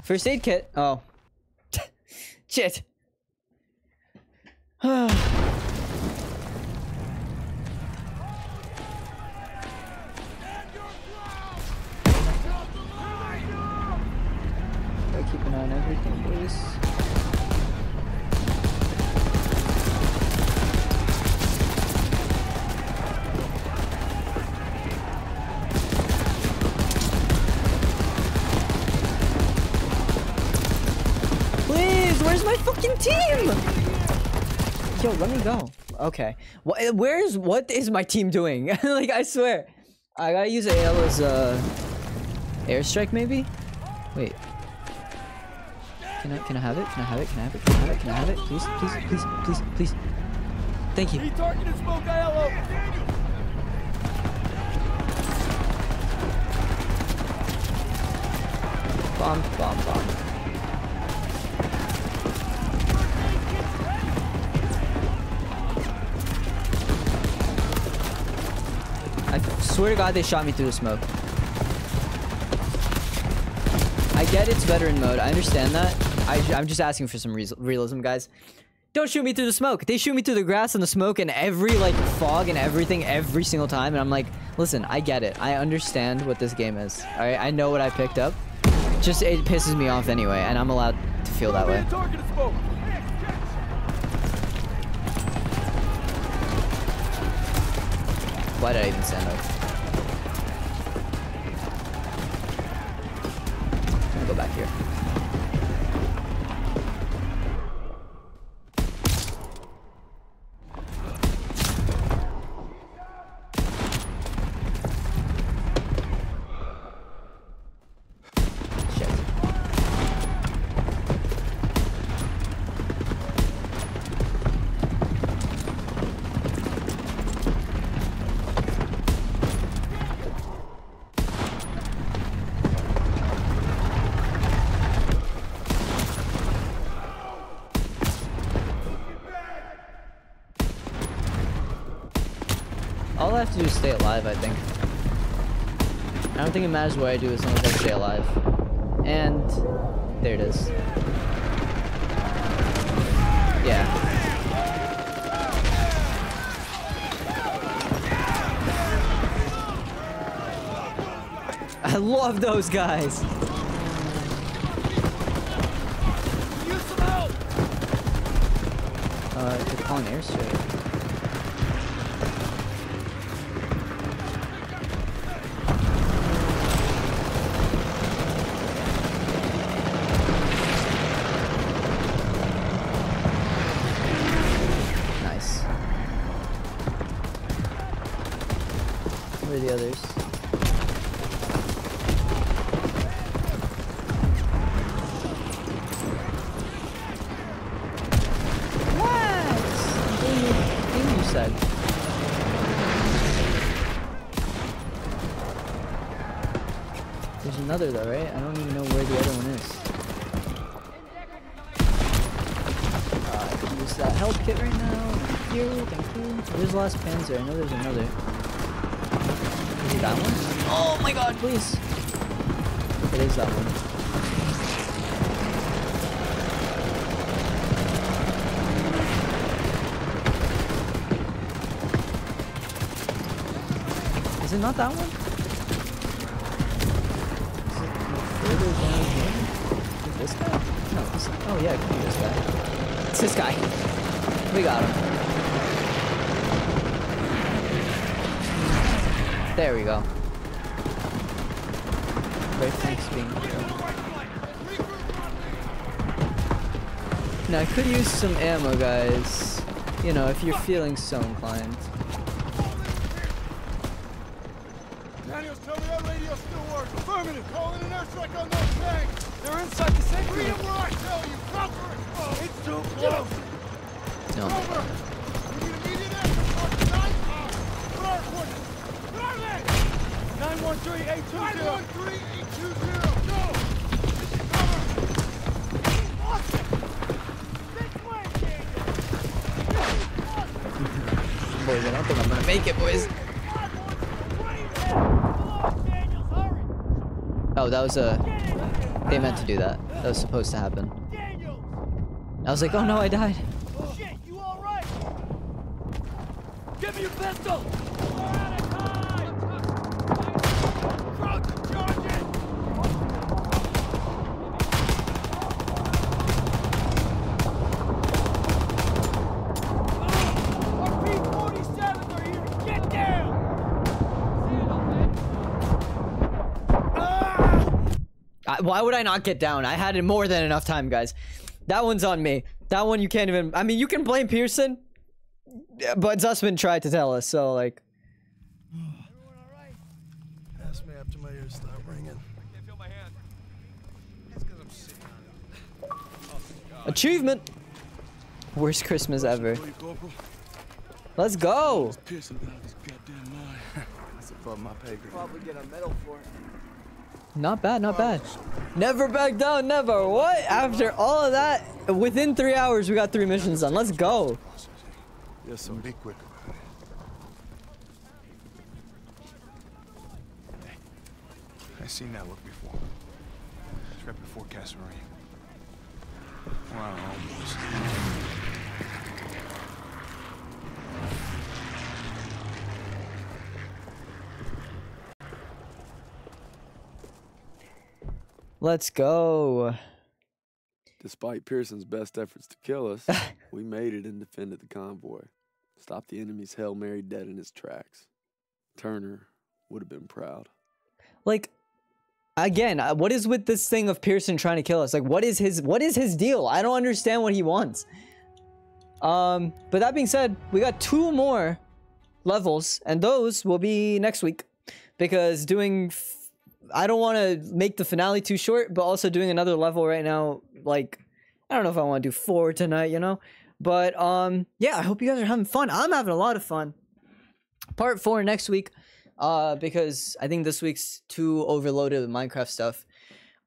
First aid kit. Oh. *laughs* Shit. Yo, let me go. Okay. What? Where's what is my team doing? *laughs* like I swear, I gotta use AL as uh, airstrike maybe. Wait. Can I can I have it? Can I have it? Can I have it? Can I have it? Can I have it? Please, please, please, please, please. Thank you. He targeted smoke ILO. Bomb, bomb, bomb. Swear to God they shot me through the smoke. I get it's veteran mode. I understand that. I, I'm just asking for some realism, guys. Don't shoot me through the smoke. They shoot me through the grass and the smoke and every like fog and everything every single time. And I'm like, listen, I get it. I understand what this game is. All right, I know what I picked up. Just it pisses me off anyway, and I'm allowed to feel that way. Why did I even stand up? Back here. Is stay alive, I think. I don't think it matters what I do as long as I stay alive. And there it is. Yeah. I love those guys. Uh, they're calling airstrike. Nice. Where are the others? What? Game, game you said. There's another though, right? I don't even know where the other one is. Uh, I can use that health kit right now. Thank you, thank you. I know there's another. Is it that one? Oh my god, please. It is that one. Is it not that one? Is it further down here? Is this guy? No, this, oh yeah, it could be this guy. It's this guy. We got him. There we go. Now I could use some ammo, guys. You know, if you're feeling so inclined. That was a. They meant to do that. That was supposed to happen. I was like, oh no, I died. Why would I not get down? I had more than enough time, guys. That one's on me. That one you can't even. I mean, you can blame Pierson, yeah, but Zussman tried to tell us, so like. Ask me after my ears start ringing. Achievement! Worst Christmas ever. Let's go! *laughs* That's above my pay grade. Probably get a medal for it. Not bad, not bad. Never back down, never. What? After all of that, within three hours, we got three missions done. Let's go. Yes, sir. Be quick about it. I seen that look before. It's right before Kasserine. Wow, boys. Let's go. Despite Pierson's best efforts to kill us, *laughs* we made it and defended the convoy. Stopped the enemy's Hail Mary dead in his tracks. Turner would have been proud. Like, again, uh, what is with this thing of Pierson trying to kill us? Like, what is his what is his deal? I don't understand what he wants. Um, but that being said, we got two more levels, and those will be next week because doing. I don't want to make the finale too short, but also doing another level right now, like I don't know if I want to do four tonight, you know. But um, yeah, I hope you guys are having fun. I'm having a lot of fun. Part four next week, uh, because I think this week's too overloaded with Minecraft stuff.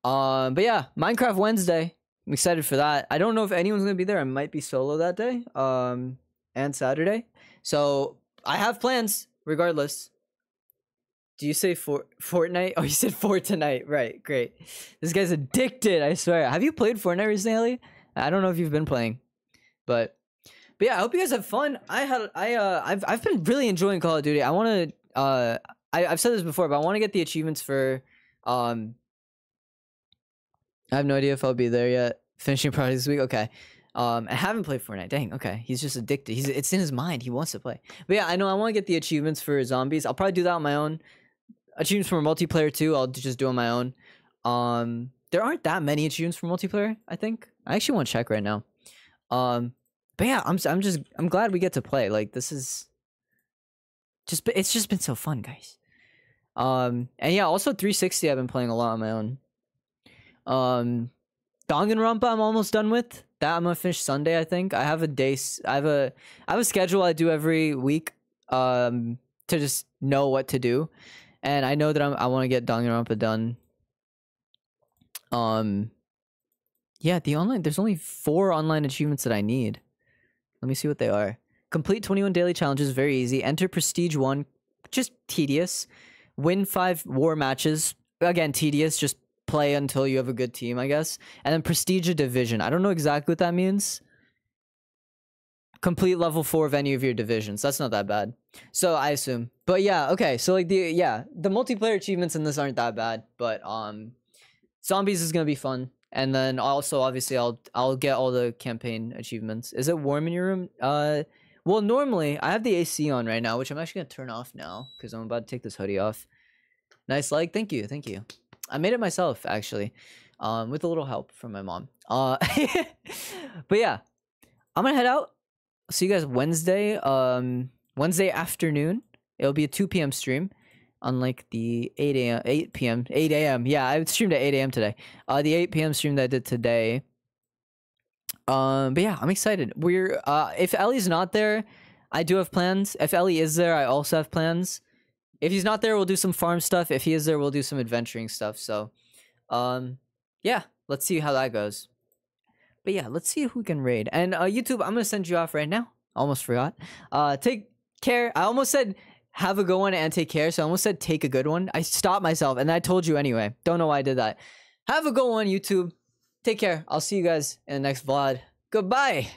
Um, but yeah, Minecraft Wednesday. I'm excited for that. I don't know if anyone's gonna be there. I might be solo that day. Um, and Saturday. So I have plans regardless. Do you say for Fortnite? Oh, *laughs* you said Fortnite. Right, great. This guy's addicted. I swear. Have you played Fortnite recently? I don't know if you've been playing, but but yeah, I hope you guys have fun. I had I uh I've I've been really enjoying Call of Duty. I want to uh I I've said this before, but I want to get the achievements for um. I have no idea if I'll be there yet. Finishing project this week. Okay. Um, I haven't played Fortnite. Dang. Okay. He's just addicted. He's it's in his mind. He wants to play. But yeah, I know I want to get the achievements for zombies. I'll probably do that on my own achievements for multiplayer too. I'll just do on my own. Um, there aren't that many achievements for multiplayer. I think I actually want to check right now. Um, but yeah, I'm I'm just I'm glad we get to play. Like this is just it's just been so fun, guys. Um, and yeah, also 360. I've been playing a lot on my own. Um, Danganronpa I'm almost done with. That I'm gonna finish Sunday. I think I have a day. I have a I have a schedule I do every week. Um, to just know what to do and I know that I'm, I want to get Danganronpa done. Um, yeah, the online there's only four online achievements that I need. Let me see what they are. Complete 21 daily challenges, very easy. Enter Prestige One, just tedious. Win five war matches, again tedious. Just play until you have a good team, I guess. And then Prestige a division. I don't know exactly what that means. Complete level four of any of your divisions. That's not that bad. So I assume. But yeah, okay. So like the yeah, the multiplayer achievements in this aren't that bad, but um zombies is going to be fun. And then also obviously I'll I'll get all the campaign achievements. Is it warm in your room? Uh well, normally I have the AC on right now, which I'm actually to turn off now cuz I'm about to take this hoodie off. Nice like. Thank you. Thank you. I made it myself actually. Um with a little help from my mom. Uh *laughs* But yeah. I'm to head out. See you guys Wednesday. Um Wednesday afternoon. It'll be a 2 p.m. stream, unlike the 8 a.m. 8 p.m. 8 a.m. Yeah, I streamed at 8 a.m. today. Uh, the 8 p.m. stream that I did today. Um, but yeah, I'm excited. We're uh, if Ellie's not there, I do have plans. If Ellie is there, I also have plans. If he's not there, we'll do some farm stuff. If he is there, we'll do some adventuring stuff. So, um, yeah, let's see how that goes. But yeah, let's see who we can raid. And uh, YouTube, I'm gonna send you off right now. Almost forgot. Uh, take care. I almost said have a good one and take care. So I almost said take a good one. I stopped myself and I told you anyway. Don't know why I did that. Have a good one, YouTube. Take care. I'll see you guys in the next vlog. Goodbye.